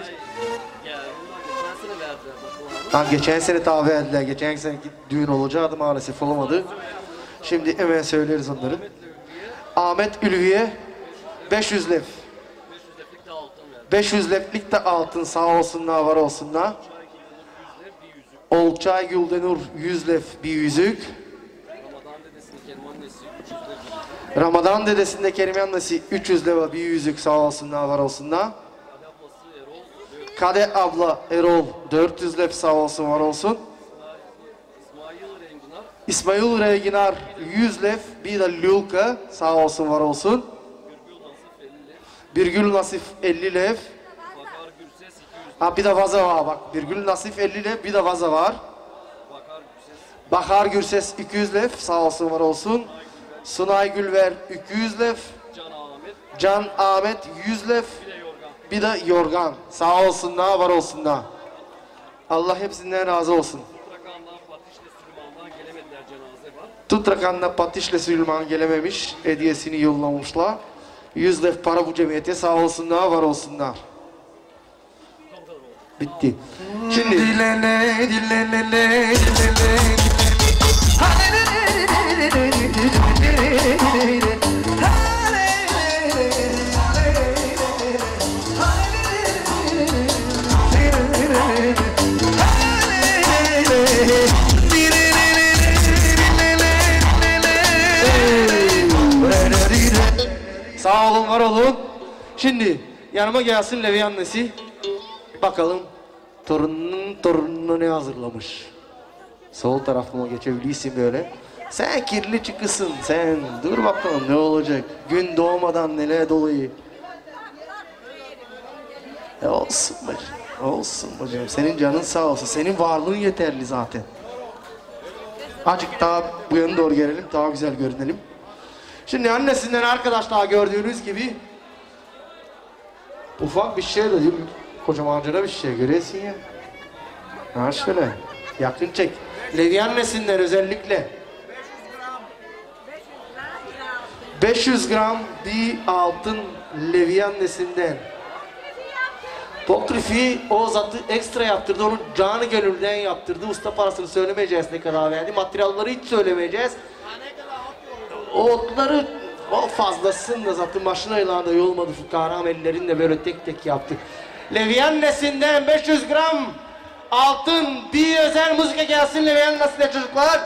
Ha, geçen sene tabi ettiler. Geçen sene düğün olacaktı maalesef olamadı. Şimdi hemen söyleriz onları. Ahmet Ülviye 500 lef. 500 leflik de altın sağ olsunlar var olsunlar. Olçay Güldenur 100 lef bir yüzük. Ramazan dedesinde Kerim annesi 300 leva bir yüzük sağ olsunlar var olsunlar. Kade abla Erol 400 lef sağ olsun var olsun. İsmail Reginar 100 lef bir de Lülka sağ olsun var olsun. Birgül Nasif 50 lef. Ha bir de vaza var bak. Birgül Nasif 50 lef bir de vaza var. Bakar Gürses 200 lef sağ olsun var olsun. Sunay Gülver 200 lef. Can Ahmet 100 lef. Bir de yorgan. Sağ olsunlar, var olsunlar. Allah hepsinden razı olsun. Tutrakan'la Patiş'le Süleyman gelememiş. Hediyesini yollamışlar. 100 lef para bu cemiyete sağ olsunlar, var olsunlar. Bitti. Şimdi Dilene, dilene, dilene, Sağ olun, var olun. Şimdi yanıma gelsin Levi annesi. Bakalım torunun torununu ne hazırlamış. Sol tarafıma geçebilirsin böyle. Sen kirli çıkısın sen. Dur bakalım ne olacak. Gün doğmadan neler dolayı. E olsun bacım. Olsun bacım. Senin canın sağ olsun. Senin varlığın yeterli zaten. Azıcık daha bu yana doğru gelelim. Daha güzel görünelim. Şimdi annesinden arkadaşlar gördüğünüz gibi ufak bir şey de değil mi? Kocamanca bir şey görüyorsun ya. Ha şöyle. Yakın çek. Levi annesinden özellikle 500 gram bir altın Levi annesinden Pokrifi o zatı ekstra yaptırdı. Onu canı gönülden yaptırdı. Usta parasını söylemeyeceğiz ne kadar verdi. Materyalleri hiç söylemeyeceğiz. O otları o fazlasını da zaten maşinayla da yolmadı fukara ellerinde böyle tek tek yaptı. Levi annesinden 500 gram altın bir özel müzik gelsin Levi annesinden çocuklar.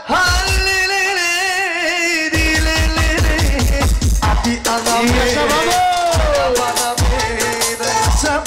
İyi yaşa baba. Sağ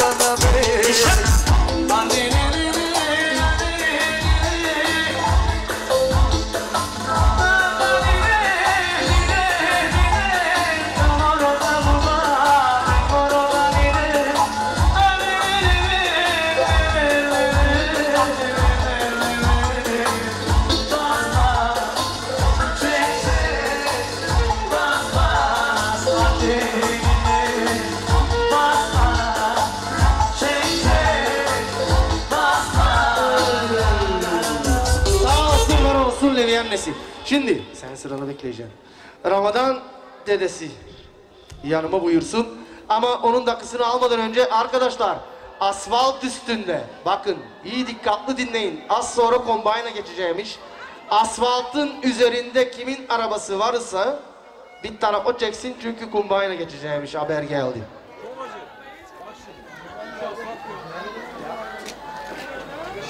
Şimdi sen sıranı bekleyeceksin. Ramazan dedesi yanıma buyursun. Ama onun dakikasını almadan önce arkadaşlar asfalt üstünde bakın iyi dikkatli dinleyin. Az sonra kombayna geçeceğimiş. Asfaltın üzerinde kimin arabası varsa bir tarafa çeksin çünkü kombayna geçeceğimiş haber geldi.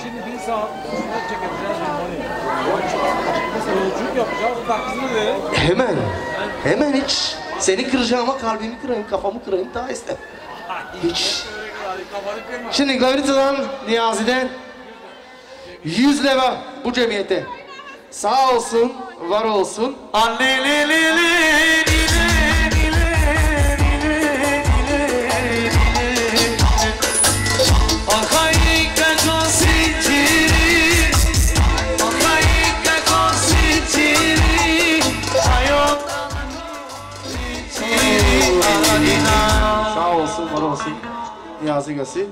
Şimdi bir saat. Mesela yolculuk yapacağız, taksini verelim. Hemen. Hemen hiç. Seni kıracağıma kalbimi kırayım, kafamı kırayım daha istem. Hiç. Şimdi Glavrita'dan, Niyazi'den 100 leva bu cemiyete. Sağ olsun, var olsun. Sağ Niyazi Gasi.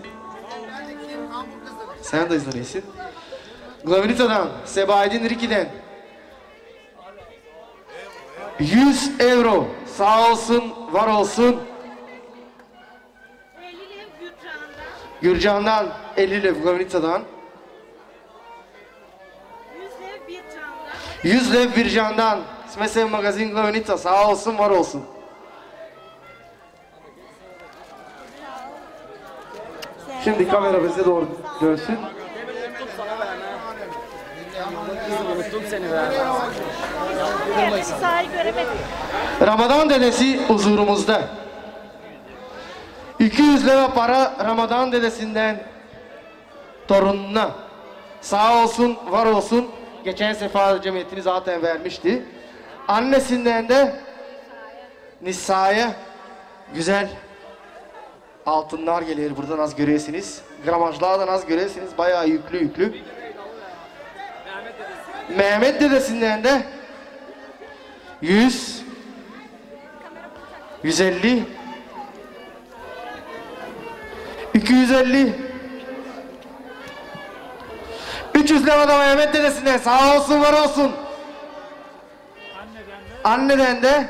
Sen de izleniyorsun. Glavrita'dan, Sebahattin Riki'den 100 euro. Sağ olsun, var olsun. Gürcan'dan 50 lev Glavrita'dan. 100 lev Bircan'dan. Smesen Magazin Glavnita sağ olsun, var olsun. Şimdi kamera bize doğru dönsün. Unuttum. Ramazan dedesi huzurumuzda. 200 lira para Ramazan dedesinden torununa. Sağ olsun, var olsun. Geçen sefer cemiyetini zaten vermişti. Annesinden de Nisa'ya güzel altınlar gelir. Buradan az görüyorsunuz. Gramajlardan az görüyorsunuz. Bayağı yüklü yüklü. Mehmet dedesinden de 100 150 250 300 lira da Mehmet dedesinden sağ olsun var olsun Anneden de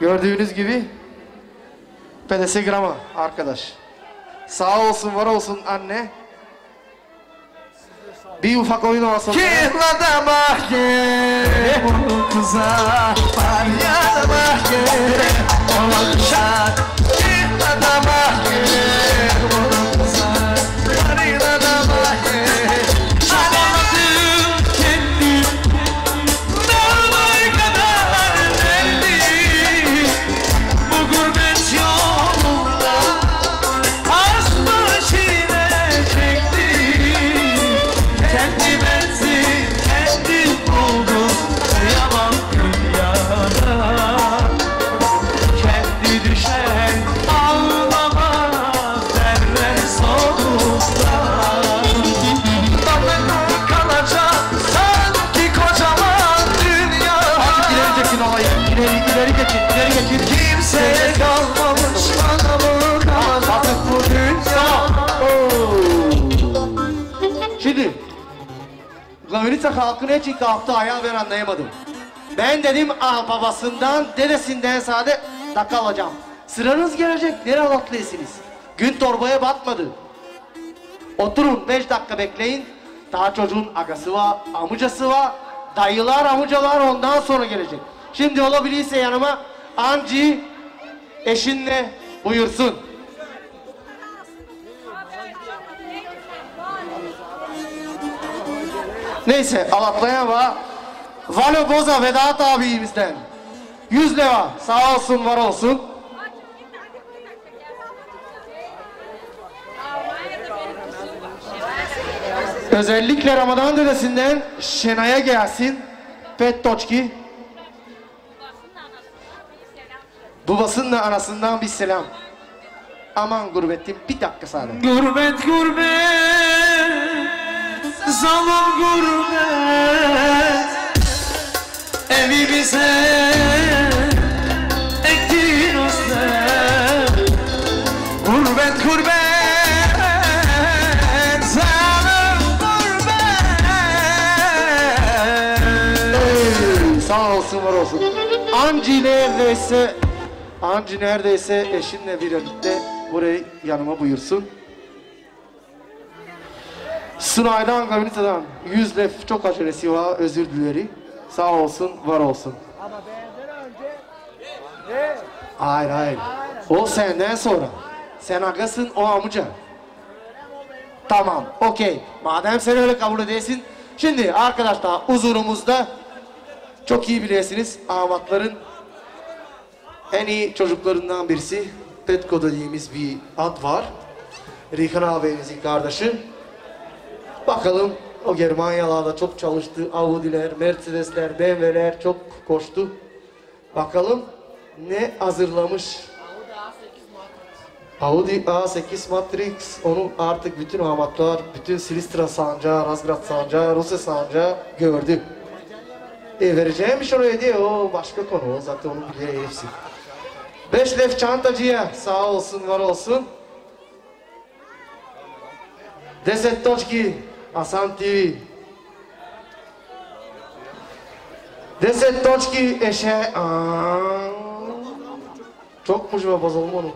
gördüğünüz gibi pedesigrama arkadaş. Sağ olsun var olsun anne. Bir ufak oyun havası. Kirlada bahçe Kıza Paryada bahçe Olakşa Kirlada bahçe Kıza Halkı ne için kalktı ayağı ben anlayamadım. Ben dedim ah babasından dedesinden sade dakika alacağım. Sıranız gelecek nereye alaklıyorsunuz? Gün torbaya batmadı. Oturun 5 dakika bekleyin. Daha çocuğun agası var, amcası var, dayılar, amcalar ondan sonra gelecek. Şimdi olabilirse yanıma Anci eşinle buyursun. Neyse alaklayan var. Valo Boza Vedat abimizden. 100 lira sağ olsun var olsun. Özellikle Ramazan dedesinden Şenay'a gelsin. Pettoçki. Babasının da anasından bir selam. Aman gurbetim bir dakika sadece. Gurbet gurbet Zalim gurbet Evimize Ektin özlem Gurbet gurbet Zalim gurbet Sağ olsun var olsun. Anci neredeyse Anci neredeyse eşinle birlikte burayı yanıma buyursun. Sunay'dan Gavnita'dan 100 lef çok acelesi var özür dileri. Sağ olsun var olsun. Ama benden önce Hayır hayır. O senden sonra. Sen agasın o amca. Tamam okey. Madem sen öyle kabul edesin. Şimdi arkadaşlar huzurumuzda çok iyi bilirsiniz Ahmetlerin en iyi çocuklarından birisi Petko dediğimiz bir ad var. Rikan ağabeyimizin kardeşi. Bakalım o Germanyalarda çok çalıştı. Audi'ler, Mercedes'ler, BMW'ler çok koştu. Bakalım ne hazırlamış. Audi A8 Matrix onu artık bütün amatlar, bütün Silistra sancağı, Razgrad sancağı, Rusya sancağı gördü. E vereceğim iş oraya diye o başka konu o zaten onu biliyor hepsi. Beş lef çantacıya sağ olsun var olsun. Deset Toçki, Hasan TV. Deset Toçki eşe... Aa, Çokmuş be bozulma onu.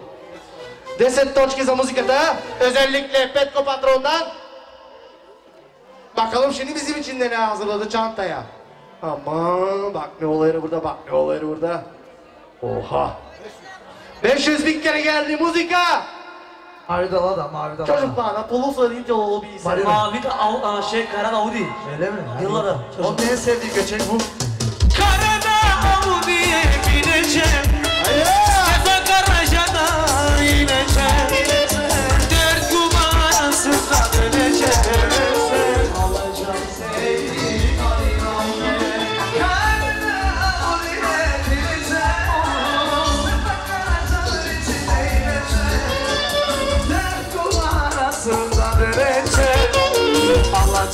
Deset Toçki za muzikata özellikle Petko patrondan. Bakalım şimdi bizim için de ne hazırladı çantaya. Aman bak ne olayları burada bak ne olayları burada. Oha. 500 bin kere geldi muzika. Mavi dal adam mavi dal Çocuk bana Polosa deyince o bir insan. Mavi de av, aa, şey Karan Audi. Öyle mi? Yıllara. Onun en sevdiği göçek bu. Karada Audi'ye bineceğim Sefa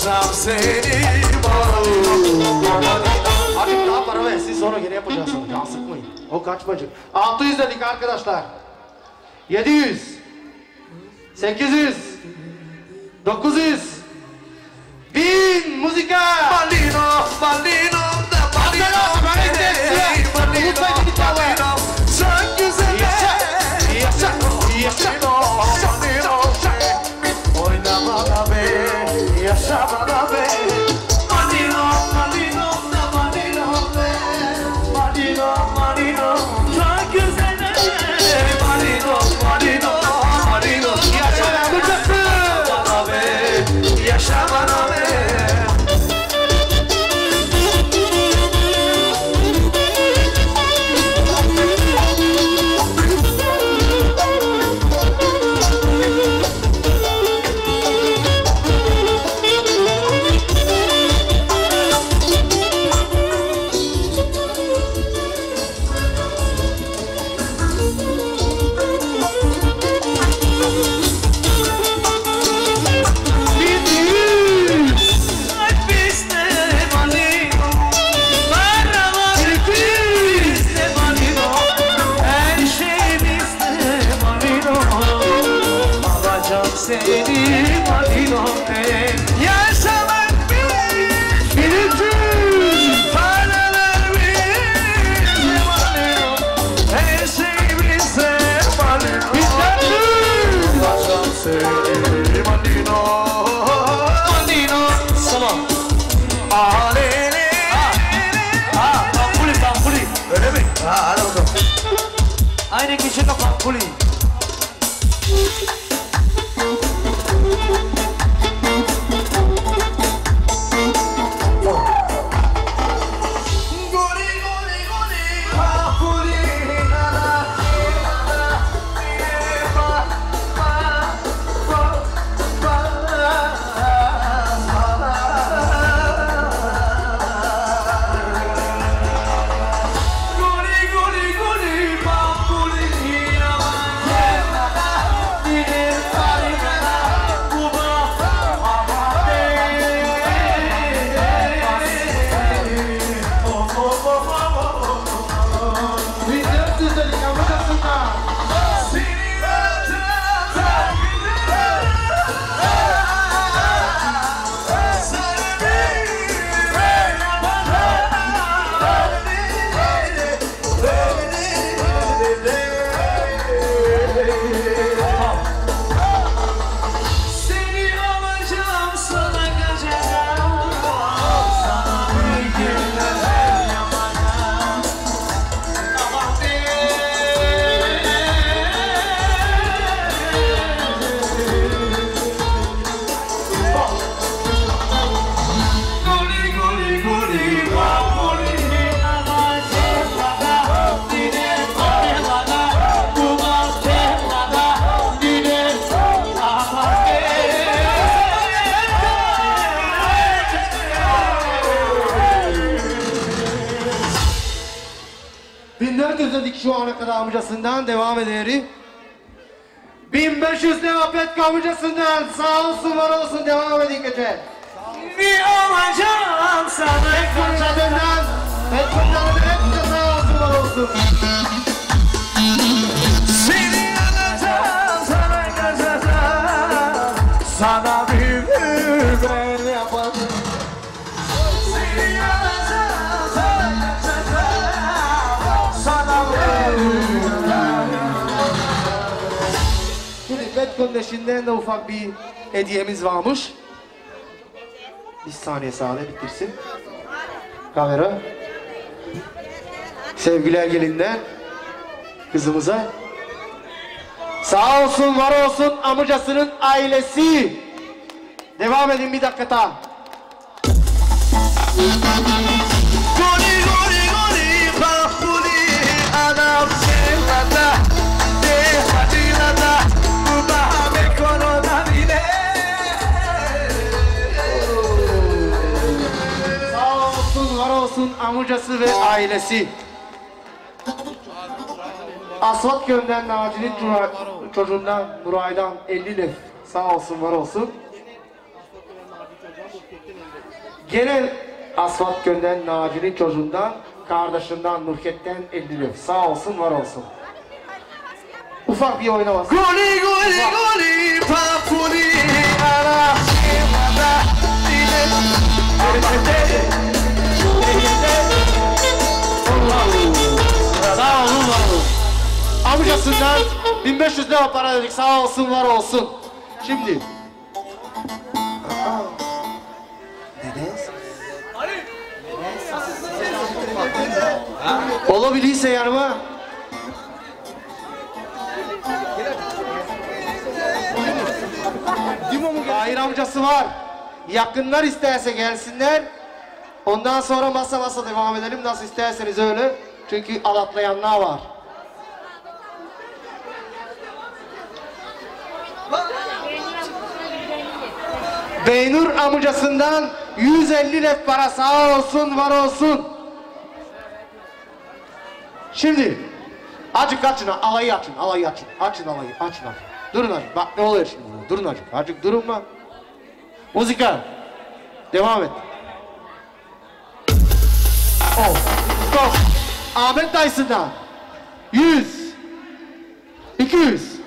bulsam seni bana Artık daha para ver siz sonra geriye yapacaksınız can sıkmayın. O kaçmacı 600 dedik arkadaşlar. 700 800 900 1000 muzika. Balino balino da balino. Balino balino Balino. balino Balino Aynı kişi de pampuli Seni amcasından devam ederi. 1500 Neopet amcasından sağ olsun var olsun devam edin gece. Bir olacağım sana Konçadından Petkundan'ın hepsi sağ olsun var olsun. Seni alacağım sana kaçacağım Sana bir ben Şimdi Petkun eşinden de ufak bir hediyemiz varmış. Bir saniye sağda bitirsin. Kamera. Sevgiler gelinden kızımıza. Sağ olsun, var olsun amcasının ailesi. Devam edin bir dakika daha. Olsun, amcası ve ailesi. Asfalt Göl'den Naci'nin çocuğundan Nuray'dan 50 lef. Sağ olsun, var olsun. Gene Asfalt Göl'den Naci'nin çocuğundan kardeşinden Nurket'ten 50 lef. Sağ olsun, var olsun. Ufak bir oynaması. Goli goli goli Bahuli Adam sevmada Dile Sağ olun, var olun. Amcasından 1500 lira para dedik. Sağ olsun, var olsun. Şimdi. Olabilirse yanıma. Hayır amcası var. Yakınlar isterse gelsinler. Ondan sonra masa masa devam edelim. Nasıl isterseniz öyle. Çünkü alatlayanlar var. Beynur amcasından 150 lef para sağ olsun var olsun. Şimdi acık açın alayı açın alayı açın açın alayı açın açın. Durun acık bak ne oluyor şimdi durun acık acık durun bak. Müzika devam et. Oh stop. Ahmet Dayısı'ndan 100 200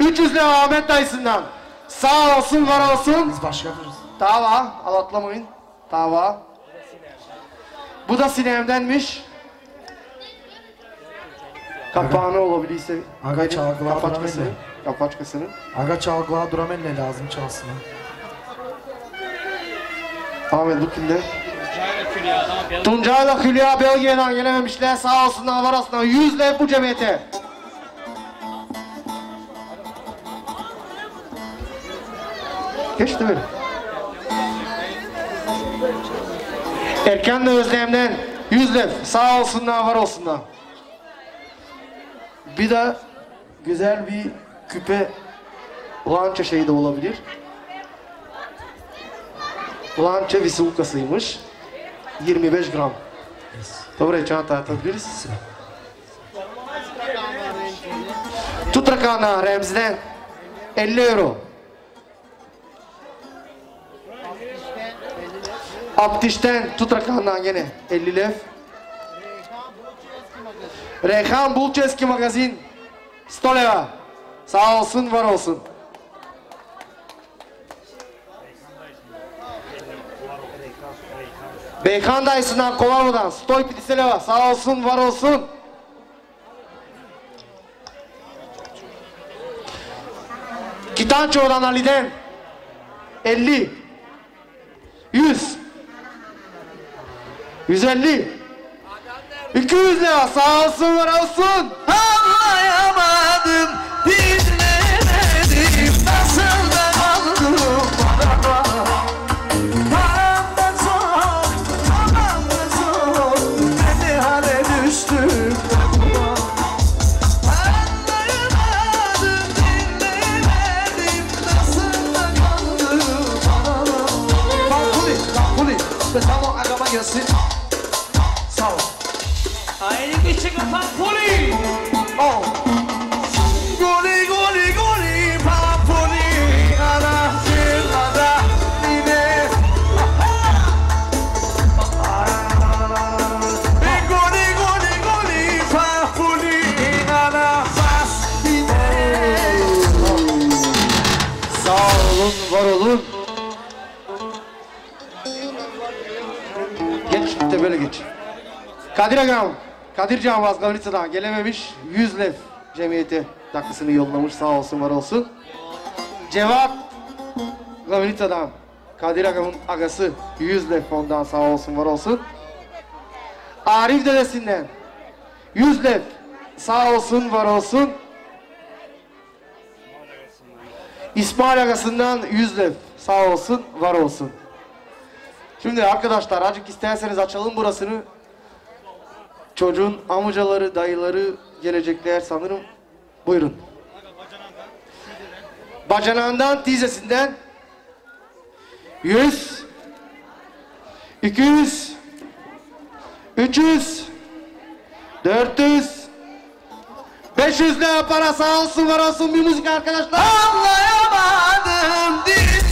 300 lira Ahmet Dayısı'ndan Sağ olsun var olsun. Biz başka Tava al atlamayın. Tava. Bu da sinemdenmiş. Kapağını olabilirse. Aga çalgılar Kapaçkasını. Kapaçkasını. Aga çalgılar duramen ne lazım çalsın. Ahmet bu kimde? Tuncay'la Hülya Belge'den gelememişler. Sağ olsunlar var olsunlar. Yüzle bu cemiyete. Geçti böyle. Erken de Özlem'den yüzle sağ olsunlar var olsunlar. Bir de güzel bir küpe lança şeyi de olabilir. Lança visulkasıymış. 25 gram. Добре, çanta atabiliriz. Tut rakamına Remzi'den 50 euro. Abdiş'ten tut rakamından gene 50 lef. Reyhan Bulçeski magazin 100 lira. Sağ olsun var olsun. Beykan dayısından Kovalı'dan Stoy Pitiseleva sağ olsun var olsun. Kitanço'dan Ali'den 50 100 150 200 lira. Sağ olsun var olsun. Anlayamadım, Kadir Agam, Kadir Can Vazgavrita'dan gelememiş 100 lef cemiyete dakikasını yollamış sağ olsun var olsun. Cevat Gavrita'dan Kadir Agam'ın agası 100 lef ondan sağ olsun var olsun. Arif dedesinden 100 lef sağ olsun var olsun. İsmail Agası'ndan 100 lef sağ olsun var olsun. Şimdi arkadaşlar acık isterseniz açalım burasını. Çocuğun amcaları, dayıları gelecekler sanırım. Buyurun. Bacanağından, teyzesinden 100 200 300 400 500 lira para sağ olsun var olsun bir müzik arkadaşlar. Anlayamadım, dinlemedim,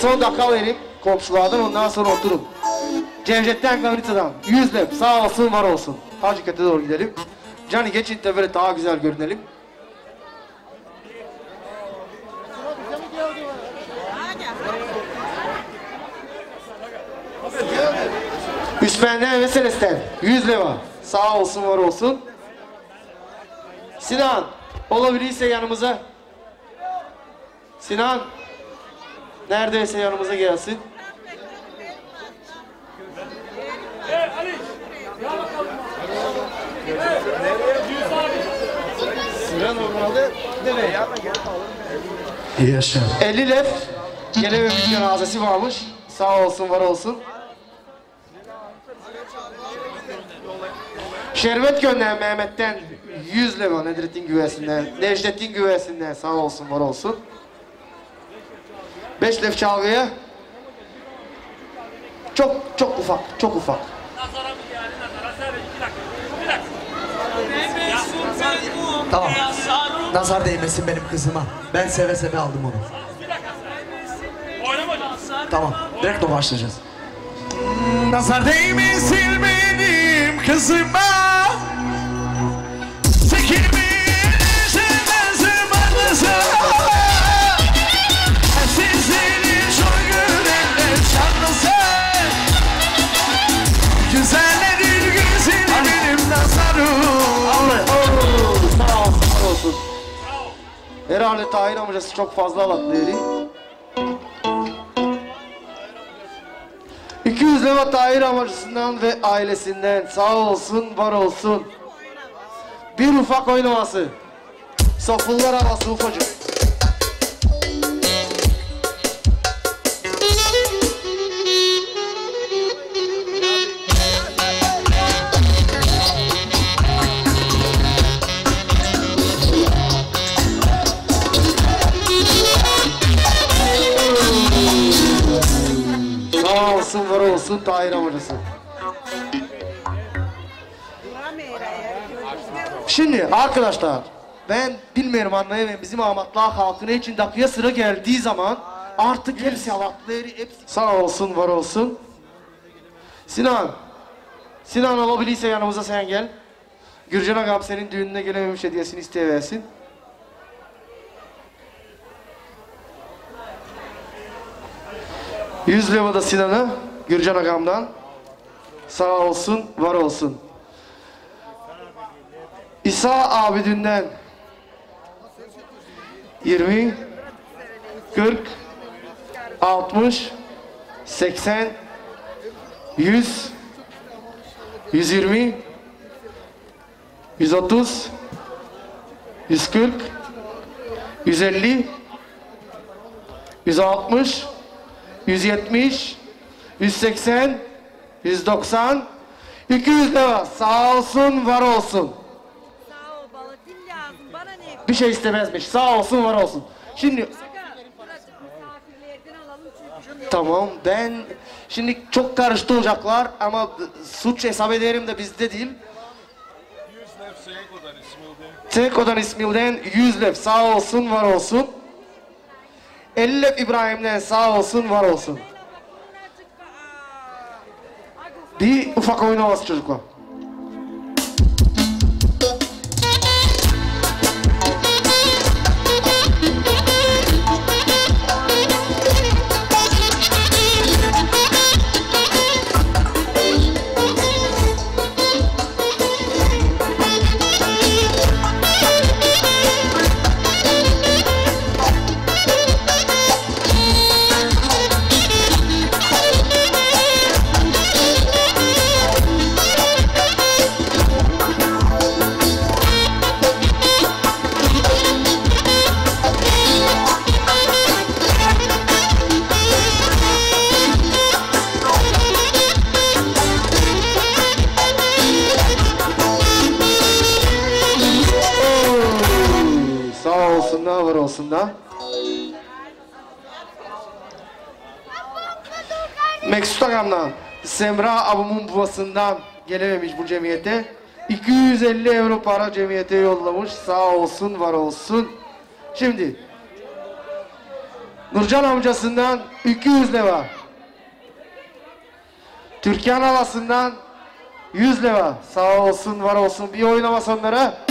son dakika vereyim komşulardan ondan sonra oturun. Cevdet'ten Kavrita'dan 100 lep sağ olsun var olsun. Hacikat'e doğru gidelim. Cani geçin de böyle daha güzel görünelim. Üsmen'den ve Seles'ten 100 leva. Sağ olsun var olsun. Sinan olabilirse yanımıza. Sinan neredeyse yanımıza gelsin. Sinan normalde deme. Yaşa. 50 lef gelememiş cenazesi varmış. Sağ olsun var olsun. Şerbet gönder Mehmet'ten 100 leva Nedrettin güvesinden, Necdettin güvesinden sağ olsun var olsun. 5 lef çalgıya. Çok çok ufak, çok ufak. Tamam. Nazar değmesin benim kızıma. Ben seve seve aldım onu. Tamam. Direkt o başlayacağız. Nazar değmesin benim kızıma Çekilmiş zımanlısı Sizlerin Herhalde Tahir amcası çok fazla alattı eli. 200 lira Tahir amcasından ve ailesinden sağ olsun, var olsun. Bir ufak oynaması. Sofullar havası ufacık. Sağ olsun, var olsun Tahir amcası. Şimdi arkadaşlar ben bilmiyorum anlayamıyorum bizim Ahmetler halkına için dakika sıra geldiği zaman artık hepsi halatları hepsi sağ olsun var olsun. Sinan Sinan olabilirse yanımıza sen gel. Gürcan Agam senin düğününe gelememiş hediyesini isteyiversin. Yüz lira da Sinan'a Gürcan Agam'dan. Sağ olsun, var olsun. İsa Abidin'den 20 40 60 80 100 120 130 140 150 160 170 180 190 200 lira sağ olsun var olsun. Bir şey istemezmiş. Sağ olsun var olsun. Şimdi Tamam ben şimdi çok karıştı olacaklar ama suç hesap ederim de bizde değil. Tek odan İsmail'den 100 lef sağ olsun var olsun. 50 lef İbrahim'den sağ olsun var olsun. Bir ufak oyun havası çocuklar. Olsunlar. Meksut Agam'dan, Semra abamın babasından gelememiş bu cemiyete. 250 euro para cemiyete yollamış. Sağ olsun, var olsun. Şimdi Nurcan amcasından 200 lira. Türkan halasından 100 lira. Sağ olsun var olsun bir oynama sonlara.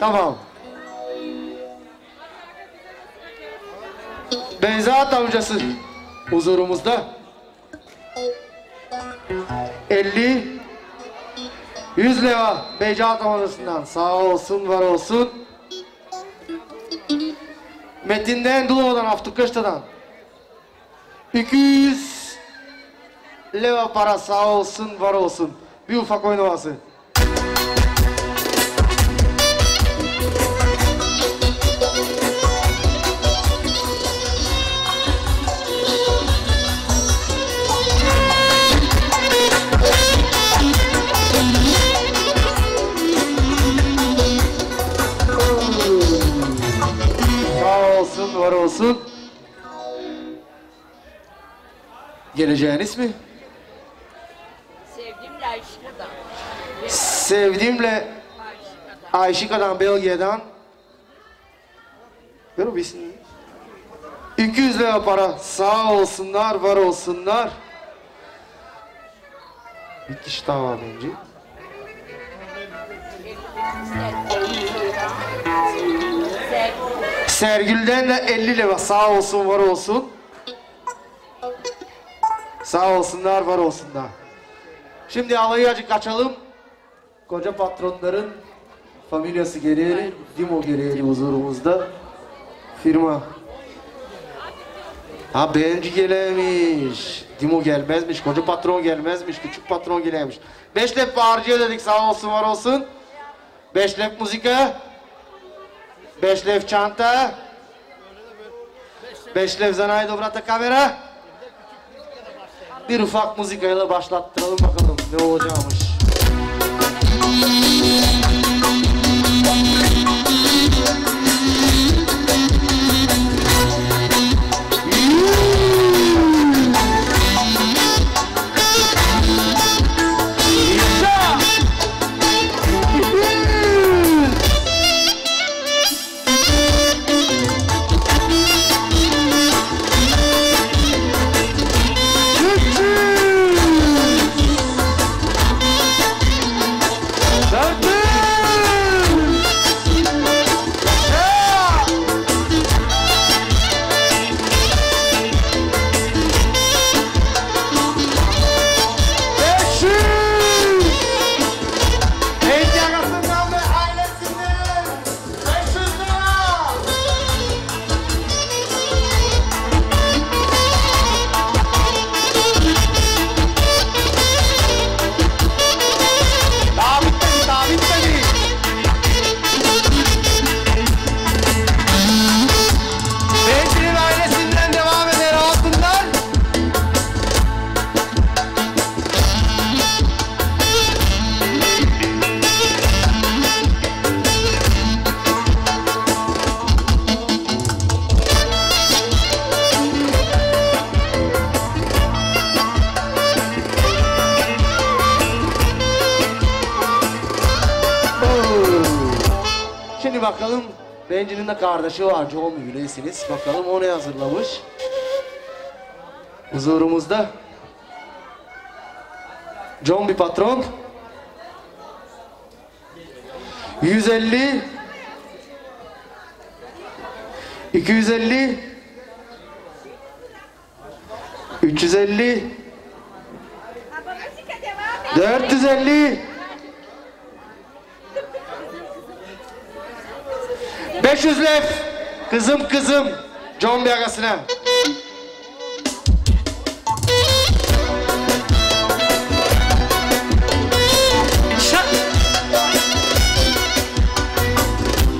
Tamam. Beyzat amcası huzurumuzda. 50 100 lira Beyzat amcasından sağ olsun var olsun. Metin'den Dulova'dan Aftukışta'dan 200 lira para sağ olsun var olsun. Bir ufak oynaması. Var olsun. Geleceğiniz mi? Sevdiğimle Ayşıka'dan. Sevdiğimle Ayşika'dan, Belgiye'den. Ver o bilsin. 200 lira para. Sağ olsunlar, var olsunlar. Bir kişi daha var bence. Sergül'den de 50 lira. Sağ olsun, var olsun. Sağ olsunlar, var olsunlar. Şimdi alayı acık açalım. Koca patronların familyası gereği, Dimo gereği huzurumuzda. Firma. Ha Benci gelemiş. Dimo gelmezmiş, koca patron gelmezmiş, küçük patron gelmiş. Beş lep harcıyor dedik sağ olsun var olsun. Beş lep muzika. Beş lep çanta. Beş lep zanayi dobrata kamera. Bir ufak muzikayla başlattıralım bakalım ne olacakmış. De kardeşi var John bilirsiniz. Bakalım o ne hazırlamış. Huzurumuzda. John bir patron. 150 250 350 450 500 lev. Kızım kızım. John bir arasına.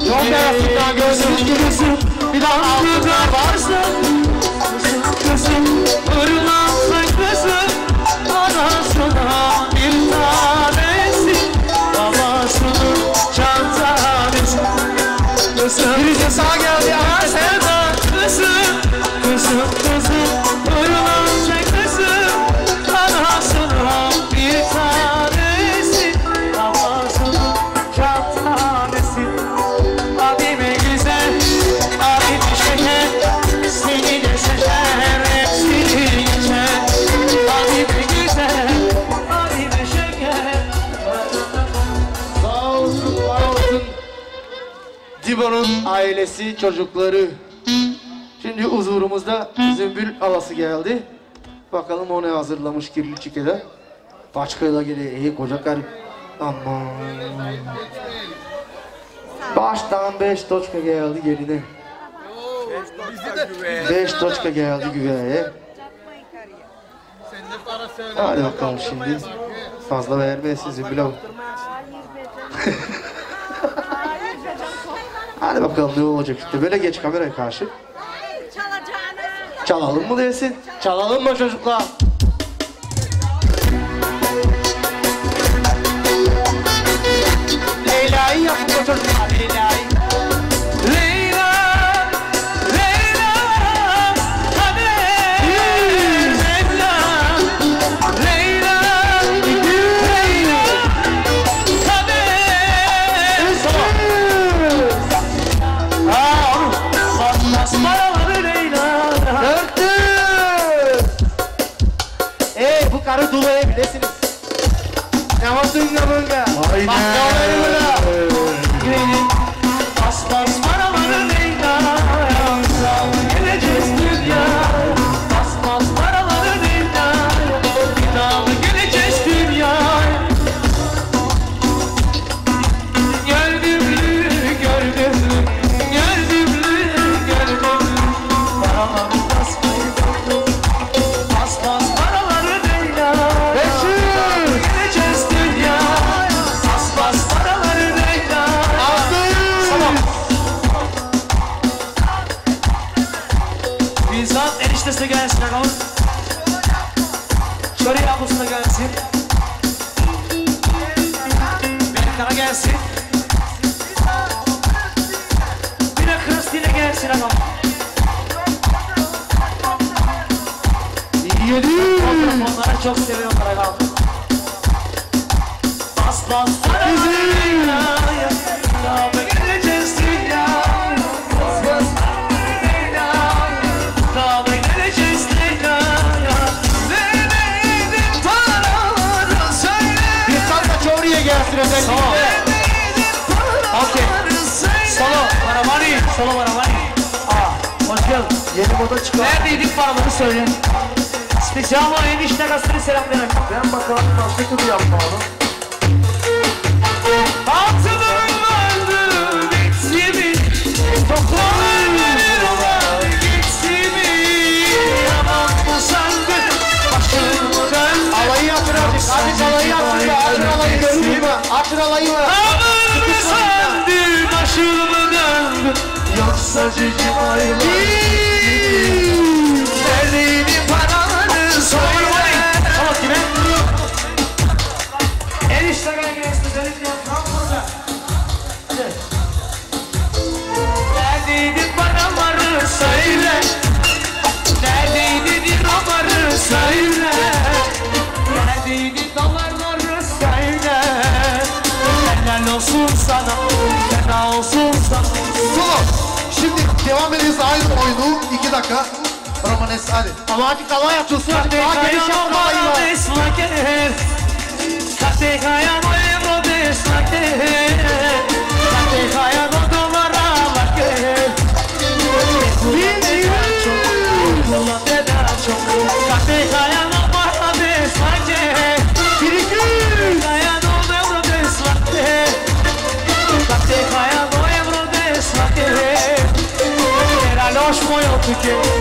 John bir arasına görsün. Kızım, bir daha altılar varsa. Kızım kızım. Irmak. Ailesi, çocukları. Şimdi huzurumuzda Zümbül alası geldi. Bakalım o ne hazırlamış kirli çikede. Başkayla geliyor. İyi koca karı. Aman. Baştan beş toçka geldi geline. Beş toçka geldi güveye. Hadi bakalım şimdi. Fazla vermeyesin Zümbül abi. Hadi bakalım ne olacak işte. Böyle geç kameraya karşı. Çalalım mı dersin? Çalalım mı çocuklar? Leyla'yı yapın çocuklar, Leyla'yı Xotinga bunga. Aynan. Gelsin bakalım. Yedi. Onları çok seviyorum bakalım. Bas bas paraları Leyla'ya. Moda çıkar. Neredeydik paraları söyle. Spesyal o enişte gazeteni selamlayalım. Ben bakalım başka türlü yapma onu. Altınım vardı bitti mi? Toplanır var gitti mi? Yaman mı sandı başımı döndü Alayı yapın artık. Hadi alayı yapın ya. Açın alayı görürüz mü? Açın alayı mı? Aman mı sandı başımı döndü Yoksa cicim ayrılır olsun sana Fena olsun sana Solo. Şimdi devam ediyoruz aynı oyunu. iki dakika. Romanes hadi. Ama hadi kala yapıyorsun. Hadi daha geniş yap kalayı var. Loş mu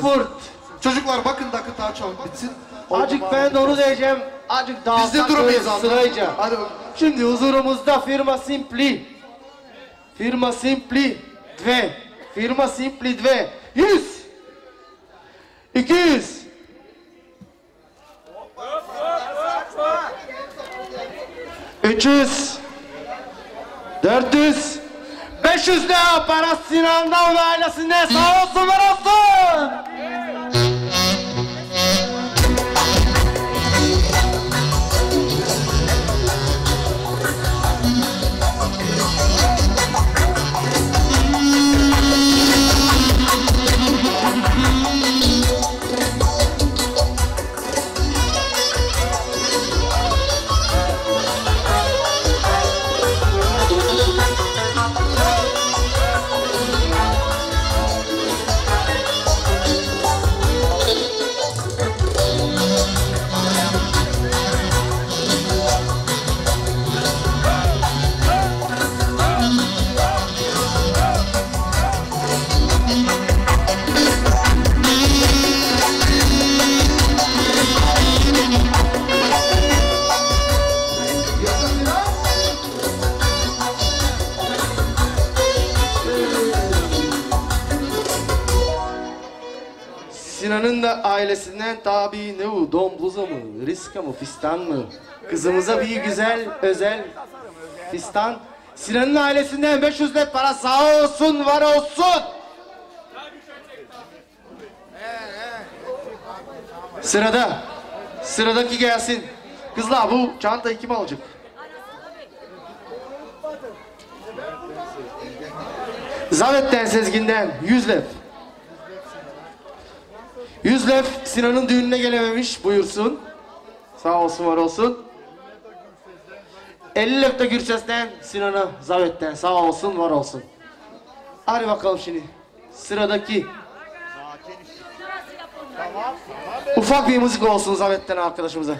Frankfurt. Çocuklar bakın dakika daha çabuk bitsin. Acık ben de onu diyeceğim. Acık daha Biz de duramayız abi. sırayca. Hadi bakalım. Şimdi huzurumuzda firma Simpli. Firma Simpli 2. Firma Simpli 2. 100. 200. 300. 400. 500 lira para Sinan'dan ve ailesinden sağ olsun var olsun. Ailesinden tabi ne o? Dombuza mı? Riska mı? Fistan mı? Kızımıza bir güzel özel fistan. Sinan'ın ailesinden 500 net para sağ olsun var olsun. Sırada. Sıradaki gelsin. Kızlar bu çantayı kim alacak? Zavet'ten Sezgin'den 100 lef. 100 lef Sinan'ın düğününe gelememiş buyursun. Sağ olsun var olsun. 50 lef de Gürses'ten Sinan'a Zavet'ten sağ olsun var olsun. Hadi bakalım şimdi. Sıradaki. Ufak bir müzik olsun Zavet'ten arkadaşımıza.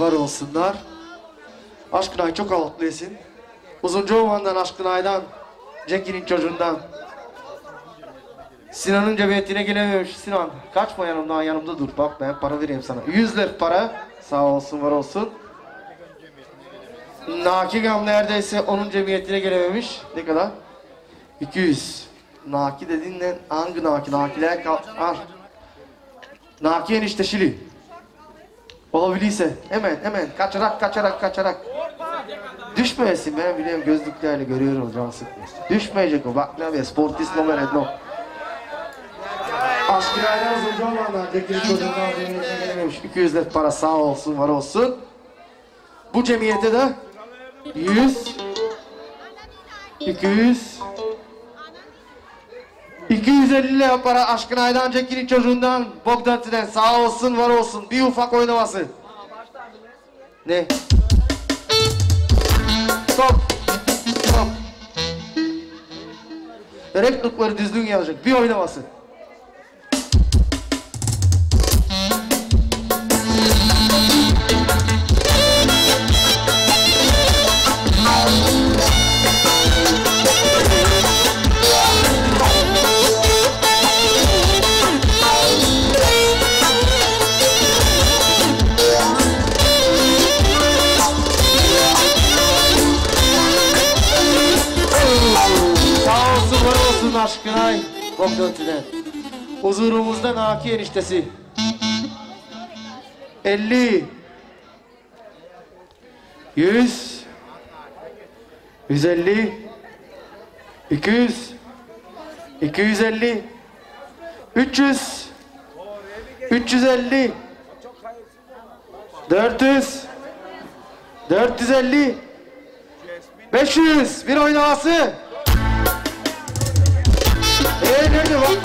Var olsunlar. Aşkın ay çok alatlıyısın. Uzunca Ovan'dan Aşkın Ay'dan, Ceki'nin çocuğundan. Sinan'ın cebiyetine gelememiş. Sinan kaçma yanımdan yanımda dur. Bak ben para vereyim sana. 100 lira para. Sağ olsun var olsun. Naki Gam neredeyse onun cemiyetine gelememiş. Ne kadar? 200. Naki dediğinden hangi Naki? Nakiler kal... Al. Naki enişte Şili. Olabilirse hemen hemen kaçarak kaçarak kaçarak. Düşmeyesin ben biliyorum gözlüklerle görüyorum can sıkmıyor. Düşmeyecek o bak ne be sportist numara no. Aşkın aydan uzunca olmadan Cekili çocuğundan gelememiş. 200 lira para sağ olsun var olsun. Bu cemiyete de 100 200 250 lira para Aşkın Aydan Cekin'in çocuğundan Bogdanti'den sağ olsun var olsun bir ufak oynaması. Ne? Top. Top. Rap nukları düzgün gelecek. Bir oynaması. Olsun aşkına Komdöntü'den. Huzurumuzda Naki eniştesi. 50 100 150 200 250 300 350 400 450 500 bir oynaması. Nerede bak?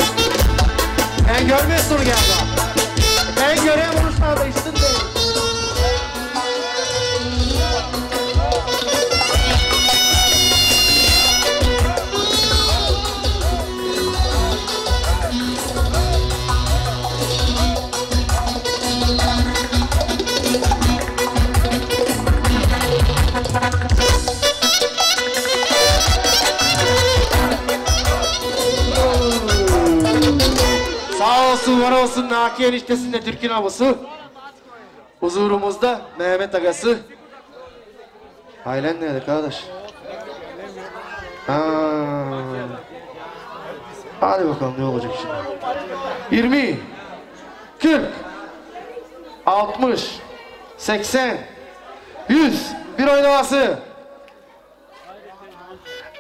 Ben görmüyorsun onu geldi. Ben göreyim onu sağda üstünde. Olsun var olsun Naki eniştesinde Türk'ün havası. Huzurumuzda Mehmet Agası. Ailen nerede kardeş? Ha. Hadi bakalım ne olacak şimdi. 20 40 60 80 100 bir oynaması.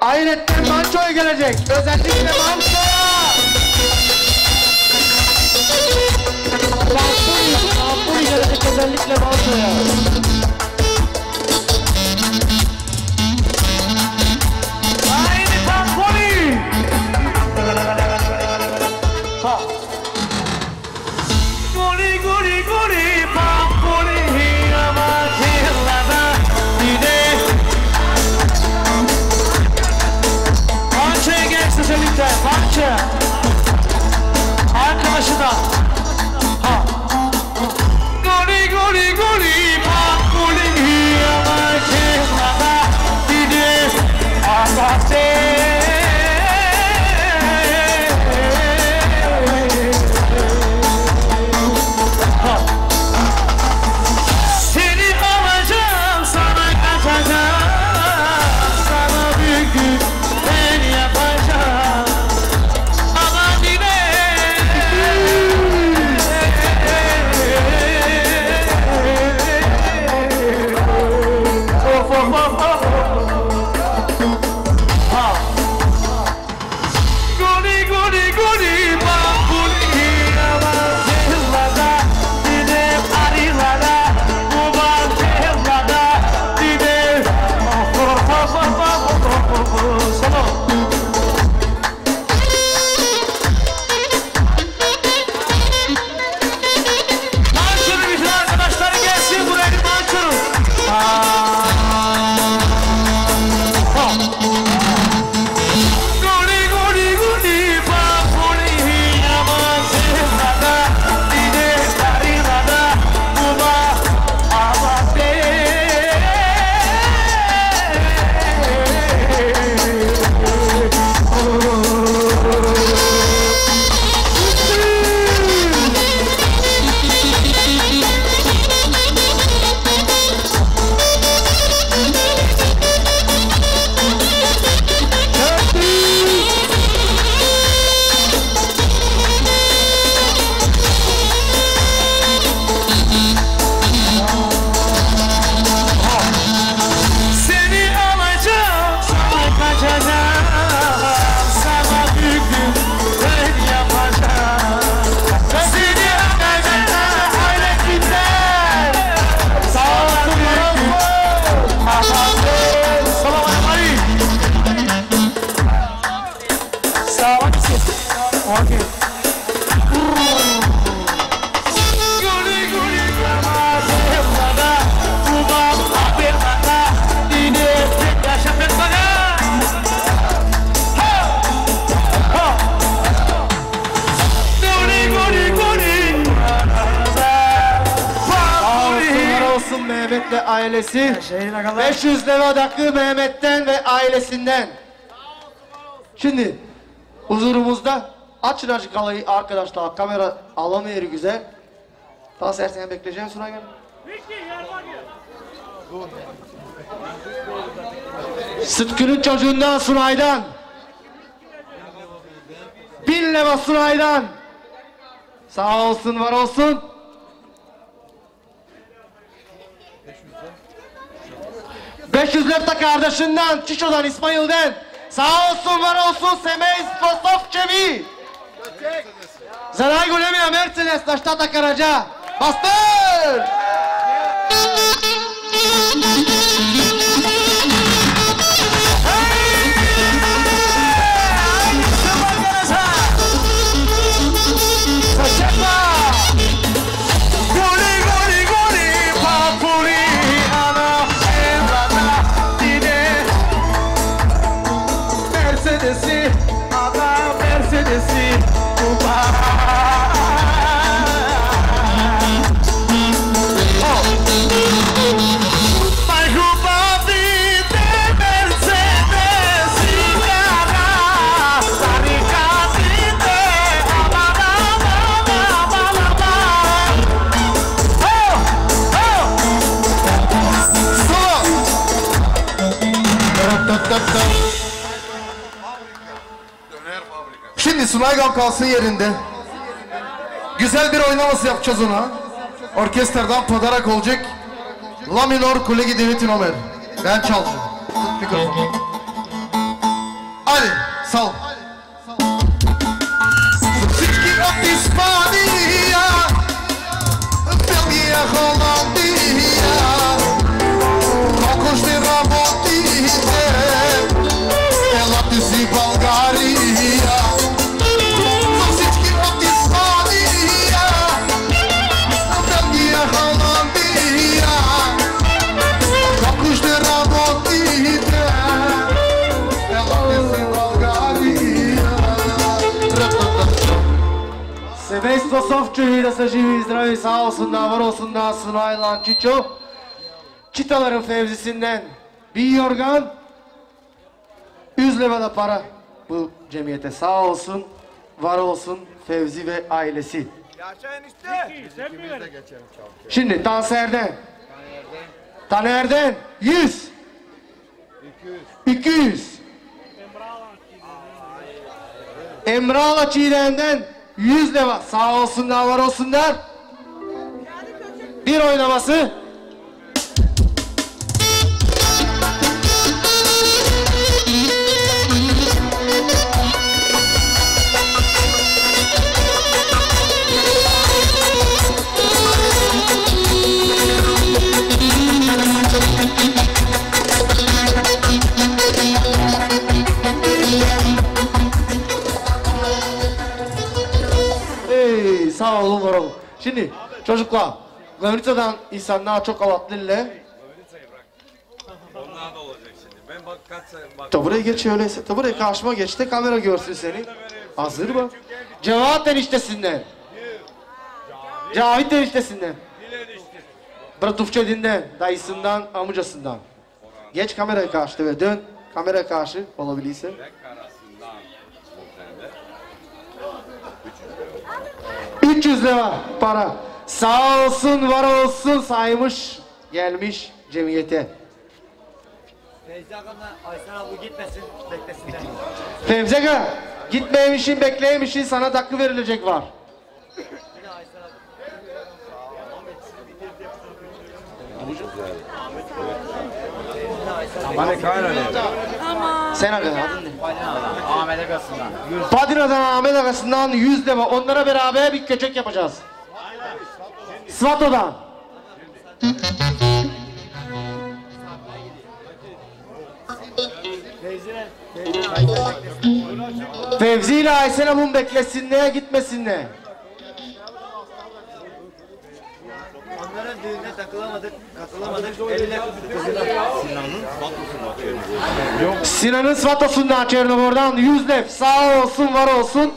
Ayretten Manço'ya gelecek. Özellikle Manço'ya. Dide Parçaya gelsin birlikte parça. Arkadaşına ailesi. 500 lira dakika Mehmet'ten ve ailesinden. Şimdi huzurumuzda açın açık alayı arkadaşlar. Kamera alamıyor güzel. Daha sersen bekleyeceğim sonra gel. Sıtkı'nın çocuğundan Sunay'dan. Bin lira Sunay'dan. Sağ olsun var olsun. Beş yüz lira kardeşinden, Çişo'dan, İsmail'den. Sağ olsun var olsun Semey Stosovçevi. Zaray Gulemiya Mercedes, Naştata Karaca. Bastır! Baygam kalsın yerinde. Güzel bir oynaması yapacağız ona. Orkestradan padarak olacak. La minor kulegi devetin omer. Ben çalacağım. Tut. Ali sal. Sıçkı of İspanya. Belgia Hollandia. Kalkıştı Rabotide. Ela düzü bal. Sosofçu'yu da sa živi zdravi sağ olsunlar, var olsun olsunlar Sunay Lançiço. Çitaların fevzisinden bir yorgan, yüz lira da para. Bu cemiyete sağ olsun, var olsun Fevzi ve ailesi. Şimdi Tanser'den. Taner'den 100. 200. 200. Emrala Çiğdem'den 100 lira sağ olsunlar var olsunlar. Bir oynaması. Sağ olun var olun. Şimdi çocuklar, Gavrita'dan insanlar çok avatlılar. Onlar da olacak şimdi. Ben bak kaç bak. Ta buraya geç öyleyse. Ta buraya karşıma geç de kamera görsün seni. Hazır mı? Cevat eniştesinden. Cavit eniştesinden. Bratufçedinden, dayısından, amcasından. Geç kameraya karşı ve dön. Kameraya karşı olabilirse. 300 lira para. Sağ olsun, var olsun saymış, gelmiş cemiyete. Feyzi Ağam'la Aysel abla gitmesin, beklesinler. Fevzega, gitmeymişin, bekleymişin sana dakika verilecek var. Sen aga adın ne? Ahmet. Padina'dan Ahmet Agası'ndan 100 lira. Onlara beraber bir köçek yapacağız. Svato'dan. Fevzi ile Aysel Hanım beklesinler gitmesinler. Onların düğününe takılamadık, katılamadık. Kızına. Sinan'ın Svato'sundan Çernobor'dan 100 lef sağ olsun var olsun.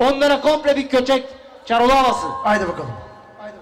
Onlara komple bir köçek çarolu havası. Haydi bakalım. Haydi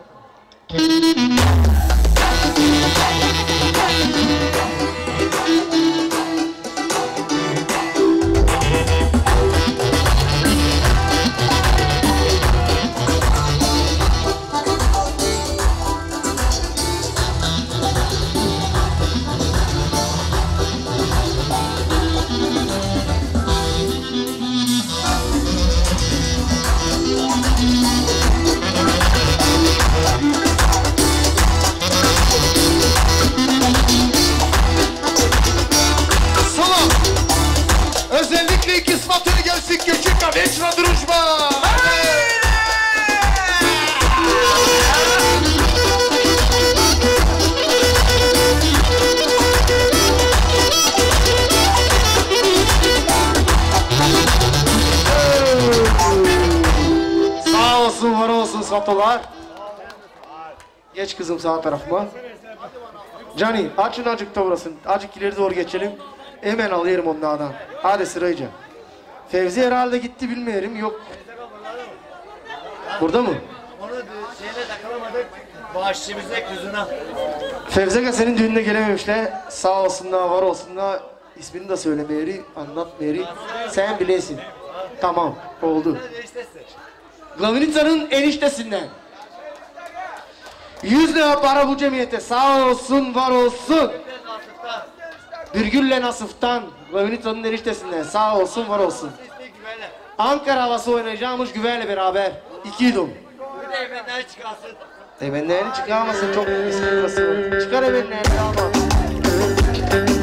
düşman. Sağ olsun, var olsun satolar. Geç kızım sağ tarafıma. Cani açın acık da. Acık ileri doğru geçelim. Hemen alıyorum onlardan. Hadi sırayca. Fevzi herhalde gitti bilmiyorum. Yok. Burada mı? Onu şeyle takalamadık. Bağışçımıza kızına. Fevzega senin düğününe gelememişler. Sağ olsunlar, var olsunlar. İsmini de söylemeyeri, anlatmayeri. Sen bilesin. Tamam, oldu. Glavnitsa'nın eniştesinden. 100 lira para bu cemiyete. Sağ olsun, var olsun. Birgül'le Nasıf'tan. Glavnitsa'nın eniştesinden. Sağ olsun, var olsun. Ankara havası oynayacağımız güvenle beraber. İki idum. Bir de evden çıkarsın. Ebenlerini çıkarmasın çok sıkıntı. Çıkar ebenlerini alma. Tıpçı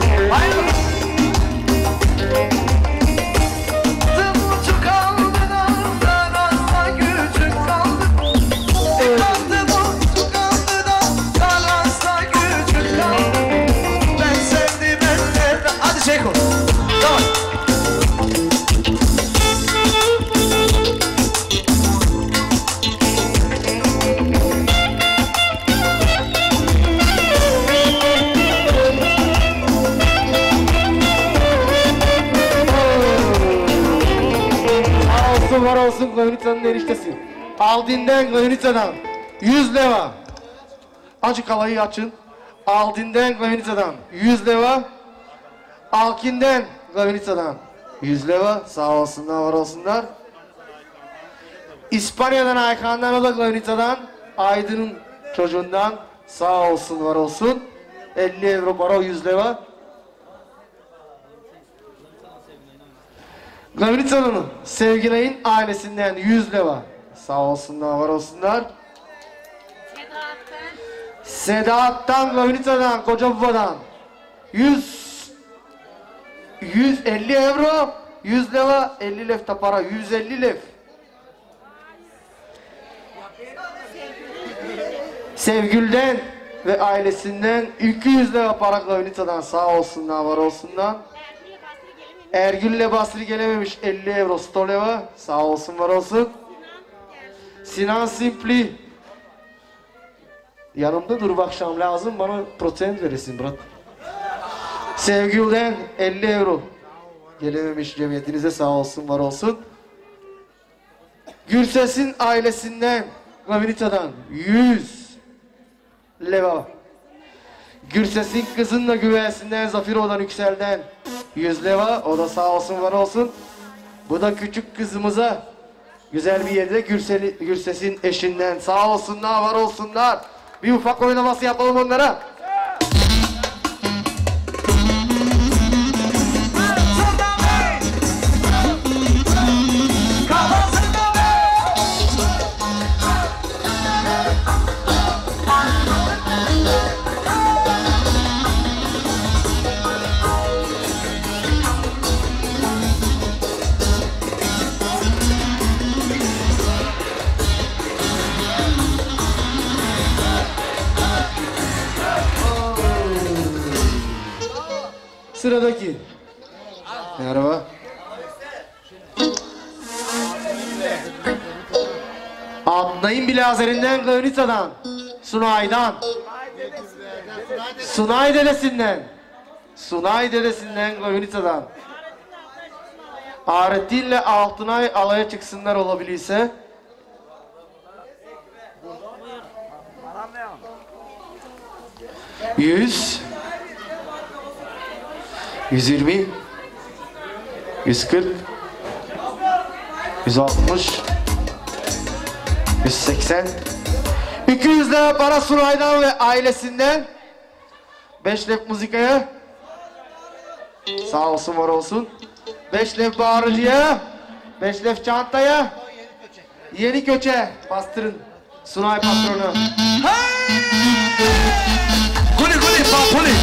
Glavnitsa'nın eniştesi. Aldin'den Glavnitsa'dan 100 leva. Açık alayı açın. Aldin'den Glavnitsa'dan 100 leva. Alkin'den Glavnitsa'dan 100 leva. Sağ olsunlar var olsunlar. İspanya'dan Aykan'dan o da Glavnitsa'dan. Aydın'ın çocuğundan sağ olsun var olsun. 50 euro para 100 leva. Glavnitsa'nın Sevgilay'ın ailesinden 100 leva. Sağ olsunlar, var olsunlar. Sedat'tan, Glavnitsa'dan, Koca Baba'dan 100 150 euro, 100 leva, 50 lefta para, 150 lef. Sevgül'den ve ailesinden 200 lira para Glavnitsa'dan sağ olsunlar, var olsunlar. Ergül'le Basri gelememiş 50 euro Stoleva. Sağ olsun var olsun. Sinan Simpli. Yanımda dur bu akşam lazım bana protein veresin bırak. Sevgül'den 50 euro. Gelememiş cemiyetinize sağ olsun var olsun. Gürses'in ailesinden Gavinita'dan 100 leva. Gürses'in kızınla güvesinden Zafiro'dan Yüksel'den 100 leva. O da sağ olsun var olsun. Bu da küçük kızımıza güzel bir yerde Gürses'in eşinden sağ olsunlar var olsunlar. Bir ufak oynaması yapalım onlara. Sıradaki. Merhaba. Adnay'ın Bilazerinden Gönitsa'dan. Sunay'dan. Sunay dedesinden. Sunay dedesinden Gönitsa'dan. Arettin'le Altınay alaya çıksınlar olabilirse. Yüz. 120 140 160 180 200 lira para Sunay'dan ve ailesinden. 5 lef muzikaya. Sağ olsun var olsun. 5 lef bağırıcıya. 5 lef çantaya. Yeni köçe bastırın. Sunay patronu. Guli guli guli papuli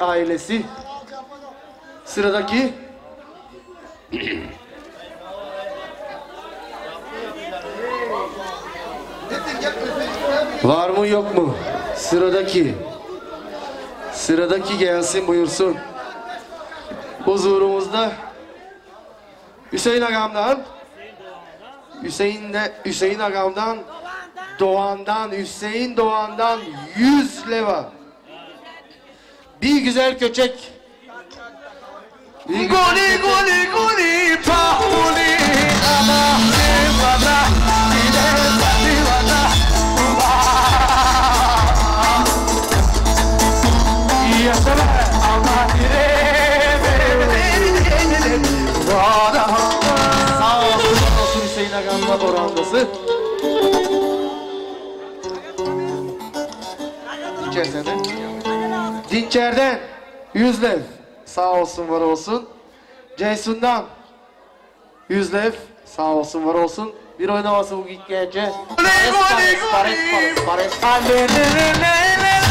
ve ailesi. Sıradaki Var mı yok mu? Sıradaki. Sıradaki gelsin buyursun. Huzurumuzda Hüseyin Agam'dan Hüseyin de Hüseyin Agam'dan Doğan'dan Hüseyin Doğan'dan 100 leva. Bir güzel köçek. Goli goli goli pahuli ama Dinçer'den 100 lev. Sağ olsun var olsun. Ceysun'dan 100 lev. Sağ olsun var olsun. Bir oynaması bu. Pares pares pares pares pares.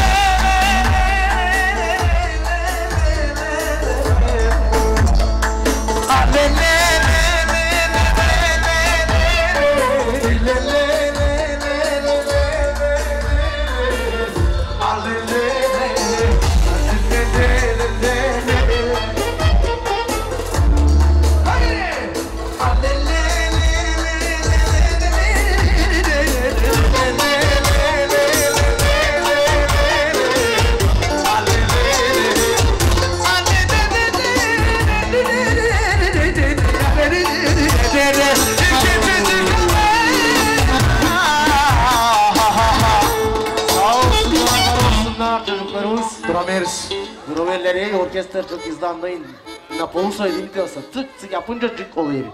Dramerleri orkestra çok izlanmayın. Napol'un söylediğini diyorsa tık tık yapınca cık oluyor.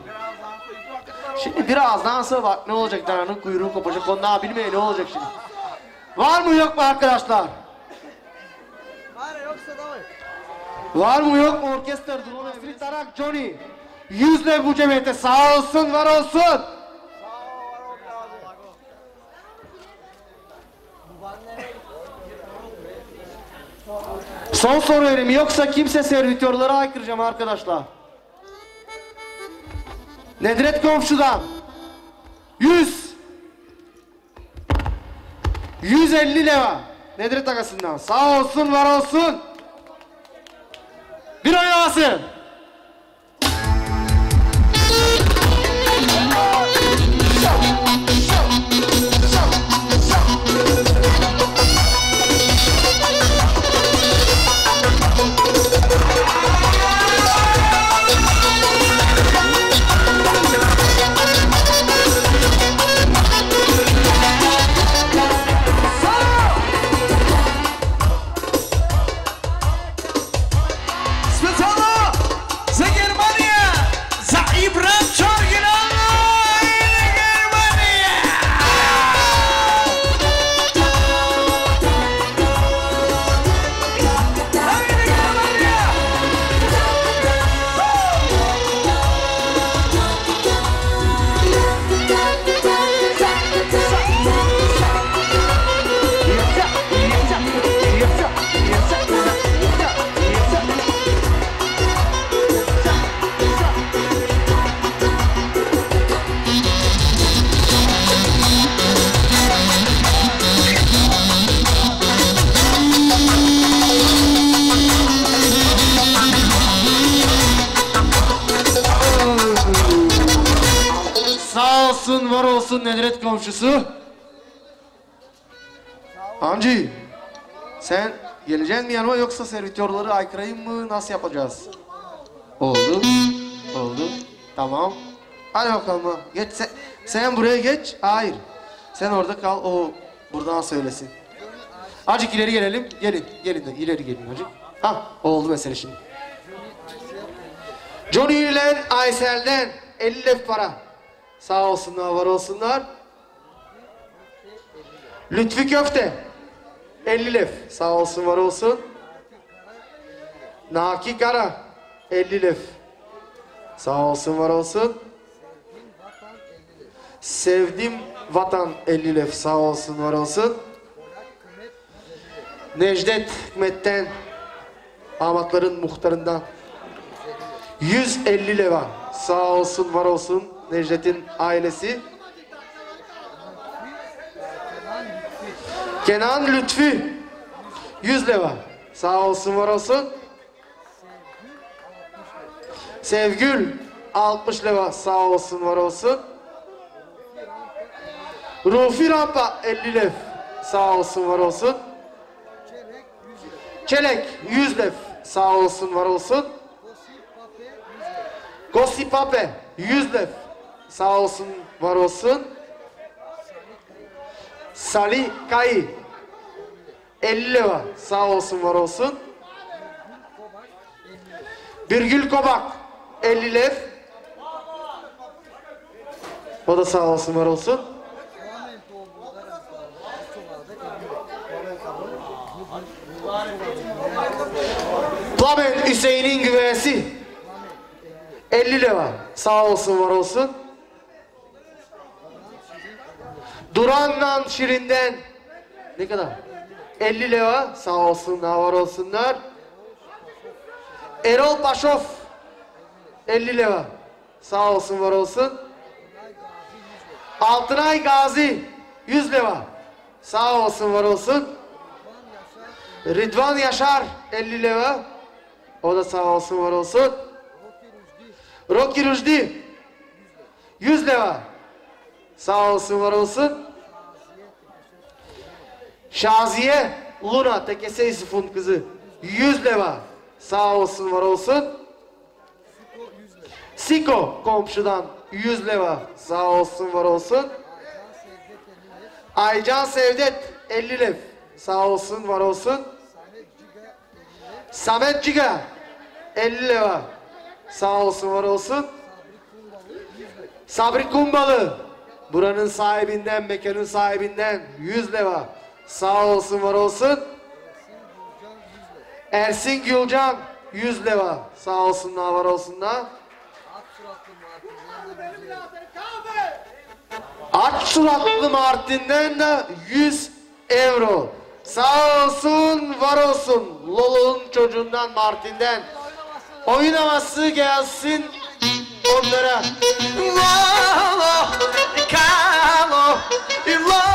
Şimdi birazdan sonra bak ne olacak dananın kuyruğu kopacak onu daha bilmiyor ne olacak şimdi. Var mı yok mu arkadaşlar? Var mı yok mu orkestra drone Frit Tarak Johnny? Yüzle bu cemiyete sağ olsun var olsun. Son soru verim. Yoksa kimse servitörlere aykıracağım arkadaşlar. Nedret komşudan. 100 150 leva. Nedret Agası'ndan. Sağ olsun var olsun. Bir oynaması olsun var olsun Nedret komşusu. Amci Sen geleceksin mi yanıma yoksa servitörleri aykırayım mı? Nasıl yapacağız? Oldu. Oldu. Tamam. Hadi bakalım. Geç. Sen, sen buraya geç. Hayır. Sen orada kal. O buradan söylesin. Acık ileri gelelim. Gelin. Gelin de ileri gelin acık. Ha oldu mesele şimdi. Johnny ile Aysel'den 50 lef para Sağ olsunlar, var olsunlar. Lütfi Köfte. 50 lef. Sağ olsun, var olsun. Naki Kara. 50 lef. Sağ olsun, var olsun. Sevdim Vatan 50 lef. Sağ olsun, var olsun. Necdet Hikmet'ten, Ahmetlerin muhtarından 150 leva. Sağ olsun, var olsun Necdet'in ailesi. Kenan Lütfi 100 leva. Sağ olsun, var olsun. Sevgül 60 leva. Sağ olsun, var olsun. Rufi Rampa 50 lev. Sağ olsun, var olsun. Çelek 100 lev. Sağ olsun, var olsun. Gosipape 100 lev. Sağ olsun, var olsun. Salih Kayı 50 leva. Sağ olsun, var olsun. Birgül Kobak 50 lev. O da sağ olsun, var olsun. Plamen Hüseyin'in güvesi 50 lira. Sağ olsun var olsun. Duran'dan Şirin'den ne kadar? 50 lira. Sağ olsunlar var olsunlar. Erol Paşov 50 lira. Sağ olsun var olsun. Altınay Gazi 100 lira. Sağ olsun var olsun. Ridvan Yaşar 50 lira. O da sağ olsun var olsun. Rocky Rujdi 100 lira. Sağ olsun var olsun. Şaziye Luna Tekese Yusuf'un kızı 100 lira. Sağ olsun var olsun. Siko komşudan 100 lira. Sağ olsun var olsun. Aycan Sevdet 50 lev. Sağ olsun var olsun. Samet Ciga 50 lira. Sağ olsun var olsun. Sabri Kumbalı buranın sahibinden, mekanın sahibinden 100 lira. Sağ olsun var olsun. Ersin Gülcan 100 lira. Sağ olsunlar var olsunlar. Aç suratlı Martin'den de 100 euro. Sağ olsun, var olsun. Lolo'nun çocuğundan Martin'den. Oyun havası gelsin Ondara, lo, lo, kalo, lo.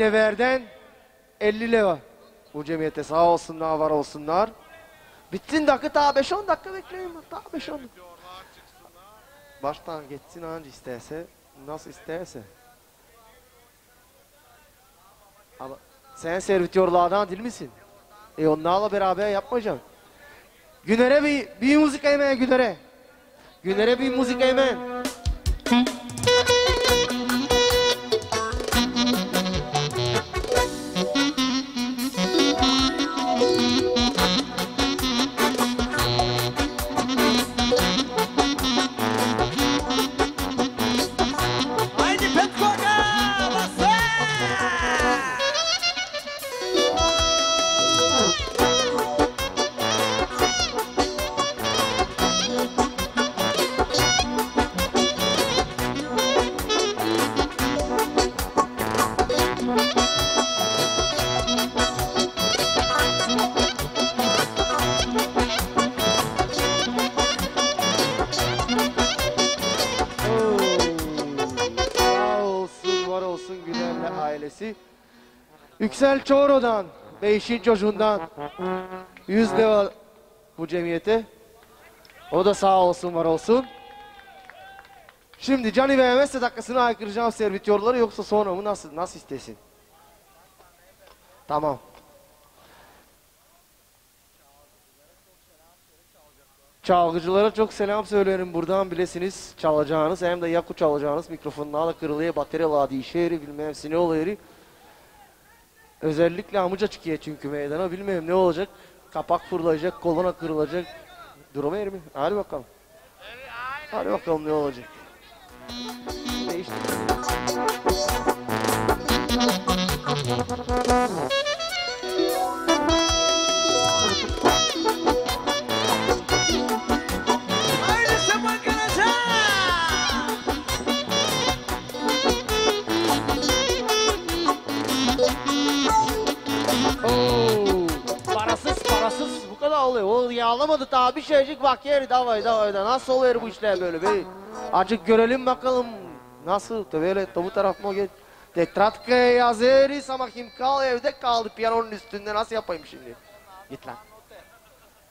Minever'den 50 lira. Bu cemiyete sağ olsunlar, var olsunlar. Bitsin dakika daha 5-10 dakika bekleyin. Daha 5-10. Baştan geçsin anca isterse. Nasıl isterse. Ama sen servitörlerden değil misin? E onlarla beraber yapmayacaksın. Güner'e bir, bir müzik hemen Güner'e. Güner'e bir müzik hemen. Yüksel Çoğro'dan, Beşin çocuğundan 100 lira bu cemiyete. O da sağ olsun, var olsun. Şimdi Cani vermezse dakikasını aykıracağım servitörleri yoksa sonra mı nasıl nasıl istesin? Tamam. Çalgıcılara çok selam söylerim buradan bilesiniz çalacağınız hem de yaku çalacağınız mikrofonlarla kırılıyor bataryalar değişiyor bilmem ne oluyor. Özellikle amuca çıkıyor çünkü meydana bilmem ne olacak. Kapak fırlayacak, koluna kırılacak. Durumu yer mi? Hadi bakalım. Hadi bakalım ne olacak. Değişti. Oluyor. O yağlamadı daha bir şeycik bak yeri davay davay da nasıl oluyor bu işler böyle be. Acık görelim bakalım nasıl böyle bu taraf mı geç. Tetratka yazeri ama kim kal evde kaldı piyanonun üstünde nasıl yapayım şimdi? Git lan.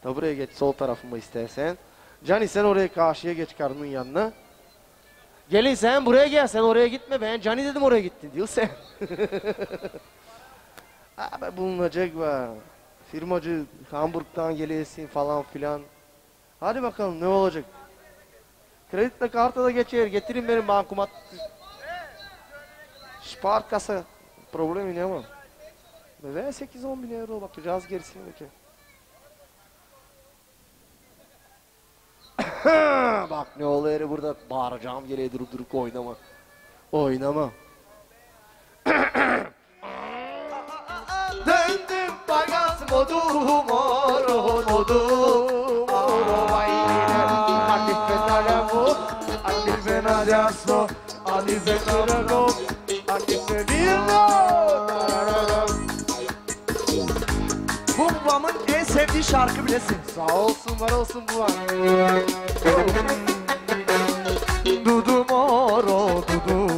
Da buraya geç sol tarafıma istersen. Cani sen oraya karşıya geç karının yanına. Gelin sen buraya gel sen oraya gitme ben Cani dedim oraya gittin diyor sen. Abi bulunacak var. Firmacı Hamburg'dan geliyorsun falan filan. Hadi bakalım ne olacak. Kredi kartı da geçer. Getirin benim bankomat. Spar kasa. Problemi ne ama. Ve 8-10 bin euro bakacağız gerisini bakayım. Bak ne oluyor burada bağıracağım geriye durup durup oynama. Oynama. andi fenarasno andi fenarego andi fenirno Bu babamın en sevdiği şarkı bilesin. Sağ olsun var olsun bu var. Dudu moro, dudu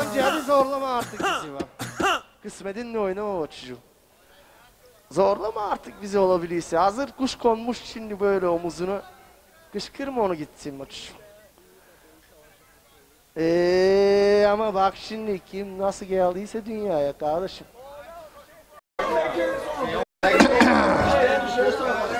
Hadi zorlama artık bizi bak. Kısmetinle oynama o çocuğu. Zorlama artık bizi olabilirse. Hazır kuş konmuş şimdi böyle omuzuna. Kışkırma onu gitsin o çocuğu. Eee ama bak şimdi kim nasıl geldiyse dünyaya kardeşim.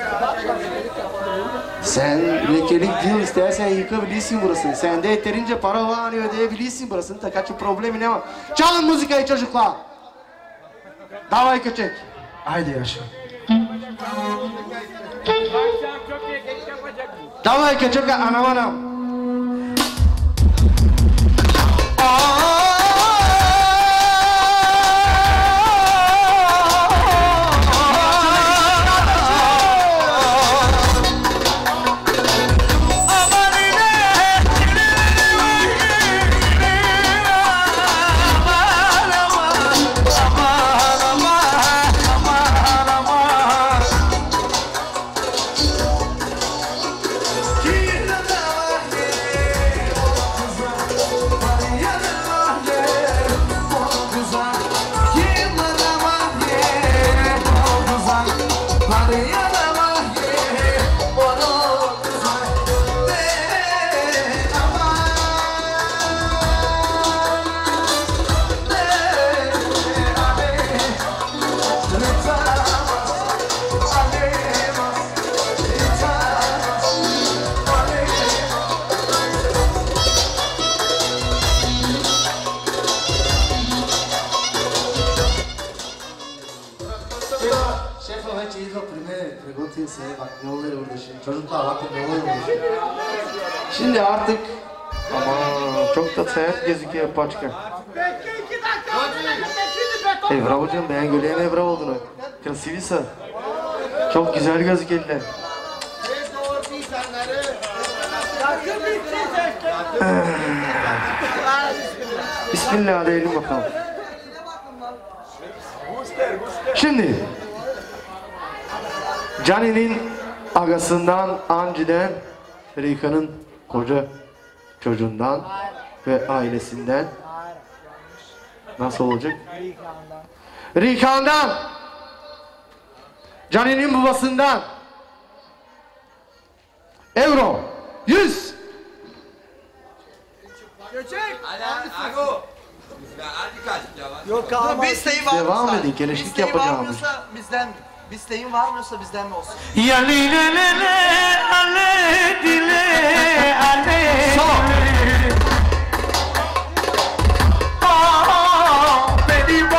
Sen lekelik değil istersen yıkabilirsin burasını. Sende yeterince para var hani ödeyebilirsin burasını. Da kaçı problemi ne var? Çalın müzikayı çocuklar. Davay köçek. Haydi yaşa. Davay köçek anam anam. Şef Şimdi artık Aman çok da sert gözüküyor paçka. Ey bravo canım ben göleyeme bravo olduğunu. Krasivisa. Çok güzel gözüküyorlar. Bismillah diyelim bakalım. Şimdi Cani'nin agasından Anci'den Rika'nın koca çocuğundan ve ailesinden nasıl olacak? Rika'ndan Cani'nin babasından. Euro. 100 Yok abi. Bir isteğin var? Devam edin, keleşlik Bir isteğin yapacağım. Var mıysa bizden, isteğin var mıysa bizden mi olsun? Ya le le le le ale dile ale Ah, benim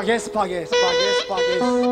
Pagues, pagues, pagues, pagues.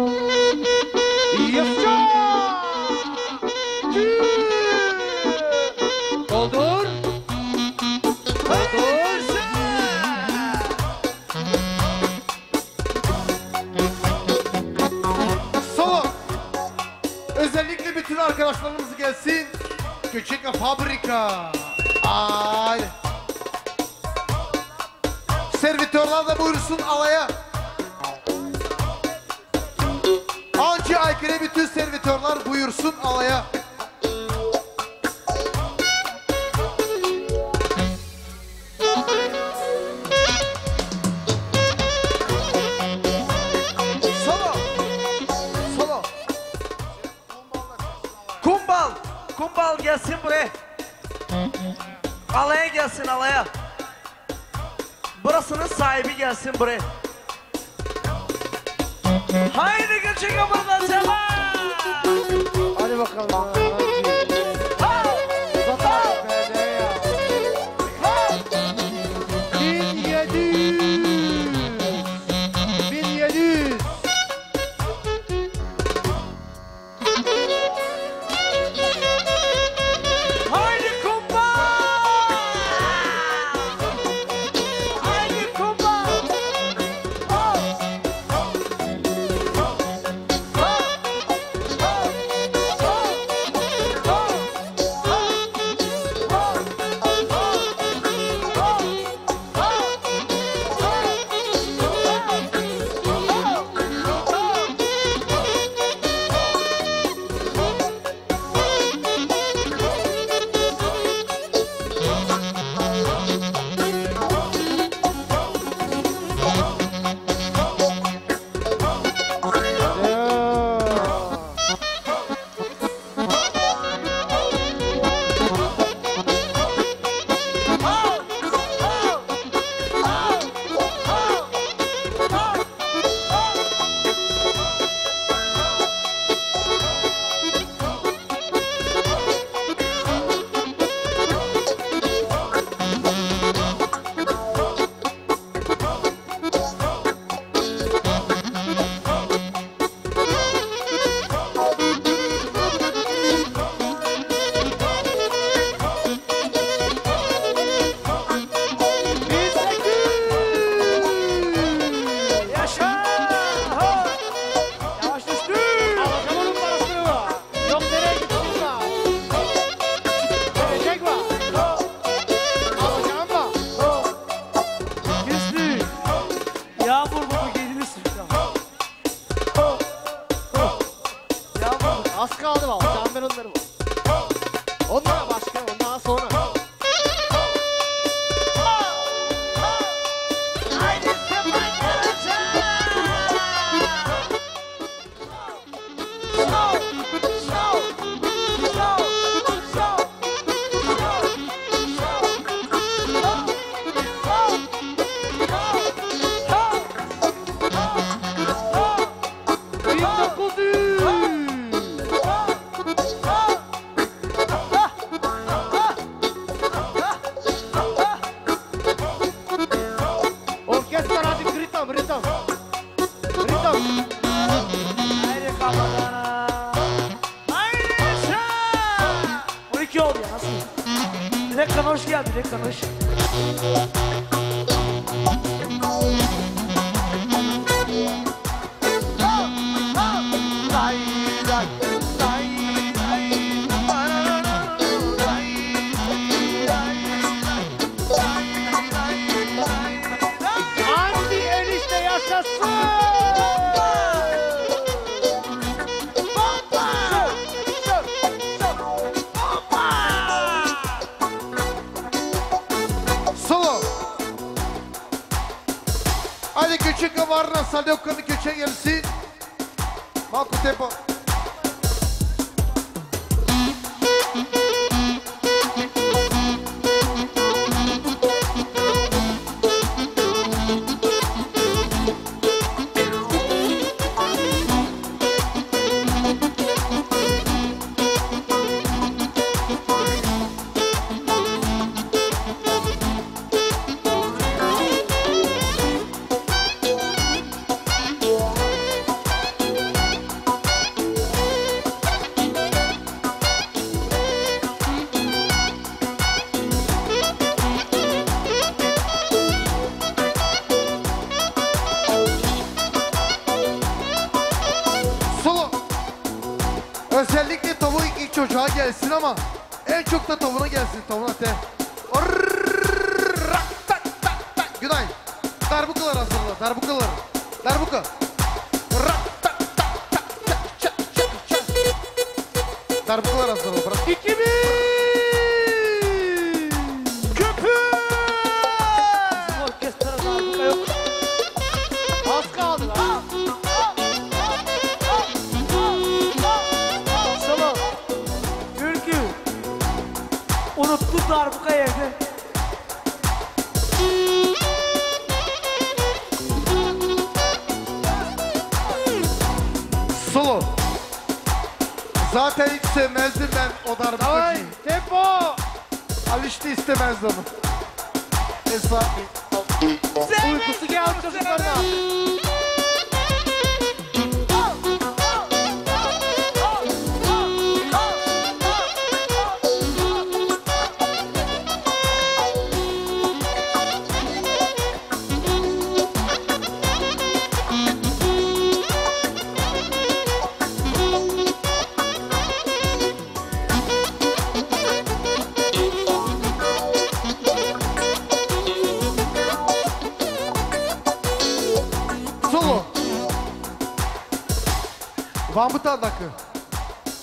Tane dakika?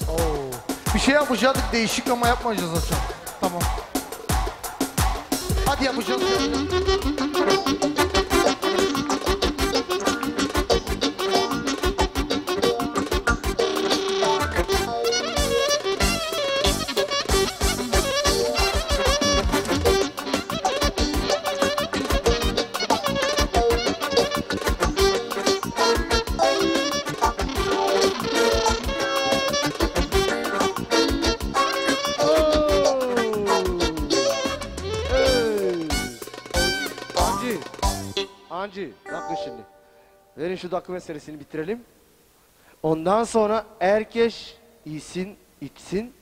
Oo. Bir şey yapacaktık değişik ama yapmayacağız açık. Tamam. Hadi yapacağız. Verin şu dakika meselesini bitirelim. Ondan sonra herkes iyisin, içsin,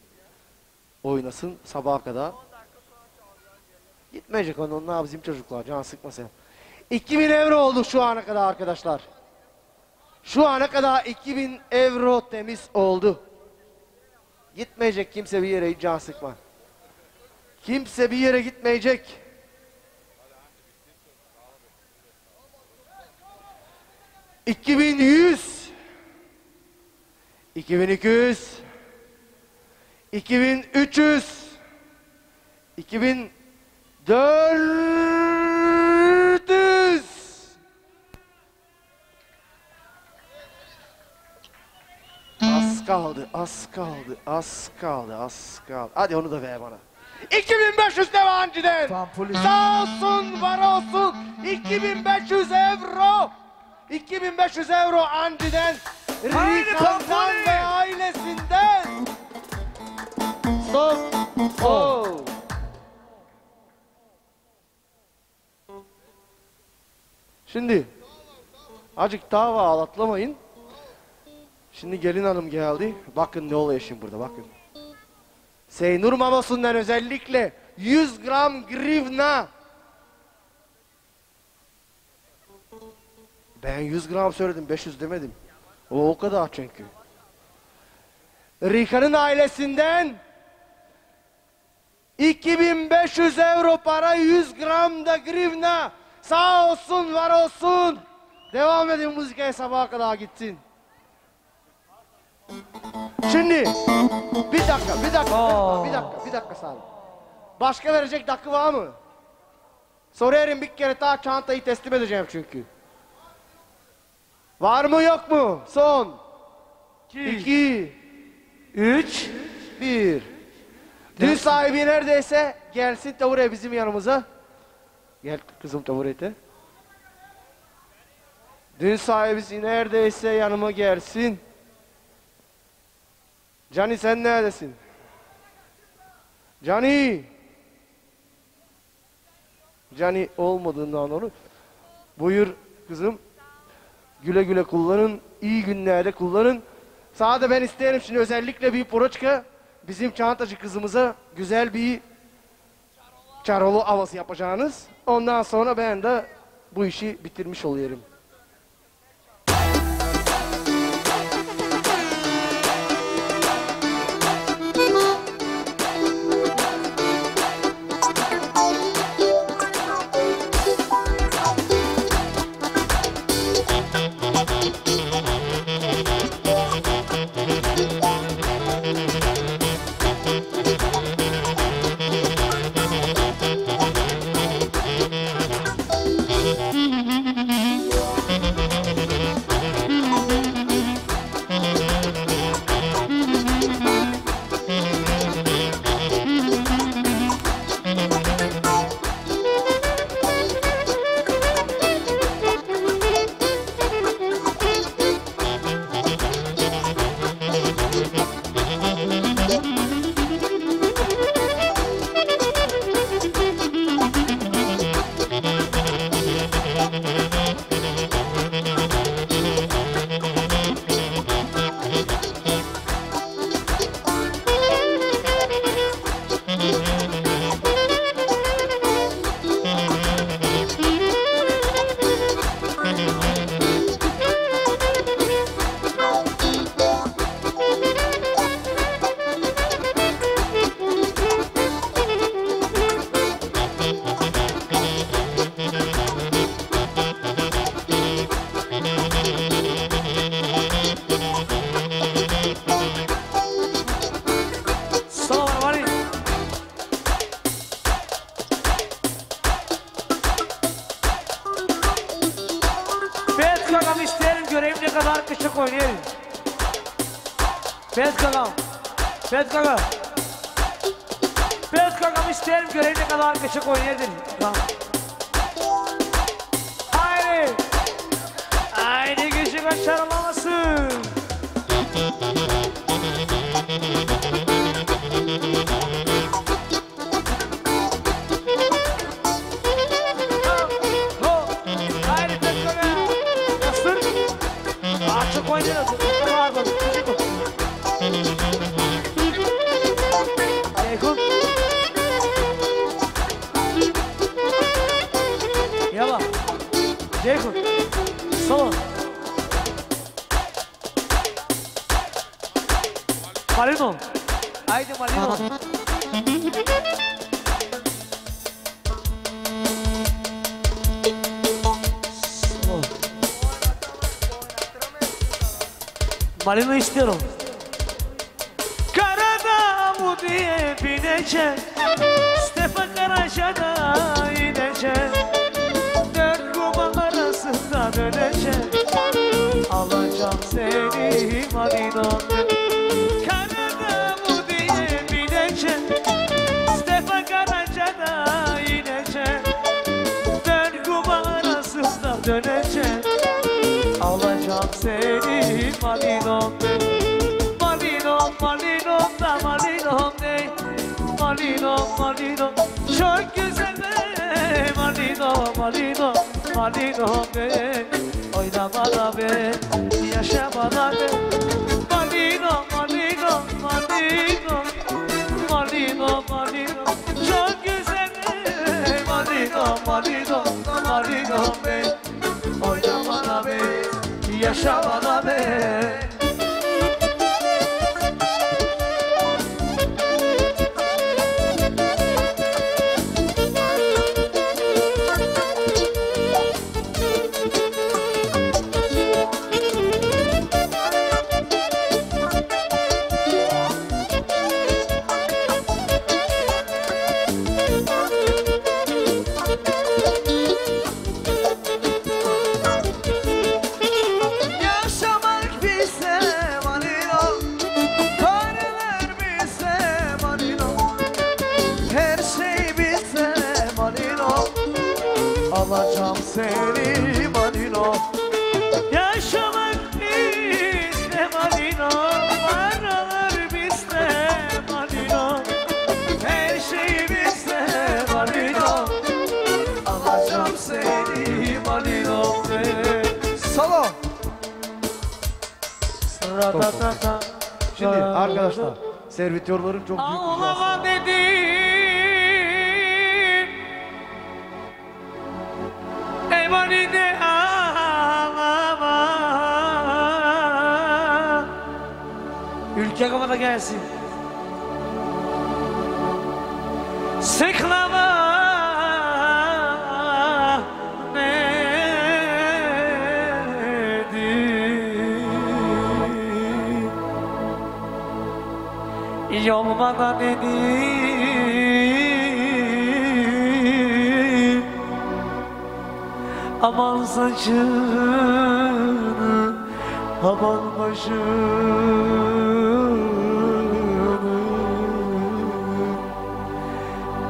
oynasın sabaha kadar. Gitmeyecek onun ne bizim çocuklar can sıkma sen. 2000 euro oldu şu ana kadar arkadaşlar. Şu ana kadar 2000 euro temiz oldu. Gitmeyecek kimse bir yere can sıkma. Kimse bir yere gitmeyecek. 2100 2200 2300 2400 Az kaldı, az kaldı, az kaldı, az kaldı. Hadi onu da ver bana. 2500 devanciden. Sağ olsun, var olsun. 2500 euro. 2500 euro Andi'den. Rikan'dan ve ailesinden. Stop. Oh. Şimdi acık daha ağlatlamayın. Şimdi gelin hanım geldi. Bakın ne oluyor şimdi burada bakın. Seynur mamasından özellikle 100 gram grivna. Ben 100 gram söyledim, 500 demedim. O o kadar çünkü. Rika'nın ailesinden 2500 euro para 100 gram da grivna. Sağ olsun, var olsun. Devam edin müzikaya sabaha kadar gitsin. Şimdi bir dakika, bir dakika, bir dakika, bir dakika sağ. Başka verecek dakika var mı? Sorarım bir kere daha çantayı teslim edeceğim çünkü. Var mı yok mu? Son. İki. Üç. Bir. Dün sahibi neredeyse gelsin de buraya bizim yanımıza. Gel kızım taburete. Dün sahibisi neredeyse yanıma gelsin. Cani sen neredesin? Cani. Cani olmadığından onu. Buyur kızım. Güle güle kullanın. iyi günlerde kullanın. Sağda ben isterim şimdi özellikle bir poroçka bizim çantacı kızımıza güzel bir çarolu havası yapacağınız. Ondan sonra ben de bu işi bitirmiş oluyorum.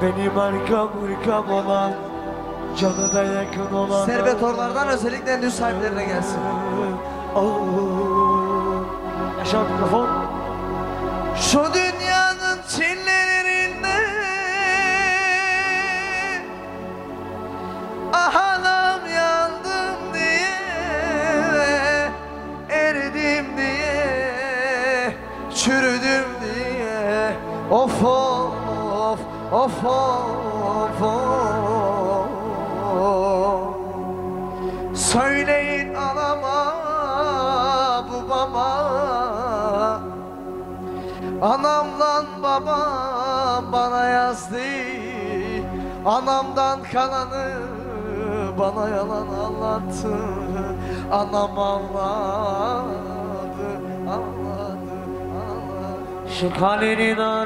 Benim arkam ırkam olan Canı da yakın olan Servet Orlar'dan özellikle endüstri sahiplerine gelsin. Yaşa mikrofon Şu of of of. Söyleyin anama babama. Anamdan babam bana yazdı. Anamdan kalanı bana yalan anlattı. Anam anladı, anladı, anladı. Şu kalenin ardından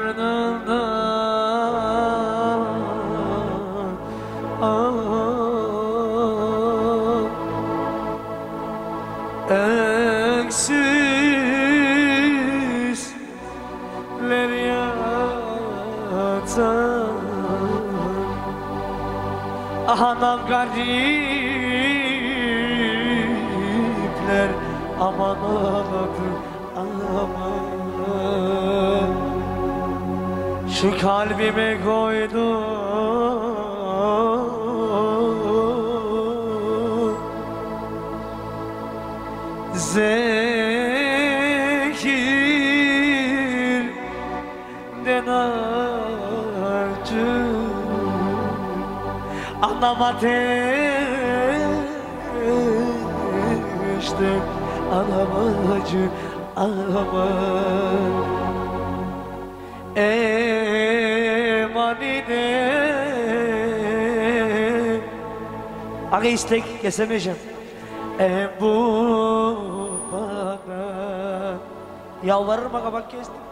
garipler Aman ağladı aman Şu kalbime koydu Anam ateşte Anam acı aman Emanine Aga istek kesemeyeceğim. E bu bana Yalvarırım aga bak kestim